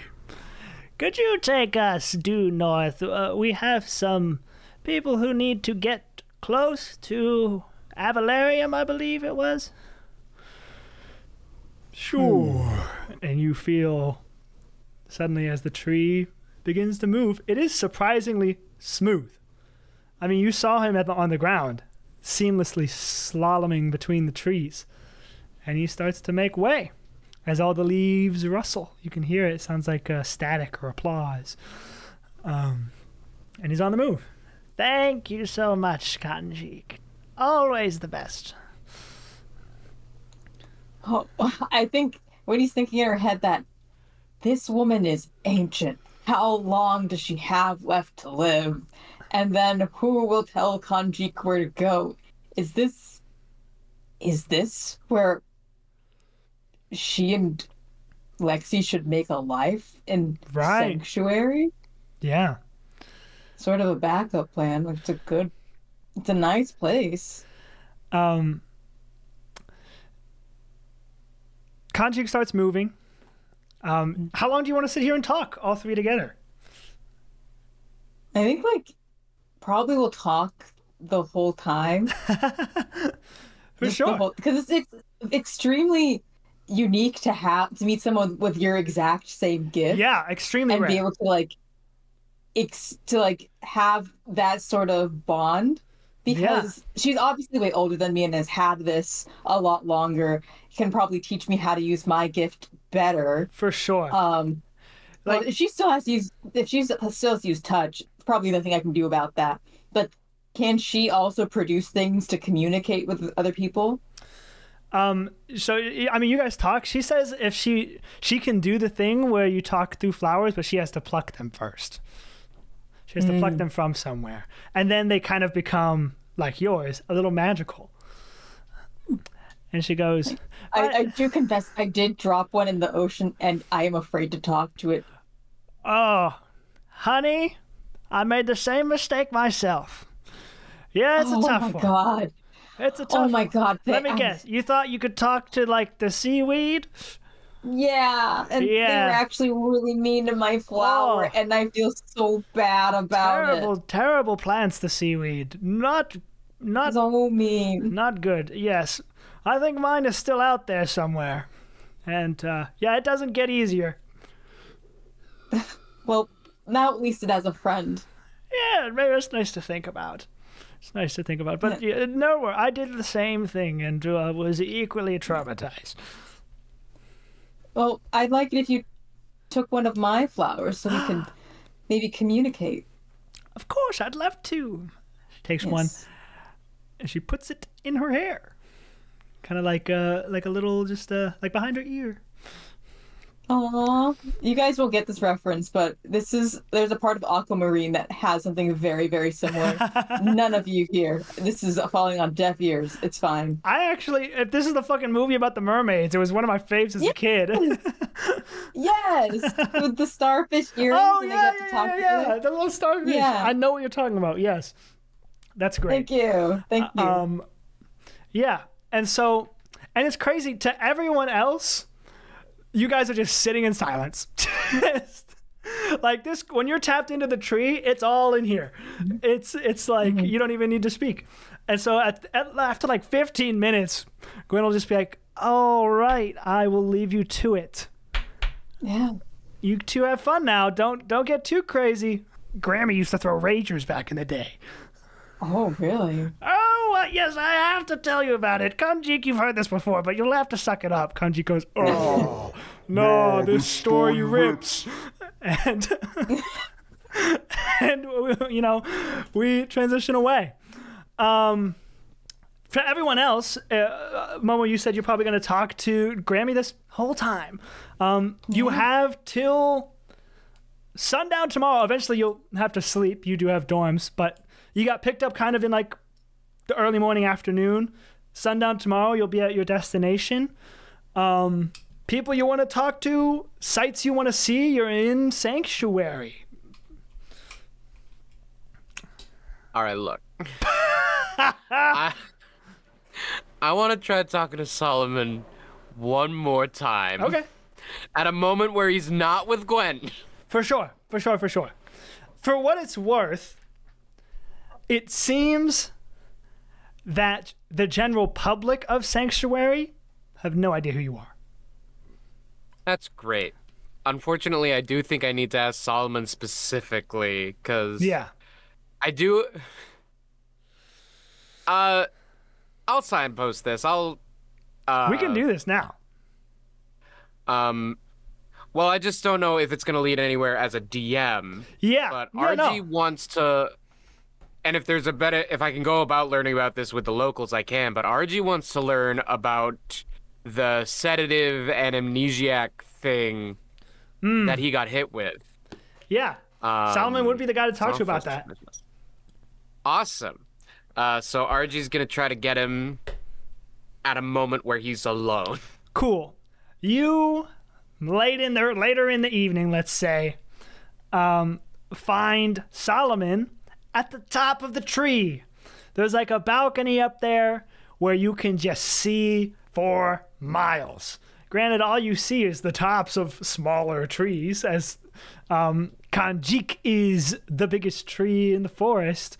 could you take us due north? Uh, we have some people who need to get close to Avalarium, I believe it was."
Sure.
and you feel suddenly as the tree begins to move, it is surprisingly smooth. I mean, you saw him at the, on the ground, seamlessly slaloming between the trees, and he starts to make way as all the leaves rustle. You can hear it. It sounds like uh, static or applause. Um, and he's on the move. Thank you so much, Kanjik. Always the best.
Oh, I think Winnie's thinking in her head that this woman is ancient. How long does she have left to live? And then who will tell Kanjik where to go? Is this is this where she and Lexi should make a life in
Right.
sanctuary.
Yeah.
Sort of a backup plan. It's a good. It's a nice place.
Um, Kanjik starts moving. Um, how long do you want to sit here and talk, all three together?
I think like probably we'll talk the whole time.
For sure.
because it's, it's extremely unique to have to meet someone with your exact same gift
yeah, extremely
and
rare.
be able to like ex- to like have that sort of bond because she's obviously way older than me and has had this a lot longer can probably teach me how to use my gift better
For sure.
um
Like-
if she still has to use if she still has to use touch probably nothing i can do about that but can she also produce things to communicate with other people
Um, so I mean, you guys talk. She says if she she can do the thing where you talk through flowers, but she has to pluck them first. She has to pluck them from somewhere, and then they kind of become like yours, a little magical. And she goes,
I, I do confess I did drop one in the ocean and I am afraid to talk to it.
"Oh, honey, I made the same mistake myself. Yeah, it's
oh
a tough one.
Oh my god.
It's a tough.
Oh my god.
Let me
I-
guess. You thought you could talk to like the seaweed?
Yeah. And they
Yeah.
were actually really mean to my flower
Oh.
and I feel so bad about
terrible,
it.
Terrible, terrible plants. The seaweed. Not, not
So mean.
Not good. Yes. I think mine is still out there somewhere. And uh, yeah, it doesn't get easier.
Well, now at least it has a friend.
Yeah, maybe it's nice to think about. It's nice to think about. But yeah, no, I did the same thing and uh, was equally traumatized.
Well, I'd like it if you took one of my flowers so we can maybe communicate.
Of course, I'd love to. She takes one and she puts it in her hair, kind of like uh, like a little, just uh, like behind her ear.
Aw, you guys will get this reference, but this is there's a part of Aquamarine that has something very, very similar. None of you here. This is falling on deaf ears. It's fine.
I actually, if this is the fucking movie about the mermaids, it was one of my faves as a kid.
Yes, with the starfish earrings,
Oh
and
yeah,
they get to
yeah,
talk
yeah,
to
yeah, the little starfish.
Yeah.
I know what you're talking about. Yes, that's great.
Thank you, thank you.
Um, yeah, and so, and it's crazy to everyone else. You guys are just sitting in silence. Like this, when you're tapped into the tree, it's all in here. It's it's like mm-hmm. you don't even need to speak. And so at, at after like 15 minutes, Gwen will just be like, "All right, I will leave you to it."
yeah.
you two have fun now. Don't don't get too crazy. Grammy used to throw ragers back in the day.
Oh, really?
Oh uh, yes, I have to tell you about it. Kanjik, you've heard this before, but you'll have to suck it up. Kanjik goes, Oh no, this story rips, and and you know we transition away. Um, for everyone else, uh, Momo, you said you're probably going to talk to Grammy this whole time. Um, you have till sundown tomorrow. Eventually, you'll have to sleep. You do have dorms, but you got picked up kind of in like the early morning, afternoon. Sundown tomorrow, you'll be at your destination. Um, people you want to talk to, sites you want to see, you're in Sanctuary.
All right, look. I, I want to try talking to Solomon one more time.
Okay.
At a moment where he's not with Gwen.
For sure, for sure, for sure. For what it's worth, it seems that the general public of Sanctuary have no idea who you are.
That's great. Unfortunately, I do think I need to ask Solomon specifically because
Yeah.
I do. Uh, I'll signpost this. I'll. Uh,
We can do this now.
Um, well, I just don't know if it's gonna lead anywhere as a DM.
Yeah.
But RG
no.
wants to, and if there's a better, if I can go about learning about this with the locals, I can. But RG wants to learn about the sedative and amnesiac thing
Hmm.
that he got hit with.
Yeah.
Um,
Solomon would be the guy to talk to about that.
Awesome. Uh, so RG's gonna try to get him at a moment where he's alone.
Cool. You, late in the later in the evening, let's say, um, find Solomon at the top of the tree. There's like a balcony up there where you can just see for miles. Granted, all you see is the tops of smaller trees, as um, Kanjik is the biggest tree in the forest.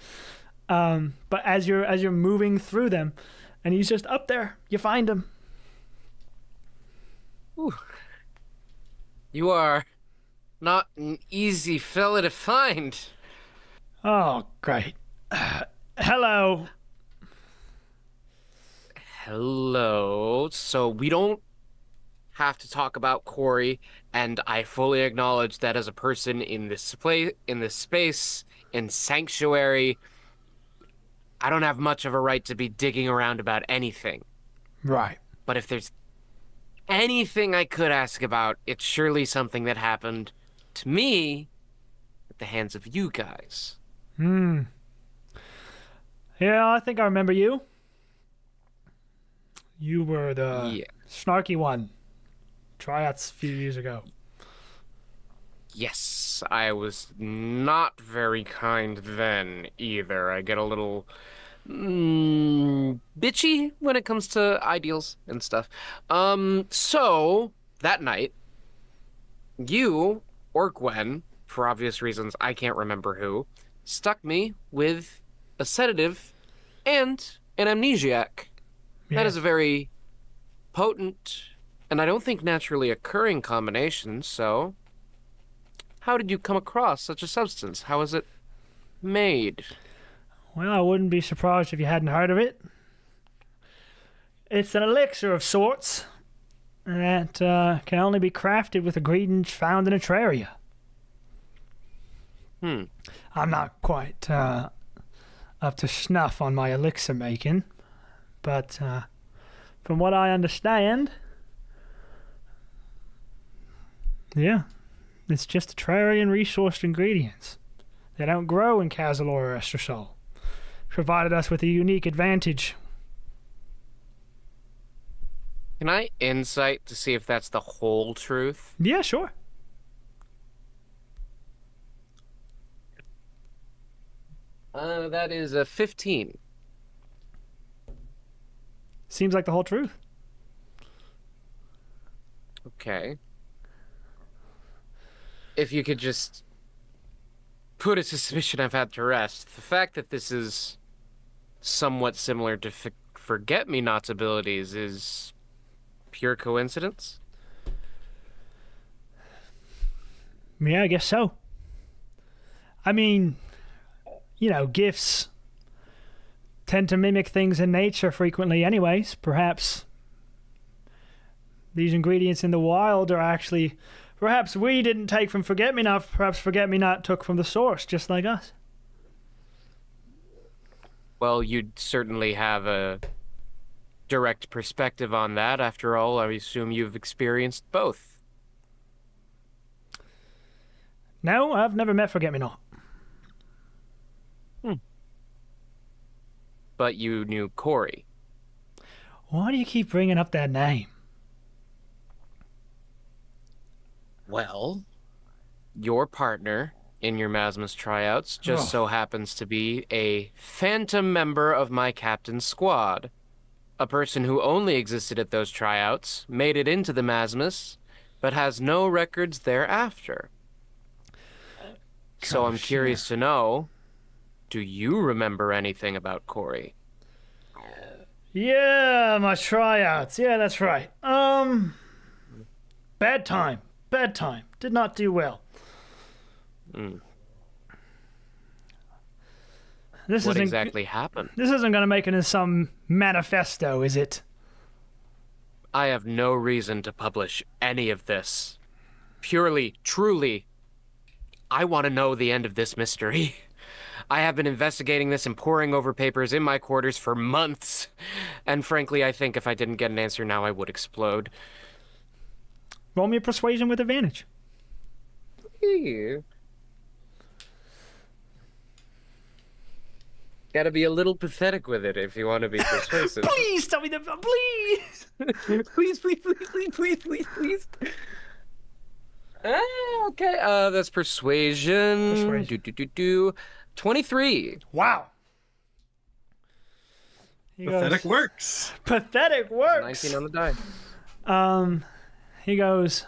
Um, but as you're as you're moving through them, and he's just up there, you find him.
You are not an easy fella to find.
Oh, great. hello.
Hello. So we don't have to talk about Corey, and I fully acknowledge that as a person in this place, in this space, in sanctuary, I don't have much of a right to be digging around about anything.
Right.
But if there's anything I could ask about, it's surely something that happened to me at the hands of you guys.
Hmm. Yeah, I think I remember you. You were the
yeah.
snarky one. Tryouts a few years ago.
Yes, I was not very kind then either. I get a little mm, bitchy when it comes to ideals and stuff. Um, so that night, you or Gwen, for obvious reasons I can't remember who, stuck me with a sedative and an amnesiac.
Yeah.
That is a very potent and I don't think naturally occurring combination, so how did you come across such a substance? How is it made?
Well, I wouldn't be surprised if you hadn't heard of it. It's an elixir of sorts that uh, can only be crafted with ingredients found in Atraria.
Hmm.
I'm not quite uh, up to snuff on my elixir making, but uh, from what I understand, yeah, it's just Atrarian resourced ingredients. They don't grow in Cazilor or Estrasol. Provided us with a unique advantage.
Can I insight to see if that's the whole truth?
Yeah, sure.
Uh, that is a 15.
Seems like the whole truth.
Okay. If you could just put a suspicion I've had to rest, the fact that this is somewhat similar to f- Forget Me Not's abilities is pure coincidence?
Yeah, I guess so. I mean, you know, gifts tend to mimic things in nature frequently, anyways. Perhaps these ingredients in the wild are actually. Perhaps we didn't take from Forget Me Not, perhaps Forget Me Not took from the source, just like us.
Well, you'd certainly have a direct perspective on that. After all, I assume you've experienced both.
No, I've never met Forget Me Not.
But you knew Corey.
Why do you keep bringing up that name?
Well, your partner in your Mazmus tryouts just
Oh.
so happens to be a phantom member of my captain's squad. A person who only existed at those tryouts, made it into the Mazmus, but has no records thereafter. So I'm
Gosh,
curious to know do you remember anything about Corey?
Yeah, my tryouts. Yeah, that's right. Um, bad time. Bad time. Did not do well.
Mm.
This
What exactly happened?
this isn't going to make it in some manifesto, is it?
I have no reason to publish any of this. Purely, truly, I want to know the end of this mystery. I have been investigating this and poring over papers in my quarters for months. And frankly, I think if I didn't get an answer now, I would explode.
Roll me a persuasion with advantage.
Gotta be a little pathetic with it if you want to be persuasive.
Please tell me the please.
please, please, please, please, please, please, please. Eh, okay, uh, that's persuasion.
Persuasion.
Do, do, do, do. 23.
Wow. He goes,
Pathetic works.
Pathetic works.
19 on the die.
Um, he goes,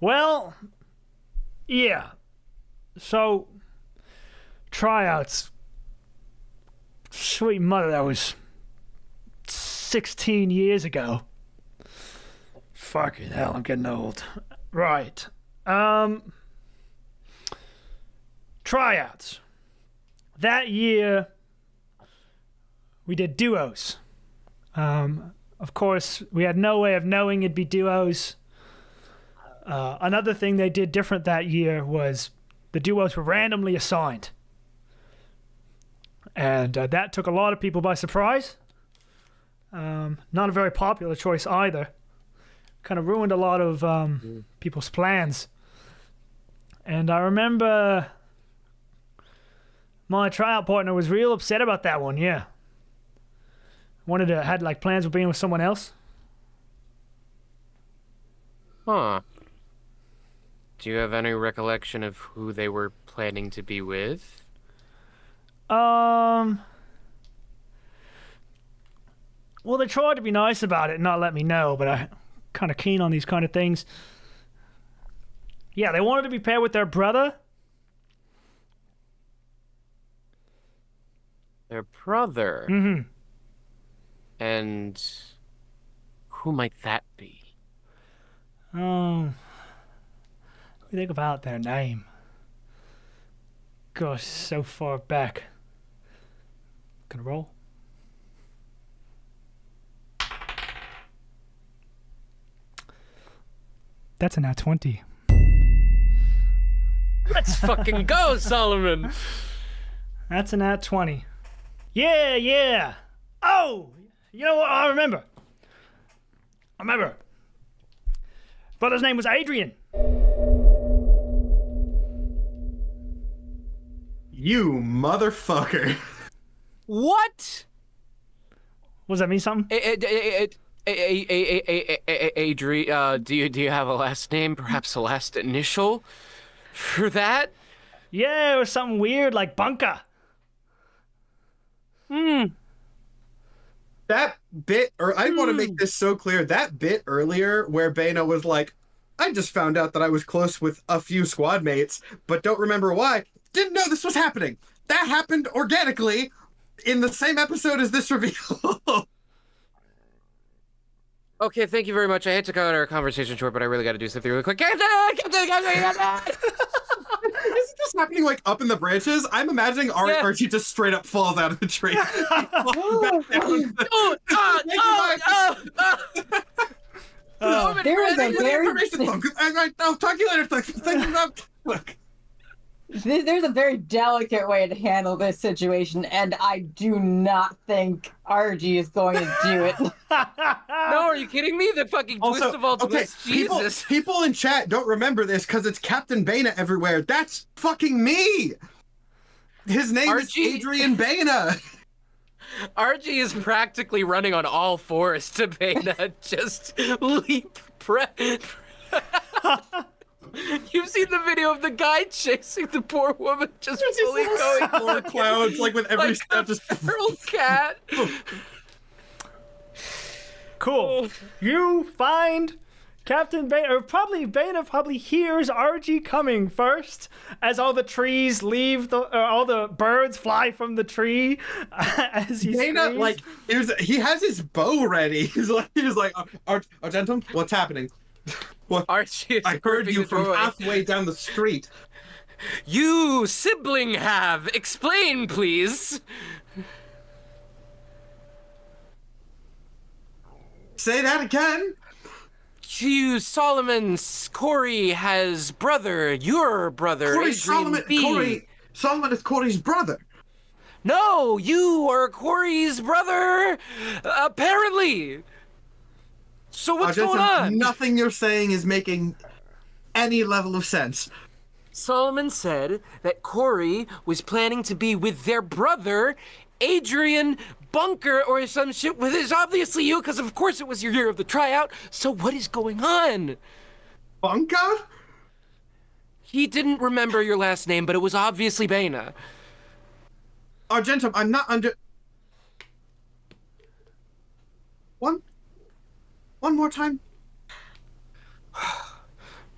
well, yeah. So, tryouts. Sweet mother, that was 16 years ago. Fucking hell, I'm getting old. Right. Um, tryouts. That year, we did duos. Um, of course, we had no way of knowing it'd be duos. Uh, another thing they did different that year was the duos were randomly assigned. And uh, that took a lot of people by surprise. Um, not a very popular choice either. Kind of ruined a lot of um, people's plans. And I remember my tryout partner was real upset about that one, yeah wanted to had like plans of being with someone else.
Huh. Do you have any recollection of who they were planning to be with?
Um. Well, they tried to be nice about it and not let me know, but I'm kind of keen on these kind of things. Yeah, they wanted to be paired with their brother.
Their brother.
Mm-hmm.
And who might that be?
Um. We think about their name. Gosh, so far back. Gonna roll. That's a nat 20.
Let's fucking go, Solomon!
That's a nat 20. Yeah, yeah. Oh, you know what? I remember. I remember. Brother's name was Adrian.
You motherfucker.
What?
Was that mean something?
Adrian, uh, do you do you have a last name, perhaps a last initial, for that?
Yeah, it was something weird like Bunker. Hmm.
That bit, or I want to make hmm. this so clear. That bit earlier where Bana was like, I just found out that I was close with a few squad mates, but don't remember why. Didn't know this was happening. That happened organically in the same episode as this reveal.
Okay, thank you very much. I hate to cut our conversation short, but I really got to do something really quick. Is
it just happening like up in the branches? I'm imagining Ari
yeah.
Archie just straight up falls out of the tree.
Oh,
there is a very.
I'll talk to you later. Thank you. Look.
There's a very delicate way to handle this situation, and I do not think RG is going to do it.
No, are you kidding me? The fucking twist of all
okay,
twists.
people,
Jesus.
people in chat don't remember this because it's Captain Bana everywhere. That's fucking me. His name
Archie-
is Adrian Bana.
RG is practically running on all fours to Bana. Just leap. Pre- You've seen the video of the guy chasing the poor woman just fully going
Four clouds, like with every
like
step,
a
just
feral cat.
Cool. You find Captain Bane, or probably Bane, probably hears RG coming first as all the trees leave the, or all the birds fly from the tree as he
Bana,
screams.
like, he, was, he has his bow ready. He's like, he's like, uh, Ar- Argentum, what's happening? What?
Archie
I heard you from halfway down the street.
You sibling have. Explain, please.
Say that again.
You, Solomon, Corey has brother, your brother,
Corey
Adrian
Solomon.
B.
Corey Solomon is Corey's brother.
No, you are Corey's brother, apparently. So what's going on?
Nothing you're saying is making any level of sense.
Solomon said that Corey was planning to be with their brother, Adrian Bunker, or some shit. With is obviously you, because of course it was your year of the tryout. So what is going on?
Bunka?
He didn't remember your last name, but it was obviously Bana.
Argentum, I'm not under. One. One more time.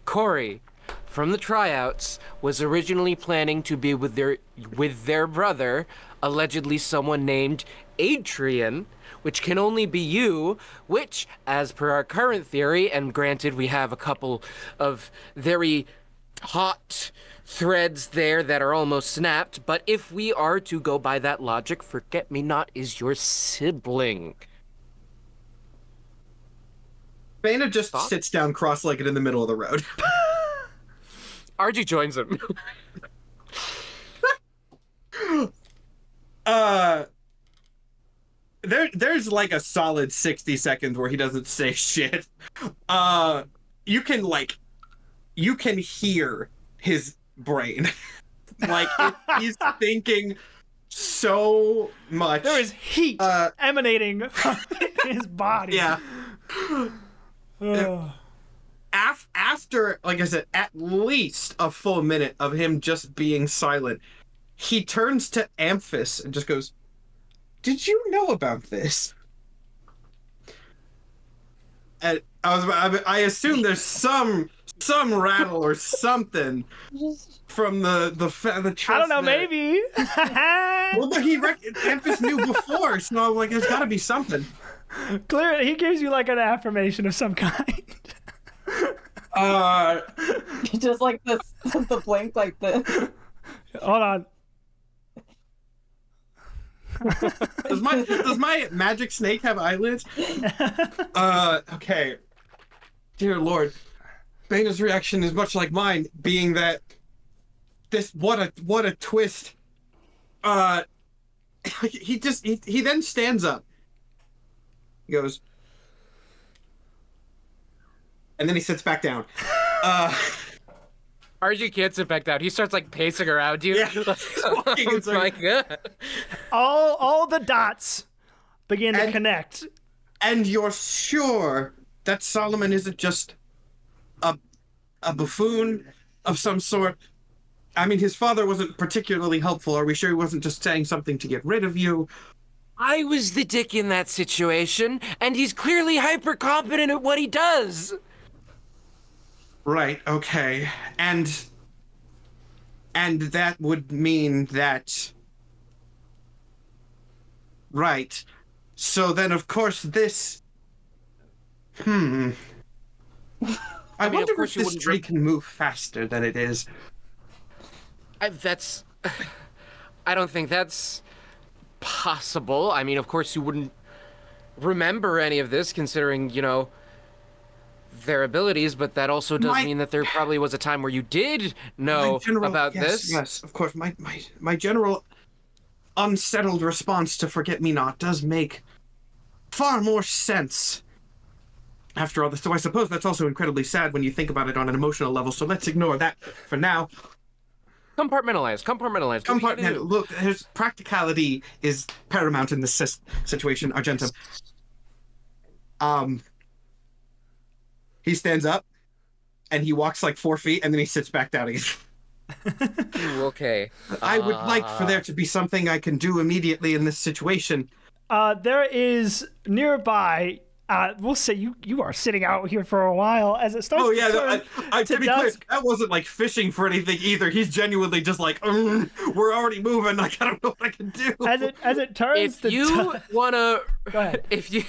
Corey, from the tryouts, was originally planning to be with their with their brother, allegedly someone named Adrian, which can only be you, which, as per our current theory, and granted we have a couple of very hot threads there that are almost snapped, but if we are to go by that logic, Forget Me Not is your sibling.
Bana just
Thought?
sits down cross-legged in the middle of the road.
Archie joins him.
uh there there's like a solid 60 seconds where he doesn't say shit uh you can like you can hear his brain like it, he's thinking so much
There is heat
Uh,
emanating from his body.
yeah
Ugh.
Af- after like i said at least a full minute of him just being silent he turns to amphis and just goes did you know about this and i was I, I assume there's some some rattle or something from the the fa- the
I don't know,
there.
maybe.
well but he rec- amphis knew before so i'm like there's got to be something
Clearly, he gives you like an affirmation of some kind.
uh
just like this, the blink like this.
Hold on.
Does my does my magic snake have eyelids? Uh, okay. Dear Lord, Bana's reaction is much like mine, being that this what a what a twist. Uh, he just he, he then stands up. He goes, and then he sits back down. Uh,
Archie can't sit back down. He starts like pacing around you.
Yeah,
Like, oh
in
my god.
All all the dots begin to connect.
and you're sure that Solomon isn't just a a buffoon of some sort. I mean, his father wasn't particularly helpful. Are we sure he wasn't just saying something to get rid of you?
I was the dick in that situation, and he's clearly hyper competent at what he does.
Right. Okay. And and that would mean that. Right. So then, of course, this. Hmm. I,
mean,
wonder
course
if this tree
re-
can move faster than it is.
I, that's. I don't think that's possible. I mean, of course, you wouldn't remember any of this, considering you know their abilities. But that also does
My-
mean that there probably was a time where you did know
general-
about
yes,
this.
Yes, of course. My my my general unsettled response to Forget Me Not does make far more sense. After all this, so I suppose that's also incredibly sad when you think about it on an emotional level. So let's ignore that for now.
Compartmentalize. Compartmentalize. What are you gonna
Compartment.
do?
Look, his practicality is paramount in this situation, Argentum. Um, he stands up, and he walks like four feet, and then he sits back down again.
Ooh, okay.
I would like for
Uh,
there to be something I can do immediately in this situation.
Uh, there is nearby. Uh, we'll say you you are sitting out here for a while as it starts.
Oh yeah,
to
no,
turn
I, I, to,
to
be clear, that wasn't like fishing for anything either. He's genuinely just like, "Mm, we're already moving. Like I don't know what I can do.
as it as it turns
If
to
you
dusk-
wanna,
Go ahead.
if you.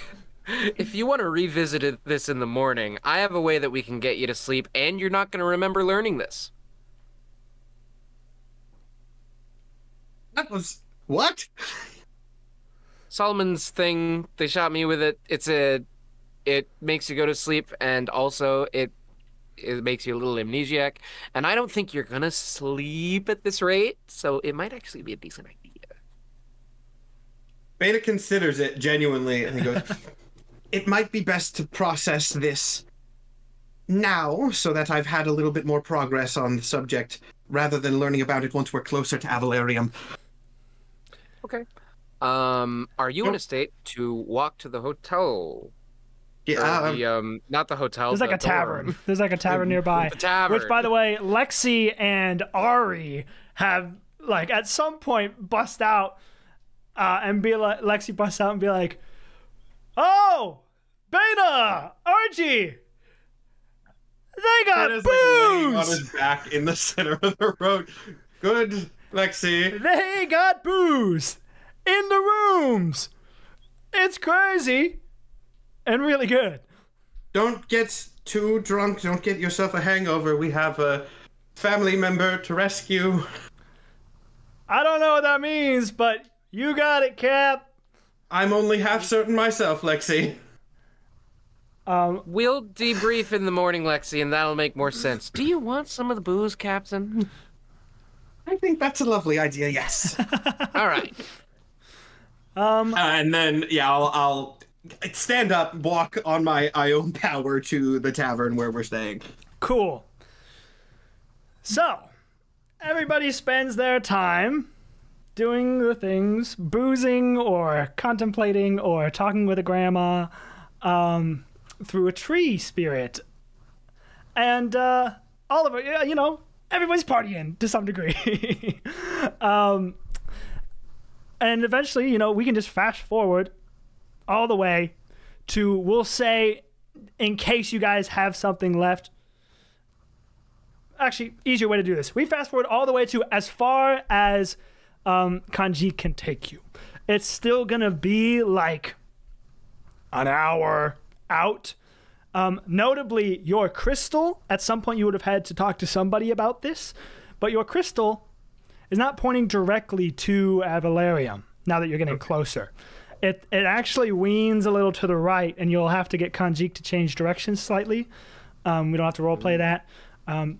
If you want to revisit it, this in the morning, I have a way that we can get you to sleep, and you're not going to remember learning this.
that was what?
Solomon's thing, they shot me with it. It's a it makes you go to sleep and also it it makes you a little amnesiac. And I don't think you're gonna sleep at this rate, so it might actually be a decent idea.
Beta considers it genuinely, and he goes, "It might be best to process this now, so that I've had a little bit more progress on the subject, rather than learning about it once we're closer to Avalarium."
Okay. Um, are you in a state to walk to the hotel?
Yeah, um,
the, um, not the hotel.
There's like
the
a tavern.
dorm.
There's like a tavern nearby.
The tavern.
Which, by the way, Lexi and Ari have like at some point bust out uh, and be like, Lexi busts out and be like, "Oh, Beta, Archie, they got
Ben is like laying on his back in the center of the road. Good, Lexi.
they got booze in the rooms. It's crazy and really good."
Don't get too drunk. Don't get yourself a hangover. We have a family member to rescue.
I don't know what that means, but you got it, Cap.
I'm only half certain myself, Lexi.
Um,
We'll debrief in the morning, Lexi, and that'll make more sense. Do you want some of the booze, Captain?
I think that's a lovely idea. Yes.
All right.
um,
Uh, and then yeah, I'll, I'll stand up, walk on my I own power to the tavern where we're staying.
Cool. So, everybody spends their time doing the things, boozing or contemplating or talking with a grandma um, through a tree spirit. And uh, all of it, you know, everybody's partying to some degree. um, and eventually, you know, we can just fast forward all the way to, we'll say, in case you guys have something left, actually easier way to do this. We fast forward all the way to as far as um, Kanji can take you. It's still gonna be like an hour out. Um, notably, your crystal. At some point, you would have had to talk to somebody about this, but your crystal is not pointing directly to Avalarium. Now that you're getting closer, it it actually weans a little to the right, and you'll have to get Kanjik to change directions slightly. Um, we don't have to roleplay that. Um,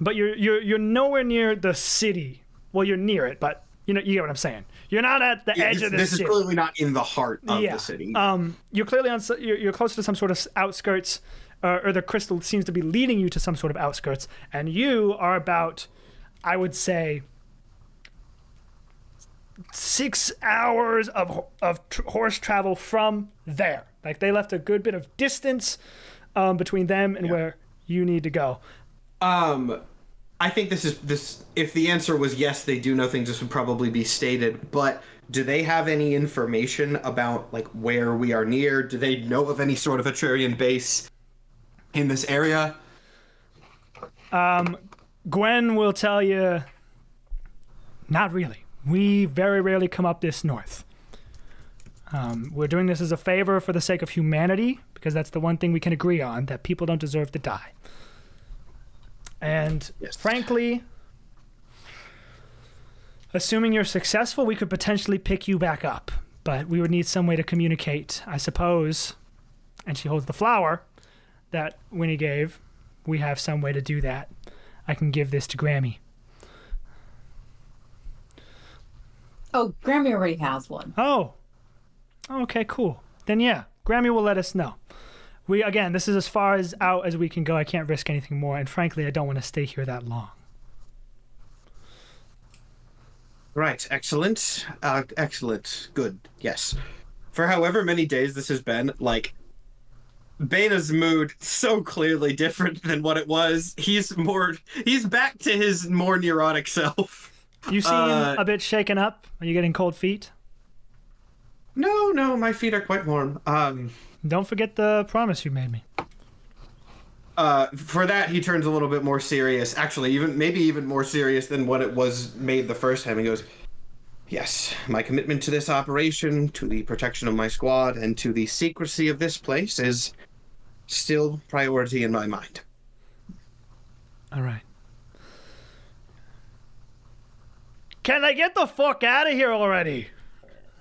but you're you're you're nowhere near the city. Well, you're near it, but you know you get what I'm saying. You're not at the edge
this
of the city.
this is clearly not in the heart of
yeah.
the city.
Um, you're clearly on. You're, you're close to some sort of outskirts, uh, or the crystal seems to be leading you to some sort of outskirts, and you are about, I would say, six hours of of tr- horse travel from there. Like they left a good bit of distance um, between them and where you need to go.
Um, I think this is this. If the answer was yes, they do know things. This would probably be stated. But do they have any information about like where we are near? Do they know of any sort of Atrarian base in this area?
Um, Gwen will tell you, not really. We very rarely come up this north. Um, we're doing this as a favor for the sake of humanity, because that's the one thing we can agree on that people don't deserve to die. And
Yes.
frankly, assuming you're successful, we could potentially pick you back up. But we would need some way to communicate, I suppose. And she holds the flower that Winnie gave. We have some way to do that. I can give this to Grammy.
Oh, Grammy already has one.
Oh. Okay, cool. Then yeah, Grammy will let us know. We again, this is as far as out as we can go. I can't risk anything more, and frankly, I don't want to stay here that long.
Right. Excellent. Uh, excellent. Good. Yes. For however many days this has been, like, Beta's mood so clearly different than what it was. He's more. He's back to his more neurotic self.
You seem
Uh,
a bit shaken up. Are you getting cold feet?
No, no, my feet are quite warm. Um.
Don't forget the promise you made me.
Uh, for that, he turns a little bit more serious. Actually, even maybe even more serious than what it was made the first time. He goes, "Yes, my commitment to this operation, to the protection of my squad, and to the secrecy of this place is still priority in my mind."
All right. Can I get the fuck out of here already?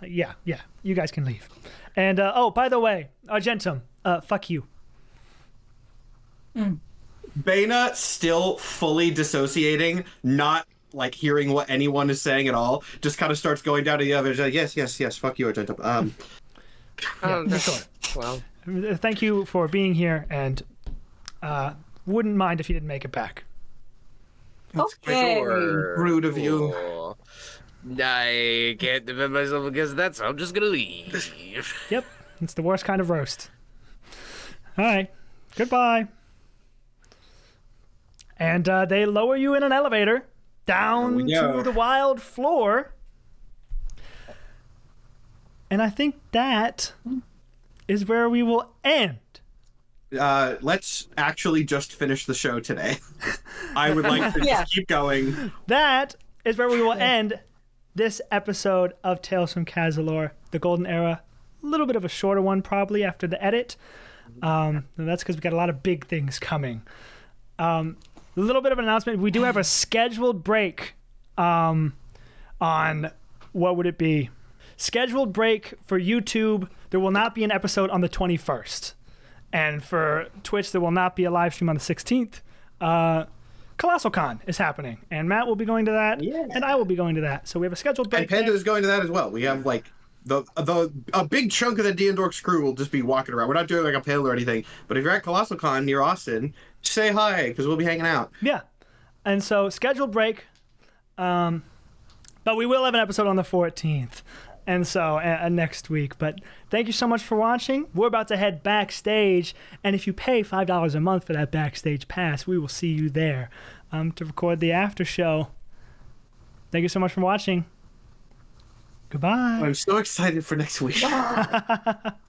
Yeah, yeah. You guys can leave. And uh, oh, by the way, Argentum, uh, fuck you.
Bana still fully dissociating, not like hearing what anyone is saying at all. Just kind of starts going down to the others. Uh, yes, yes, yes. Fuck you, Argentum. Um,
Um,
sure.
well,
Uh, Thank you for being here, and uh, wouldn't mind if you didn't make it back.
Okay.
sure.
rude of you.
Cool. I can't defend myself against that, so I'm just gonna leave.
Yep, it's the worst kind of roast. All right. Goodbye. And uh, they lower you in an elevator down to the wild floor. And I think that is where we will end.
Uh, let's actually just finish the show today. I would like to
Yeah.
just keep going.
That is where we will end this episode of Tales from Cazilor, the Golden Era. A little bit of a shorter one, probably after the edit. Um, that's because we got a lot of big things coming. Um, a little bit of an announcement: we do have a scheduled break um, on what would it be? Scheduled break for YouTube. There will not be an episode on the 21st, and for Twitch, there will not be a live stream on the 16th. Uh, Colossal Con is happening, and Matt will be going to that,
Yeah.
and I will be going to that. So we have a scheduled break.
And Panda is going to that as well. We have like the the a big chunk of the D and Dorks crew will just be walking around. We're not doing like a panel or anything. But if you're at Colossal Con near Austin, say hi because we'll be hanging out.
Yeah. And so scheduled break. Um, but we will have an episode on the 14th. And so uh, uh, next week. But thank you so much for watching. We're about to head backstage. And if you pay $5 a month for that backstage pass, we will see you there um, to record the after show. Thank you so much for watching. Goodbye.
I'm so excited for next week.